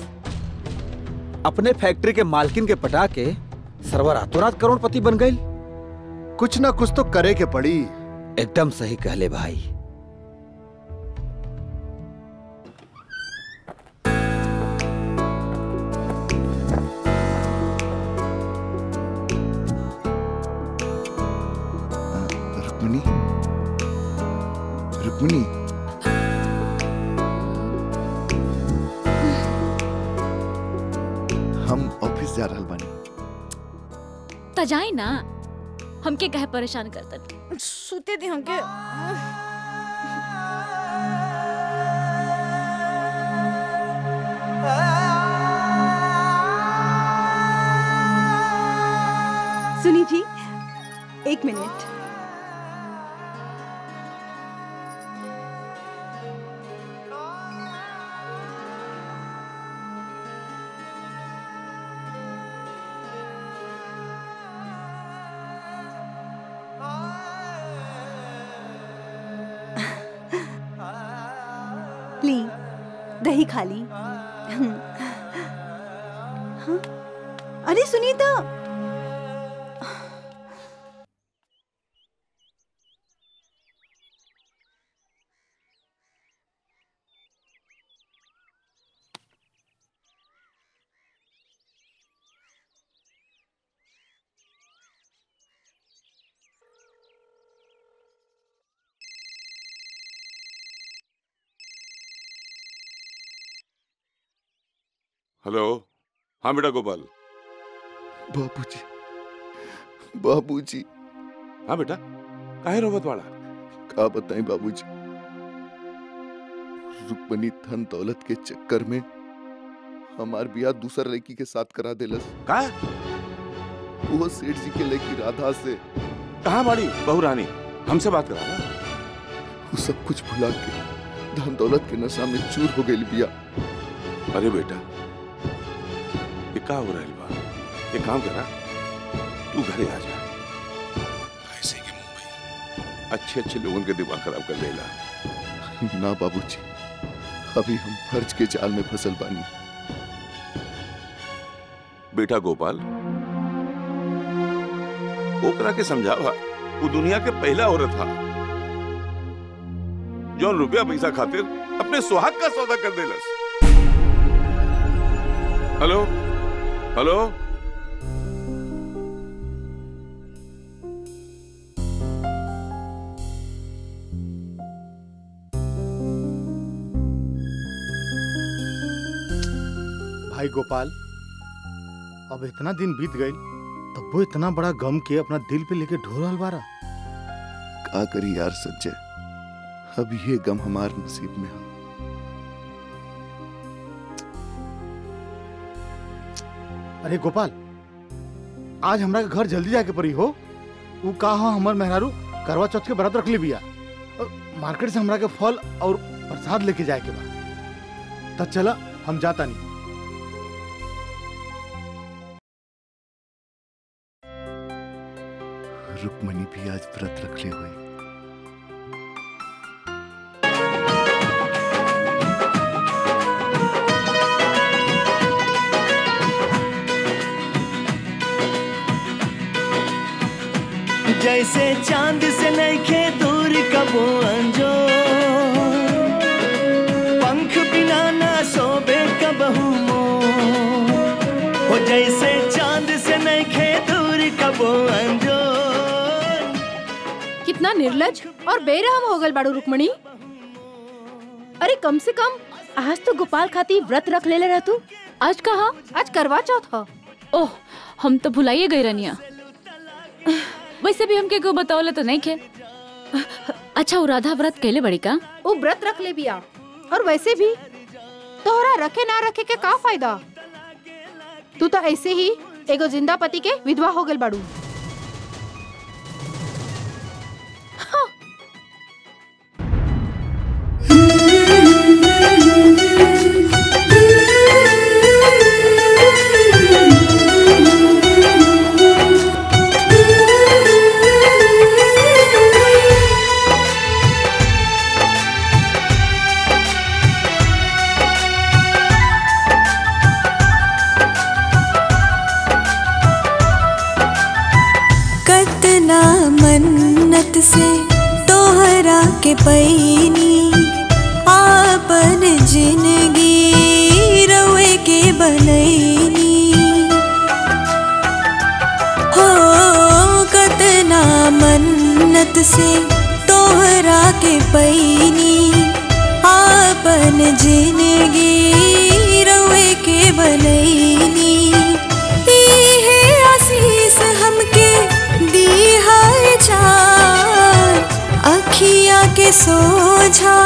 [SPEAKER 14] अपने फैक्ट्री के मालकिन के पटा के सरवा रातों रात करोड़पति बन गई
[SPEAKER 22] कुछ ना कुछ तो करे के पड़ी।
[SPEAKER 14] एकदम सही कहले भाई।
[SPEAKER 8] रुक्मिनी रुक्मिनी
[SPEAKER 4] त जाए ना हमके कहे परेशान करते
[SPEAKER 3] सुते दी हमके।
[SPEAKER 31] सुनी जी एक मिनट। दही खा ली हाँ? अरे सुनीता
[SPEAKER 7] हेलो? हाँ बेटा गोपाल।
[SPEAKER 8] बाबूजी बाबूजी।
[SPEAKER 7] हाँ बेटा काहे रोवत वाला?
[SPEAKER 8] का बताएँ बाबूजी? रुक्मणी धन दौलत के चक्कर में हमार बियाह दूसर लड़की के साथ करा देलस।
[SPEAKER 7] का
[SPEAKER 8] वो सेठ जी के लड़की राधा से।
[SPEAKER 7] कहा बाड़ी? बहू रानी हमसे बात करा ना।
[SPEAKER 8] वो सब कुछ भुला के धन दौलत के नशा में चूर हो गई बिया।
[SPEAKER 7] अरे बेटा का हो रहा बा ये काम करा तू घरे आ जा। ऐसे कि मुंबई। अच्छे अच्छे लोगों के दिमाग खराब कर देला
[SPEAKER 8] ना बाबूजी अभी हम फ़र्ज़ के जाल में फ़सल बानी
[SPEAKER 7] बेटा गोपाल ओकरा के समझावा वो दुनिया के पहला औरत था। जौन रुपया पैसा खातिर अपने सुहाग का सौदा कर देलस। हेलो? हेलो?
[SPEAKER 22] भाई गोपाल
[SPEAKER 27] अब इतना दिन बीत गए तब वो इतना बड़ा गम के अपना दिल पे लेके ढो रहल बारा
[SPEAKER 8] का करी यार सज्जय अब ये गम हमारे नसीब में है
[SPEAKER 27] अरे गोपाल, आज हमरा के घर जल्दी जाके पड़ी हो। वो का हो हमर मेहरारू करवा चौथ के व्रत रख ली बिया मार्केट से हमरा के फल और प्रसाद लेके जाए के बा। तब चला, हम जाता नहीं
[SPEAKER 8] रुक्मणी भी आज व्रत रख ले हुए।
[SPEAKER 25] चाँद से नैखे दूर कबो अंजो पंख बिना ना सोबे कबहू मोर। हो जैसे चाँद से नैखे दूर कबो अंजो
[SPEAKER 5] कितना निर्लज और बेरहम हो गल बाड़ू रुक्मणी। अरे कम से कम आज तो गोपाल खाती व्रत रख ले रह तू।
[SPEAKER 4] आज कहा?
[SPEAKER 5] आज करवा चौथ ह।
[SPEAKER 4] ओह हम तो भुलाइए गए रनिया। वैसे भी हमके को बतावले तो नहीं खे अच्छा वो राधा व्रत कहले बड़ी का?
[SPEAKER 5] वो व्रत रख ले बिया। और वैसे भी, तोहरा रखे ना रखे के का फ़ायदा? तू तो ऐसे ही एगो ज़िंदा पति के विधवा हो गल बाड़ू।
[SPEAKER 9] के पैनी, आपन ज़िंदगी रवे के बनैनी। हो, कतना मन्नत से तोहरा के पैनी। आपन ज़िंदगी रवे के बनैनी। के सोझा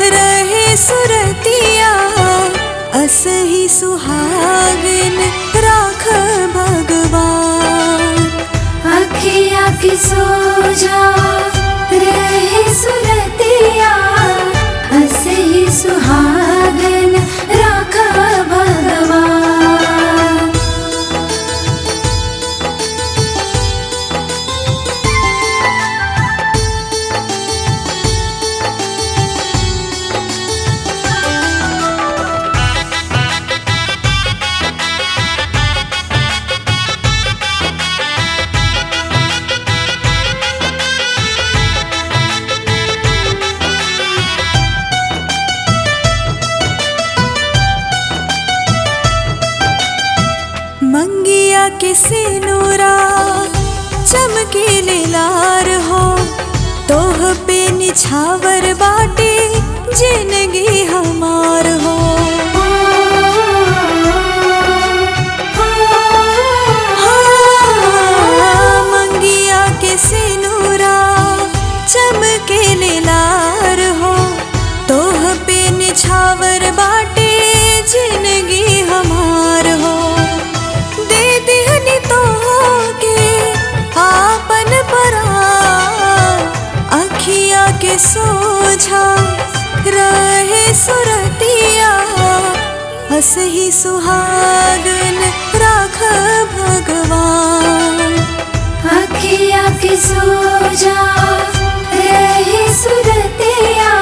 [SPEAKER 9] रहे सुरतिया। अस ही सुहागन राख भगवान।
[SPEAKER 16] अखिया के सोझा रहे सुरतिया। अस ही सुहागन
[SPEAKER 9] मंगिया किसी नूरा चमके लीलार हो। तोह पे निछावर बाटे ज़िंदगी हमार हाँ, सोझा रहे सुरतिया हस ही सुहागन राख भगवान।
[SPEAKER 16] अखिया के सोजा रहे सुरतिया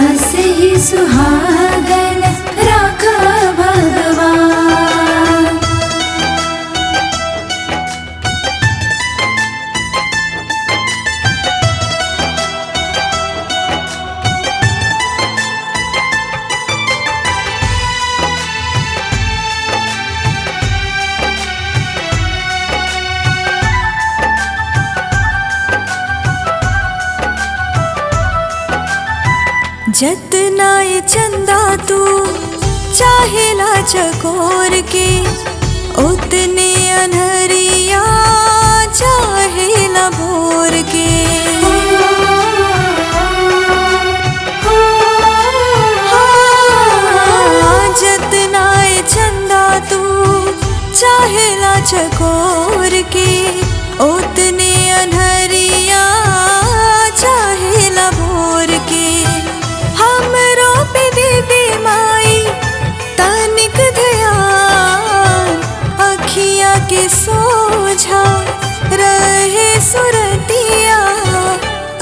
[SPEAKER 16] हसे ही सुहागन
[SPEAKER 9] जतना चंदा तू चाहेला चकोर के उतने अनहरिया चाहे न भोर के। हाँ, जतना चंदा तू चाहेला चकोर सोझा रहे सुरतिया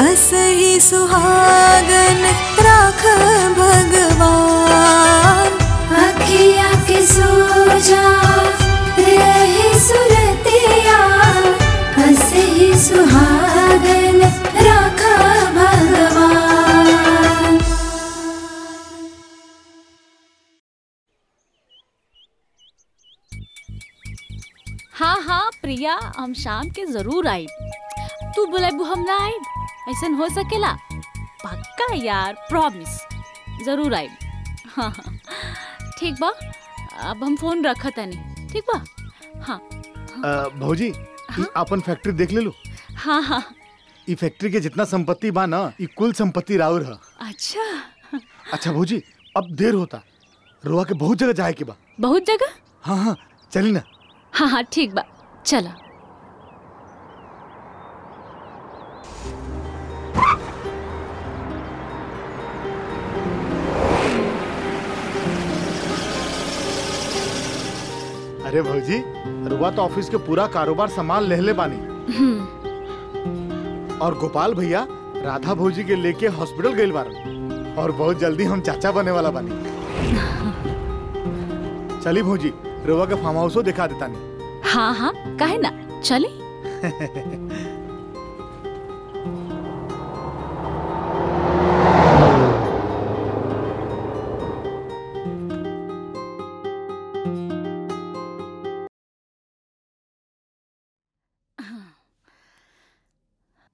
[SPEAKER 9] असही सुहागन राख भगवान।
[SPEAKER 16] अखिया के सोजा रहे
[SPEAKER 4] हम शाम के ज़रूर आई तू बुलाबू हम ना आई ऐसा हो सकेला। पक्का यार प्रॉमिस ज़रूर आई हाँ हाँ। ठीक बा। अब हम फ़ोन रखा तनी ठीक बा? हाँ।
[SPEAKER 27] अ, भौजी अपन फैक्ट्री देख ले लो
[SPEAKER 4] हाँ हाँ।
[SPEAKER 27] ई फैक्ट्री के जितना संपत्ति बा ना ई कुल संपत्ति राउर है
[SPEAKER 4] अच्छा।
[SPEAKER 27] अच्छा भौजी अब देर होता। रोआ के बहुत जगह जाए के बा।
[SPEAKER 4] बहुत जगह?
[SPEAKER 27] हाँ हाँ। चली ना।
[SPEAKER 4] हाँ हाँ ठीक बा। चला।
[SPEAKER 27] अरे भौजी रुआ तो ऑफ़िस के पूरा कारोबार संभाल लेहले बानी। और गोपाल भैया राधा भौजी के लेके हॉस्पिटल गए बार और बहुत जल्दी हम चाचा बने वाला बानी। चली भौजी रुआ के फार्म हाउसो दिखा देता नहीं
[SPEAKER 4] हाँ हाँ कहे ना? चले।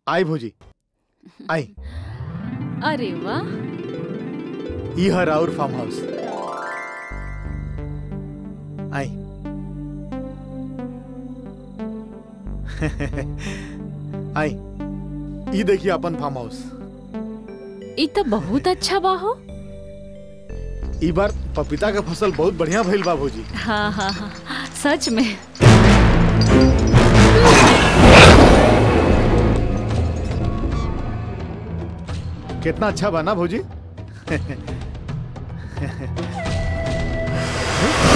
[SPEAKER 27] आई भौजी आई।
[SPEAKER 4] अरे वाह।
[SPEAKER 27] ई है राउर फार्म हाउस आई। आई। ई देखिए अपन फार्म हाउस
[SPEAKER 4] ई तो बहुत अच्छा बा हो।
[SPEAKER 27] ई बार पपीता का फ़सल बहुत बढ़िया भइल बा भौजी।
[SPEAKER 4] हाँ हाँ हाँ सच में।
[SPEAKER 27] कितना अच्छा बना भौजी। भौजी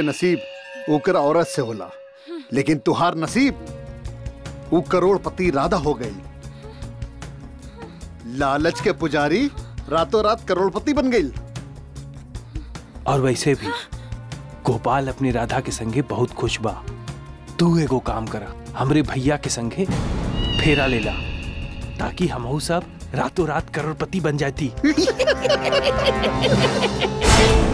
[SPEAKER 22] के नसीब ओकर औरत से होला। लेकिन तुहार नसीब वो करोड़पति राधा हो गई। लालच के पुजारी रातों रात करोड़पति बन गई।
[SPEAKER 21] और वैसे भी गोपाल अपनी राधा के संगे बहुत खुश बा। तू एगो काम करा हमरे भैया के संगे फेरा लेला ताकि हम सब रातों रात करोड़पति बन जाती।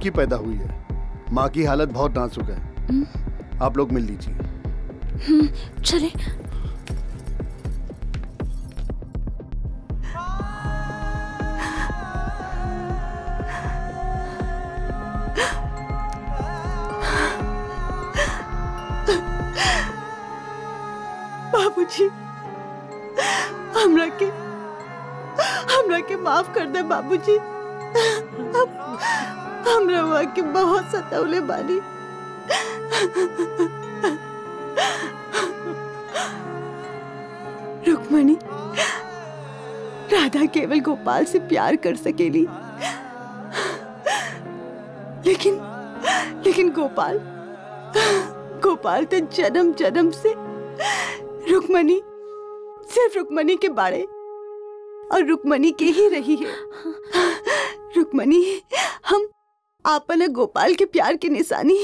[SPEAKER 22] लड़की पैदा हुई है। माँ की हालत बहुत नाजुक है। आप लोग मिल लीजिए।
[SPEAKER 3] हम्म, चले।
[SPEAKER 31] बाबूजी हमरा के हमरा के माफ़ कर दे बाबूजी। सतावले बानी। रुक्मणी, राधा केवल गोपाल से प्यार कर सकेली। लेकिन लेकिन गोपाल गोपाल तो जन्म जन्म से रुक्मणी, सिर्फ़ रुक्मणी के बारे और रुक्मणी के ही रही है। रुक्मणी आपन गोपाल के प्यार के निशानी।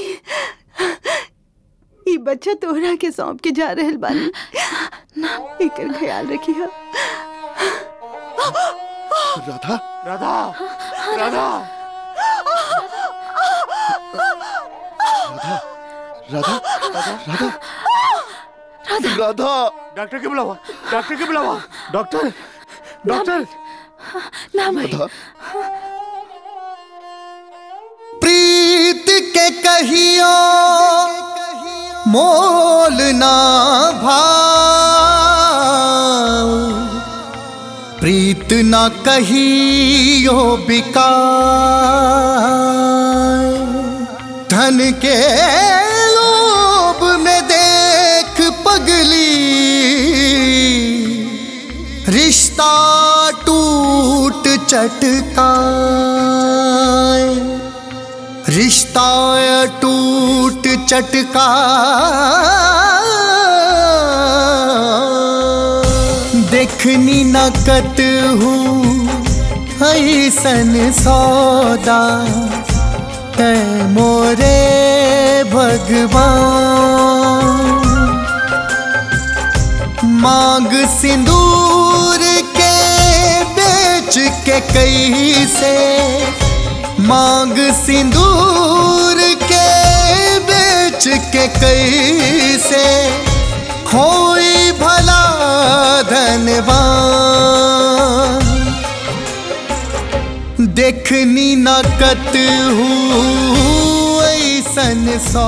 [SPEAKER 31] ई बच्चा तोहरा के सौंप के जा रहल बानी। एकर ख्याल रखी है।
[SPEAKER 22] राधा?
[SPEAKER 30] राधा? राधा?
[SPEAKER 22] राधा? राधा? राधा?
[SPEAKER 30] डॉक्टर के बुलावा। डॉक्टर के बुलावा।
[SPEAKER 22] डॉक्टर? डॉक्टर?
[SPEAKER 3] ना भाई।
[SPEAKER 22] राधा?
[SPEAKER 34] प्रीत के कहियो, मोल ना भाव। प्रीत ना कहियो बिका धन के लोभ में देख पगली। रिश्ता टूट चटका रिश्ता टूट चटका। देखनी नकत हूँ ऐसन सौदा। है मोरे भगवान। मांग सिंदूर के बेच के कैसे मांग सिंदूर के बेच के कैसे खोई भला धनवान? देखनी नकत हूँ ऐसन सौ